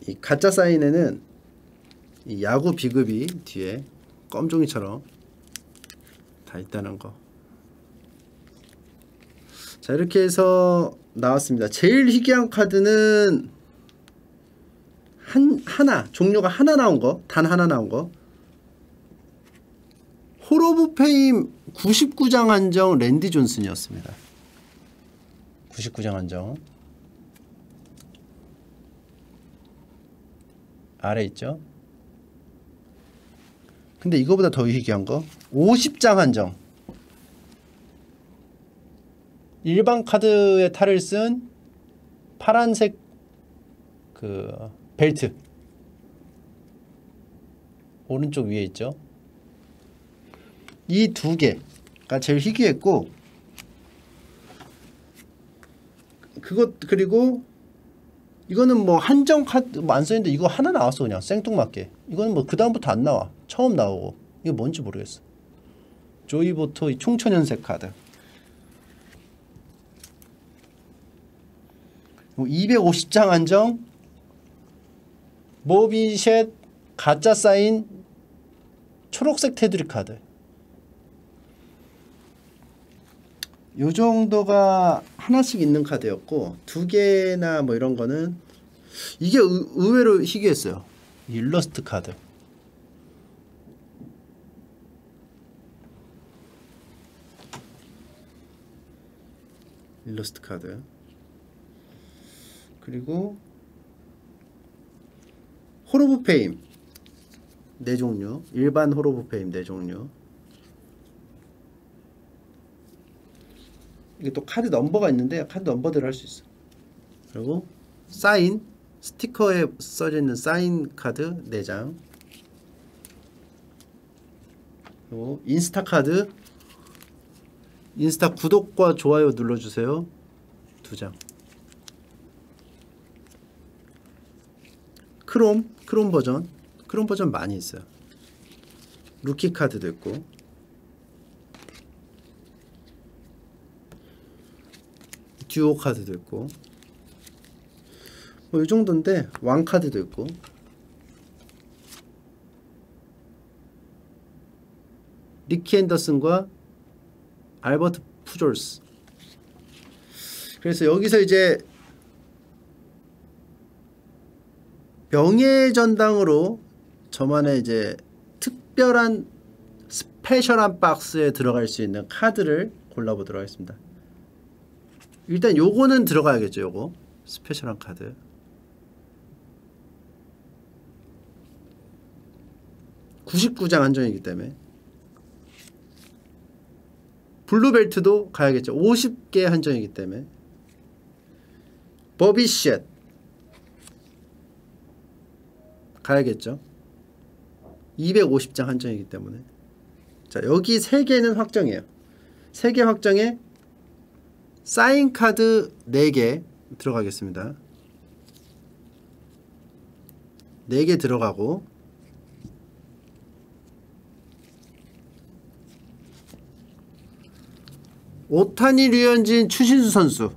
[SPEAKER 1] 이 가짜 사인에는 이 야구 비급이 뒤에 껌종이처럼 다 있다는 거. 자 이렇게 해서 나왔습니다. 제일 희귀한 카드는 한 하나 종류가 하나 나온 거, 단 하나 나온 거. 호로브 페임 99장 한정 랜디 존슨이었습니다. 99장 한정. 아래 있죠. 근데 이거보다 더 희귀한 거 50장 한정 일반 카드의 탈을 쓴 파란색 그 벨트 오른쪽 위에 있죠. 이 두 개가 제일 희귀했고 그것 그리고 이거는 뭐 한정 카드 뭐 안 써있는데 이거 하나 나왔어 그냥. 생뚱맞게. 이거는 뭐 그 다음부터 안 나와. 처음 나오고. 이게 뭔지 모르겠어. 조이보토 이 총천연색 카드. 250장 한정. 모비셋 가짜 사인 초록색 테두리 카드 요 정도가 하나씩 있는 카드였고 두 개나 뭐 이런 거는 이게 의, 의외로 희귀했어요. 일러스트 카드. 일러스트 카드. 그리고 호로브 페임 네 종류 일반 호로브 페임 네 종류 이게 또 카드 넘버가 있는데 카드 넘버대로 할 수 있어. 그리고 사인 스티커에 써져 있는 사인 카드 4장. 그리고 인스타 카드. 인스타 구독과 좋아요 눌러주세요. 2장. 크롬 크롬 버전. 크롬 버전 많이 있어요. 루키 카드도 있고 듀오 카드도 있고. 뭐 이 정도인데 왕 카드도 있고. 리키 앤더슨과 알버트 푸졸스. 그래서 여기서 이제 명예 전당으로 저만의 이제 특별한 special한 박스에 들어갈 수 있는 카드를 골라보도록 하겠습니다. 일단 요거는 들어가야겠죠 요거. special한 카드. (99장) 한정이기 때문에. 블루벨트도 가야겠죠. (50개) 한정이기 때문에. 버비쉣. 가야겠죠. 250장 한정이기 때문에. 자 여기 3개는 확정이에요. 3개 확정에 사인 카드 4개 들어가겠습니다. 4개 들어가고 오타니 류현진 추신수 선수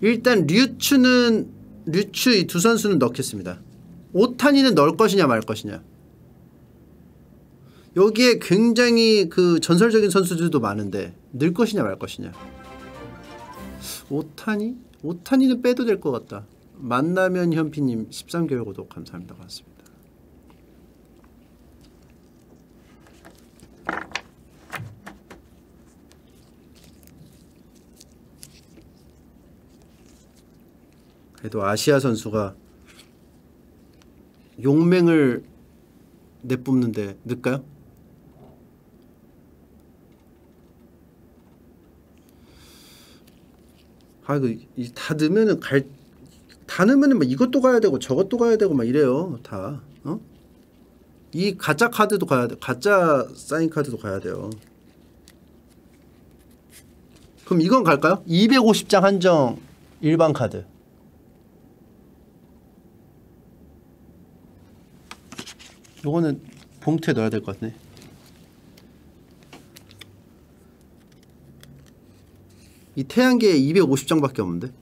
[SPEAKER 1] 일단 류추는 류추 이 두 선수는 넣겠습니다. 오타니는 넣을 것이냐 말 것이냐 여기에 굉장히 그 전설적인 선수들도 많은데 늘 것이냐 말 것이냐 오타니? 오타니는 빼도 될 것 같다 만나면 현피님 13개월 구독 감사합니다 고맙습니다 그래도 아시아 선수가 용맹을 내뿜는데 늦까요? 아 이거 다 넣으면은 갈 다 넣으면은 막 이것도 가야 되고 저것도 가야 되고 막 이래요 다 어? 이 가짜 카드도 가야 돼 가짜 사인 카드도 가야 돼요 그럼 이건 갈까요? 250장 한정 일반 카드 요거는 봉투에 넣어야 될 것 같네 이 태양계에 250장밖에 없는데?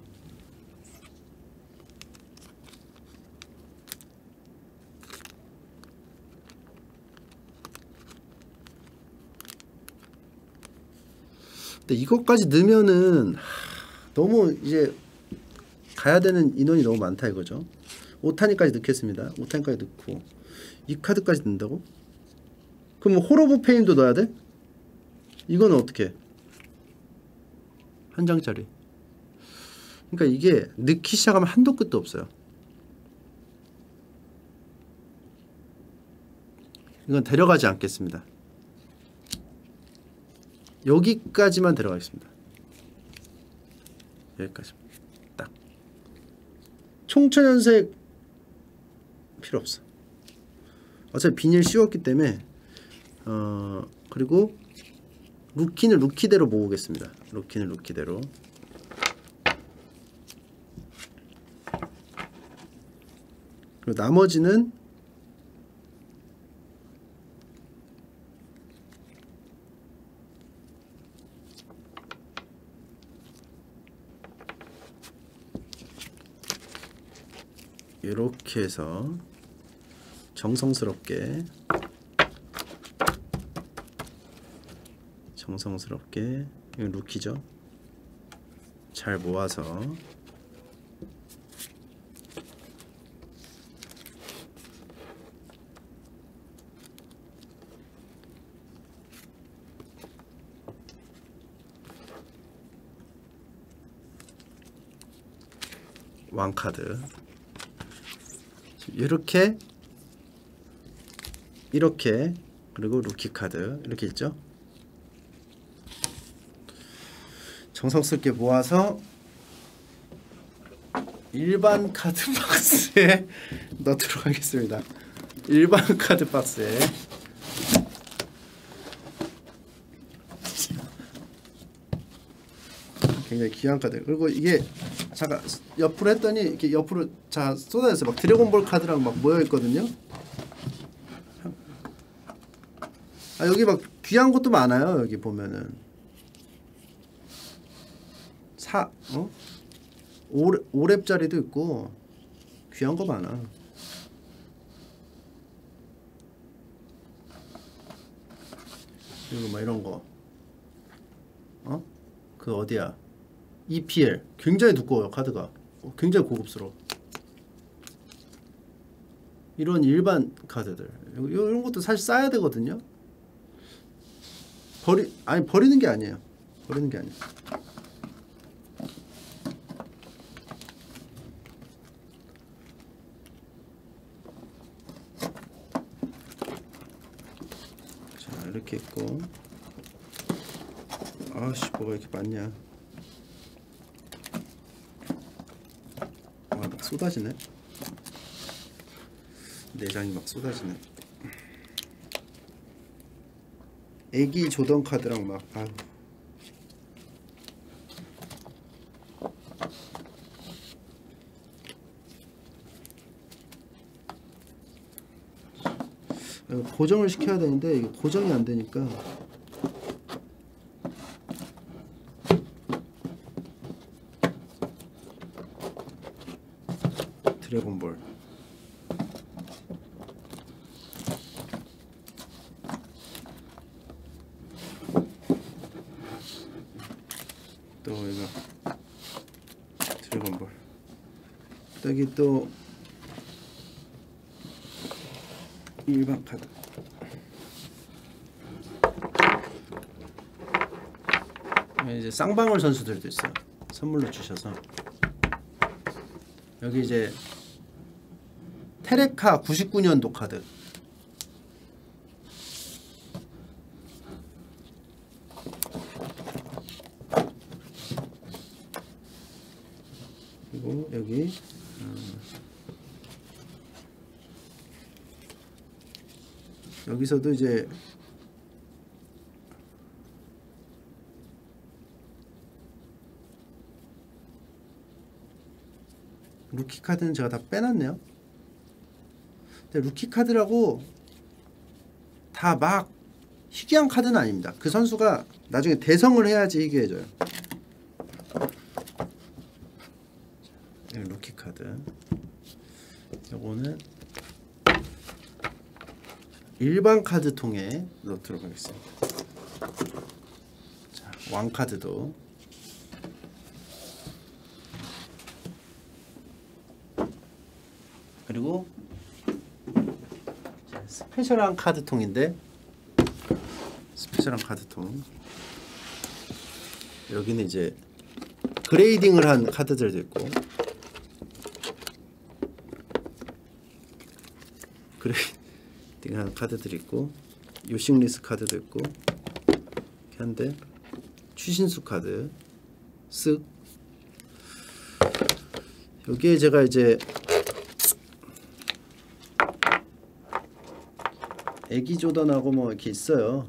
[SPEAKER 1] 근데 이것까지 넣으면은 너무 이제 가야 되는 인원이 너무 많다 이거죠. 5탄이까지 넣겠습니다. 5탄까지 넣고. 이 카드까지 넣는다고? 그럼 호러브 페인도 넣어야 돼? 이거는 어떻게 한 장짜리. 그러니까 이게 넣기 시작하면 한도 끝도 없어요. 이건 데려가지 않겠습니다. 여기까지만 데려가겠습니다. 여기까지. 딱. 총천연색 필요 없어. 어차피 비닐 씌웠기 때문에 어 그리고 루키는 루키대로 모으겠습니다. 루키는 루키대로. 그리고 나머지는 이렇게 해서 정성스럽게 정성스럽게 루키죠. 잘 모아서. 왕카드. 이렇게 이렇게 그리고 루키 카드. 이렇게 있죠 정성스럽게 모아서 일반 카드 [LAUGHS] 박스에 넣도록 하겠습니다. 일반 카드 박스에. 굉장히 귀한 카드. 그리고 이게 잠깐 옆으로 했더니 이렇게 옆으로 자 쏟아졌어요. 막 드래곤볼 카드랑 막 모여 있거든요. 아 여기 막 귀한 것도 많아요 여기 보면은 사 어? 5, 5렙짜리도 있고 귀한 거 많아. 그리고 막 이런 거. 어? 그 어디야? EPL 굉장히 두꺼워요 카드가. 어, 굉장히 고급스러워. 이런 일반 카드들. 요- 이런 것도 사실 싸야 되거든요. 버리 아니 버리는 게 아니에요. 버리는 게 아니에요 자 이렇게 있고 이렇게 많냐 아, 막 쏟아지네. 내장이 막 쏟아지네. 애기 조던 카드랑 막 아유. 이거 고정을 시켜야 되는데 고정이 안 되니까 드래곤볼 또 이거 드래곤볼 여기 또 일반 카드 이제 쌍방울 선수들도 있어요. 선물로 주셔서. 여기 이제 테레카 99년도 카드 그리고 여기 음, 여기서도 이제 루키 카드는 제가 다 빼놨네요. 근데 루키 카드라고 다 막 희귀한 카드는 아닙니다. 그 선수가 나중에 대성을 해야지 희귀해져요. 이 루키 카드. 요거는 일반 카드 통에 넣도록 하겠습니다. 자, 왕 카드도. 그리고 자, special한 카드통인데 special한 카드통. 여기는 이제 그레이딩을 한 카드들도 있고 그레 이딩한 카드들이 있고 요싱리스 카드도 있고 이렇게 한데 추신수 카드 쓱 여기에 제가 이제 애기 조던하고 뭐 이렇게 있어요.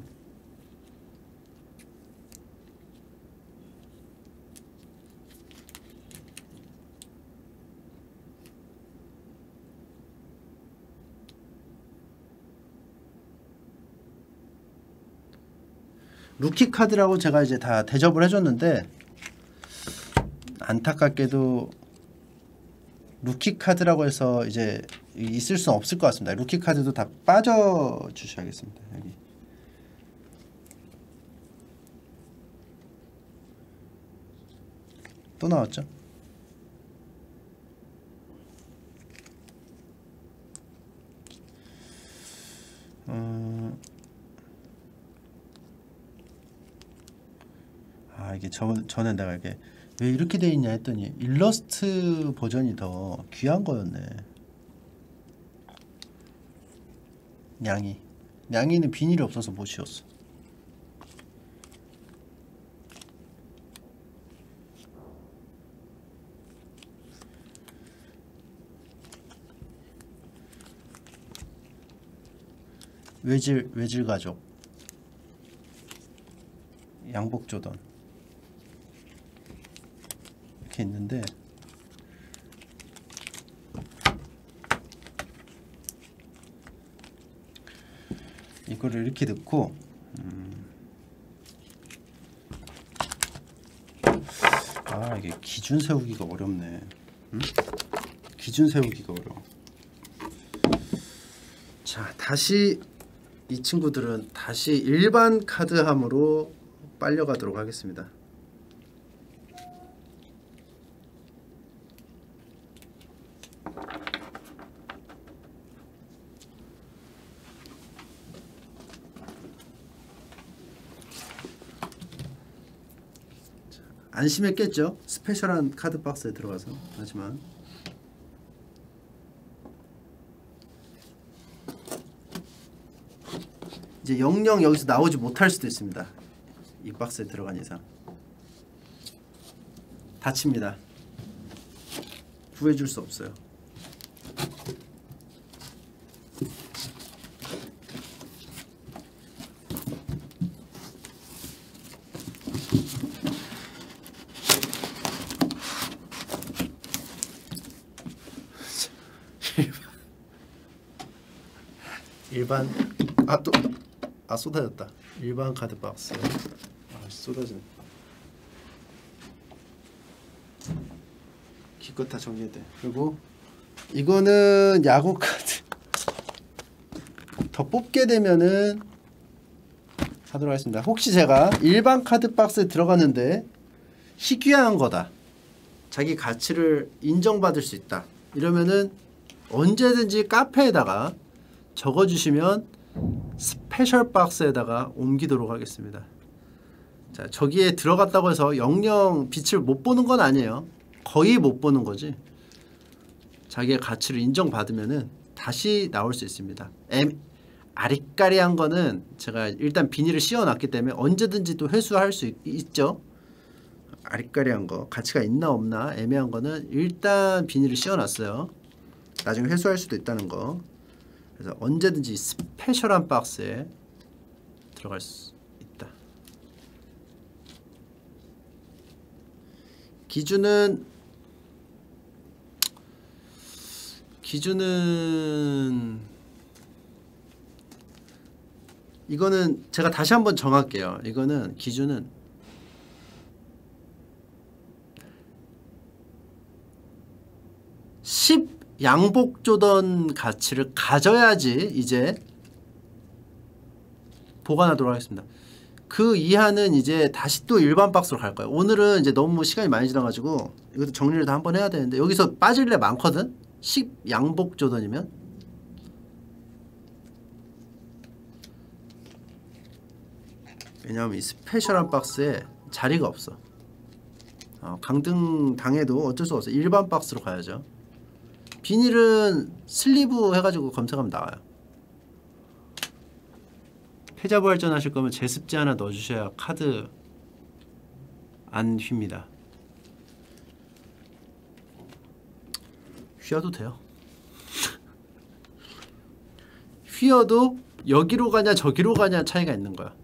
[SPEAKER 1] 루키 카드라고 제가 이제 다 대접을 해줬는데 안타깝게도 루키 카드라고 해서 이제 있을 수는 없을 것 같습니다. 루키 카드도 다 빠져 주셔야겠습니다. 여기. 또 나왔죠? 이게 저, 전에 내가 이게 왜 이렇게 돼 있냐 했더니 일러스트 버전이 더 귀한 거였네. 냥이. 냥이는 비닐이 없어서 못 씌웠어. 외질 외질 가족. 양복 조던 이렇게 있는데 이거를 이렇게 넣고 음. 아 이게 기준 세우기가 어렵네 음? 기준 세우기가 어려워 자 다시 이 친구들은 다시 일반 카드함으로 빨려가도록 하겠습니다 안심했겠죠? 스페셜한 카드 박스에 들어가서 하지만 이제 영영 여기서 나오지 못할 수도 있습니다. 이 박스에 들어간 이상 다칩니다. 구해줄 수 없어요. 일반 아또아 쏟아졌다. 일반 카드 박스. 아 쏟아지네. 기껏 다 돼. 그리고 이거는 야구 카드. 더 뽑게 되면은 하도록 하겠습니다. 혹시 제가 일반 카드 박스에 들어갔는데 희귀한 거다. 자기 가치를 인정받을 수 있다. 이러면은 언제든지 카페에다가 적어주시면 special 박스에다가 옮기도록 하겠습니다. 자 저기에 들어갔다고 해서 영영 빛을 못 보는 건 아니에요. 거의 못 보는 거지. 자기의 가치를 인정받으면은 다시 나올 수 있습니다. 엠, 아리까리한 거는 제가 일단 비닐을 씌워놨기 때문에 언제든지 또 회수할 수 있, 죠 아리까리한 거 가치가 있나 없나 애매한 거는 일단 비닐을 씌워놨어요. 나중에 회수할 수도 있다는 거. 그래서 언제든지 스페셜한 박스에 들어갈 수 있다. 기준은 기준은 이거는 제가 다시 한번 정할게요. 이거는 기준은 10 양복 조던 가치를 가져야지 이제 보관하도록 하겠습니다. 그 이하는 이제 다시 또 일반 박스로 갈 거예요. 오늘은 이제 너무 시간이 많이 지나가지고 이것도 정리를 다 한번 해야 되는데 여기서 빠질 래 많거든? 10 양복 조던이면 왜냐하면 이 스페셜한 박스에 자리가 없어 어, 강등 당해도 어쩔 수 없어 일반 박스로 가야죠 비닐은 슬리브 해가지고 검색하면 나와요 패자 부활전 하실 거면 제습제 하나 넣어주셔야 카드 안 휩니다 휘어도 돼요 [LAUGHS] 휘어도 여기로 가냐 저기로 가냐 차이가 있는 거야.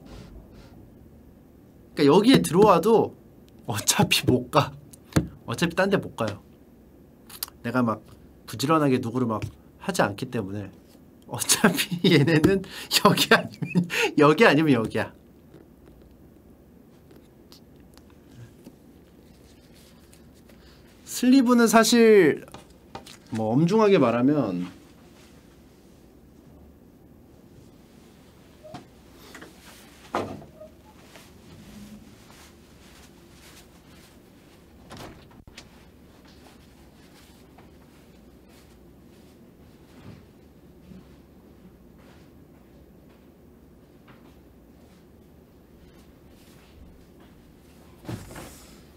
[SPEAKER 1] 그러니까 여기에 들어와도 어차피 못 가. 어차피 딴 데 못 가요. 내가 막 부지런하게 누구를 막 하지 않기 때문에 어차피 [LAUGHS] 얘네는 여기 아니면 여기 아니면 여기야. 슬리브는 사실 뭐 엄중하게 말하면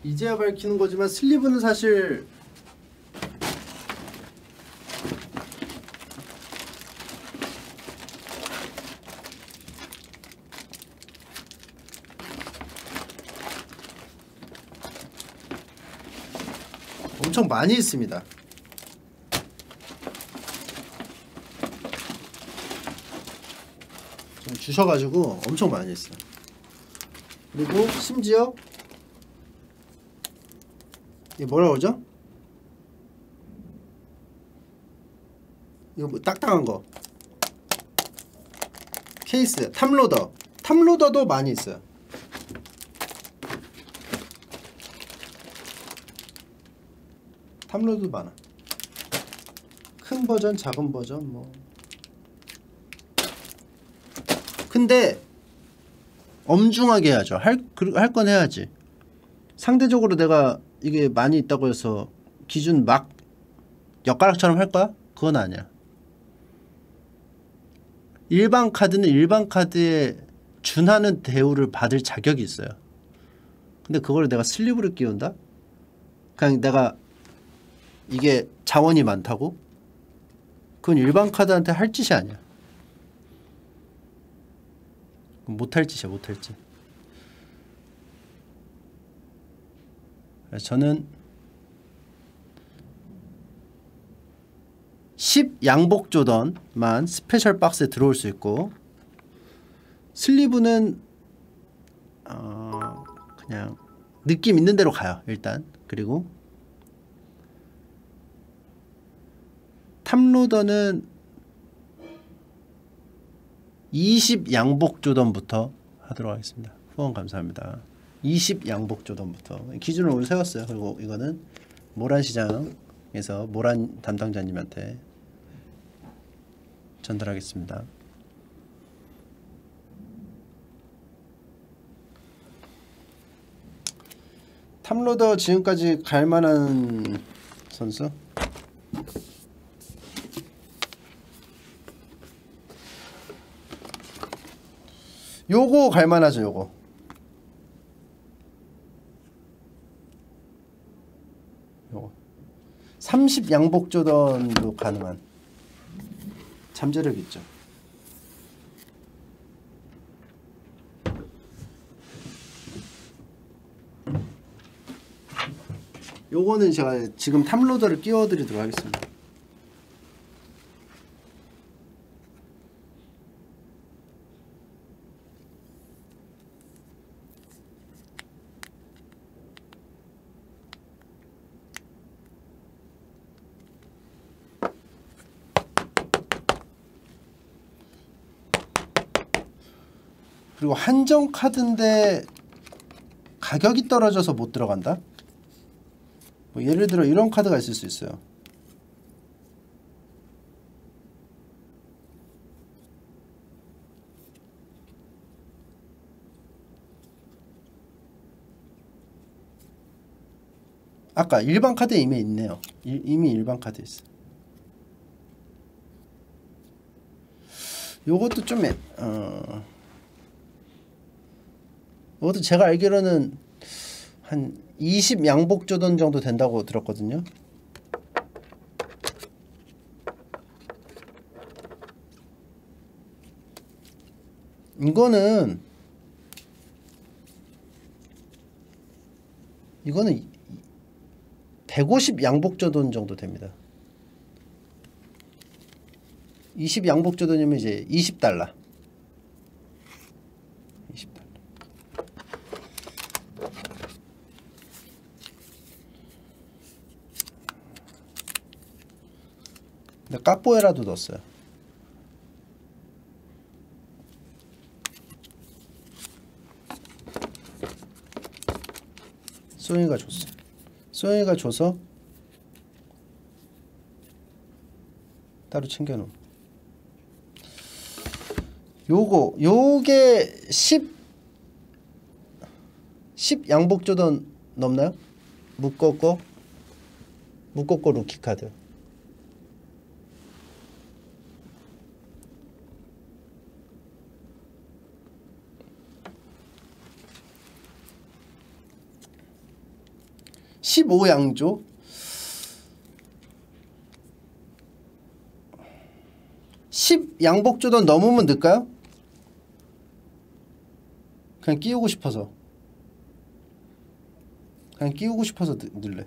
[SPEAKER 1] 이제야 밝히는 거지만 슬리브는 사실 엄청 많이 있습니다. 좀 주셔가지고 엄청 많이 있어요. 그리고 심지어 뭐라 그러죠? 이거 뭐 딱딱한 거. 케이스 탑로더. 탑로더도 많이 있어요. 탑로더도 많아. 큰 버전 작은 버전 뭐. 근데 엄중하게 해야죠. 할 할 건 해야지. 상대적으로 내가 이게 많이 있다고 해서 기준 막 엿가락처럼 할 거야? 그건 아니야. 일반 카드는 일반 카드에 준하는 대우를 받을 자격이 있어요. 근데 그걸 내가 슬리브를 끼운다? 그냥 내가 이게 자원이 많다고? 그건 일반 카드한테 할 짓이 아니야. 못할 짓이야, 못할 짓. 그래서 저는 10 양복 조던만 스페셜 박스에 들어올 수 있고 슬리브는 어 그냥 느낌 있는 대로 가요 일단. 그리고 탑로더는 20 양복 조던부터 하도록 하겠습니다. 후원 감사합니다 20 양복 조던부터 기준을 오늘 세웠어요. 그리고 이거는 모란 시장에서 모란 담당자님한테 전달하겠습니다. 탑로더 지금까지 갈 만한 선수? 요거 갈 만하죠, 요거. 요거 30 양복 조던도 가능한 잠재력 있죠. 요거는 제가 지금 탑로더를 끼워 드리도록 하겠습니다. 그리고 한정 카드인데 가격이 떨어져서 못 들어간다? 뭐 예를 들어 이런 카드가 있을 수 있어요. 아까 일반 카드에 이미 있네요. 이, 이미 일반 카드 있어. 요것도 좀 애, 어. 이것도 제가 알기로는 한 20 양복 조던 정도 된다고 들었거든요. 이거는 이거는 150 양복 조던 정도 됩니다. 20 양복 조던이면 이제 20달러. 근데 까뽀에라도 넣었어요. 소영이가 줬어. 소영이가 줘서 따로 챙겨놓음. 요거 요게 10 10 양복조던 넘나요? 묶었고 묶었고 루키 카드. (15 양조) (10) 양복조던 넘으면 넣을까요? 그냥 끼우고 싶어서. 그냥 끼우고 싶어서 넣- 넣을래.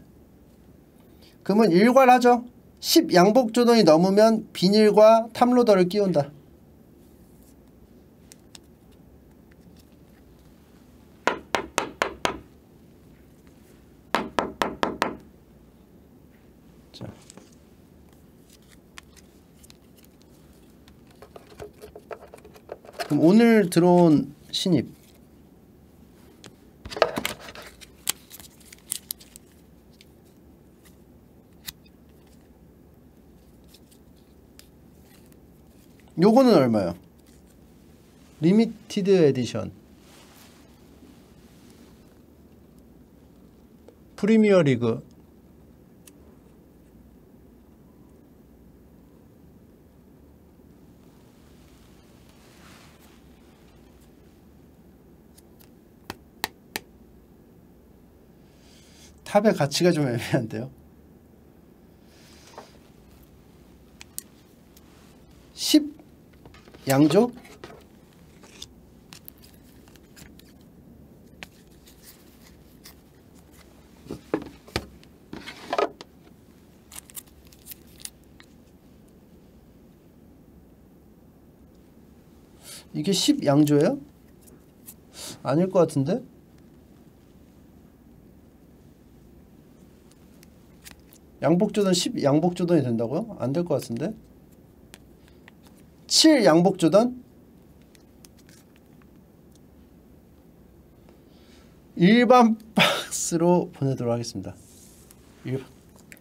[SPEAKER 1] 그러면 일괄하죠? 10 양복조던이 넘으면 비닐과 탑로더를 끼운다 자. 그럼 오늘 들어온 신입. 요거는 얼마요? 리미티드 에디션. 프리미어 리그 탑의 가치가 좀 애매한데요. 10 양조? 이게 10 양조예요? 아닐 것 같은데? 양복조던 10 양복조던이 된다고요? 안 될 것 같은데? 7 양복조던 일반 박스로 보내도록 하겠습니다. 일,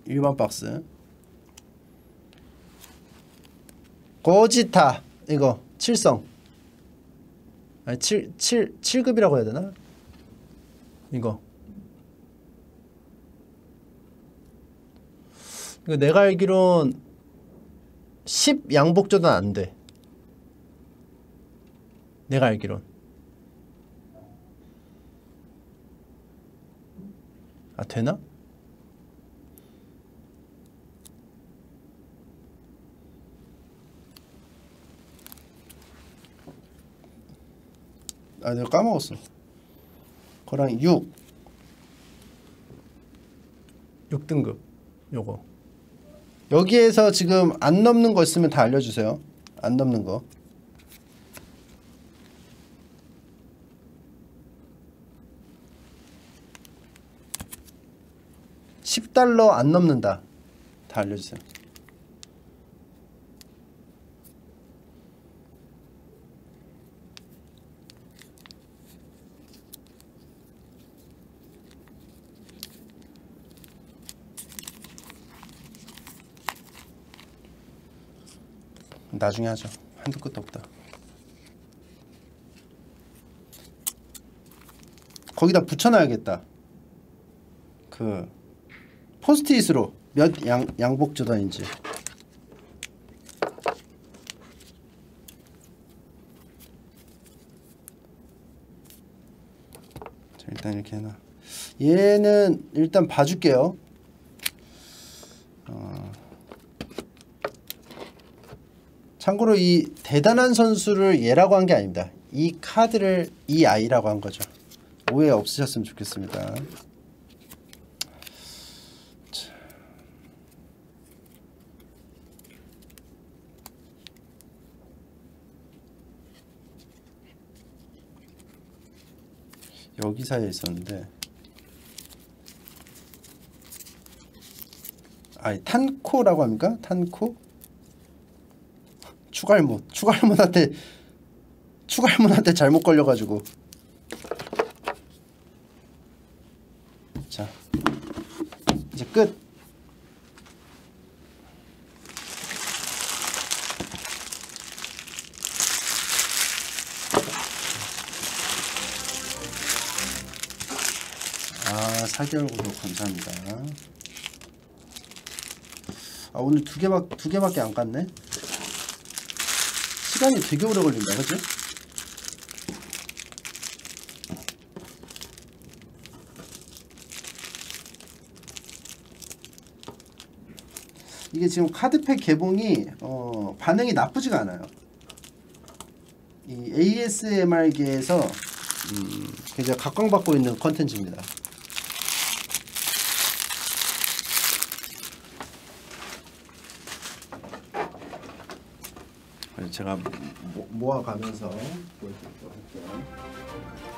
[SPEAKER 1] 일반 박스 고지타 이거 7성 아니 7, 7, 7급이라고 해야 되나? 이거 이거 내가 알기론 10 양복조던 안 돼. 내가 알기론. 아 되나? 아 내가 까먹었어. 그랑 6 6등급 요거 여기에서 지금 안 넘는 거 있으면 다 알려주세요. 안 넘는 거. (10달러) 안 넘는다 다 알려주세요 나중에 하죠. 한두 끝도 없다. 거기다 붙여놔야겠다. 그 포스트잇으로 몇 양, 양복 조던인지. 자 일단 이렇게 해놔. 얘는 일단 봐줄게요 참고로 이 대단한 선수를 얘라고 한 게 아닙니다. 이 카드를 이 아이라고 한 거죠. 오해 없으셨으면 좋겠습니다. 여기 사이에 있었는데. 아니 탄코라고 합니까? 탄코? 추갈못 추갈못한테 추갈못한테 잘못 걸려가지고 자 이제 끝 아, 4개월 구독 감사합니다. 아, 오늘 두 개밖 두 개밖에 안 깠네. 시간이 되게 오래 걸린다, 그지? 이게 지금 카드팩 개봉이 어, 반응이 나쁘지가 않아요. 이 ASMR계에서 음, 굉장히 각광받고 있는 컨텐츠입니다. 제가 모- 모아가면서 보여드리도록 할게요.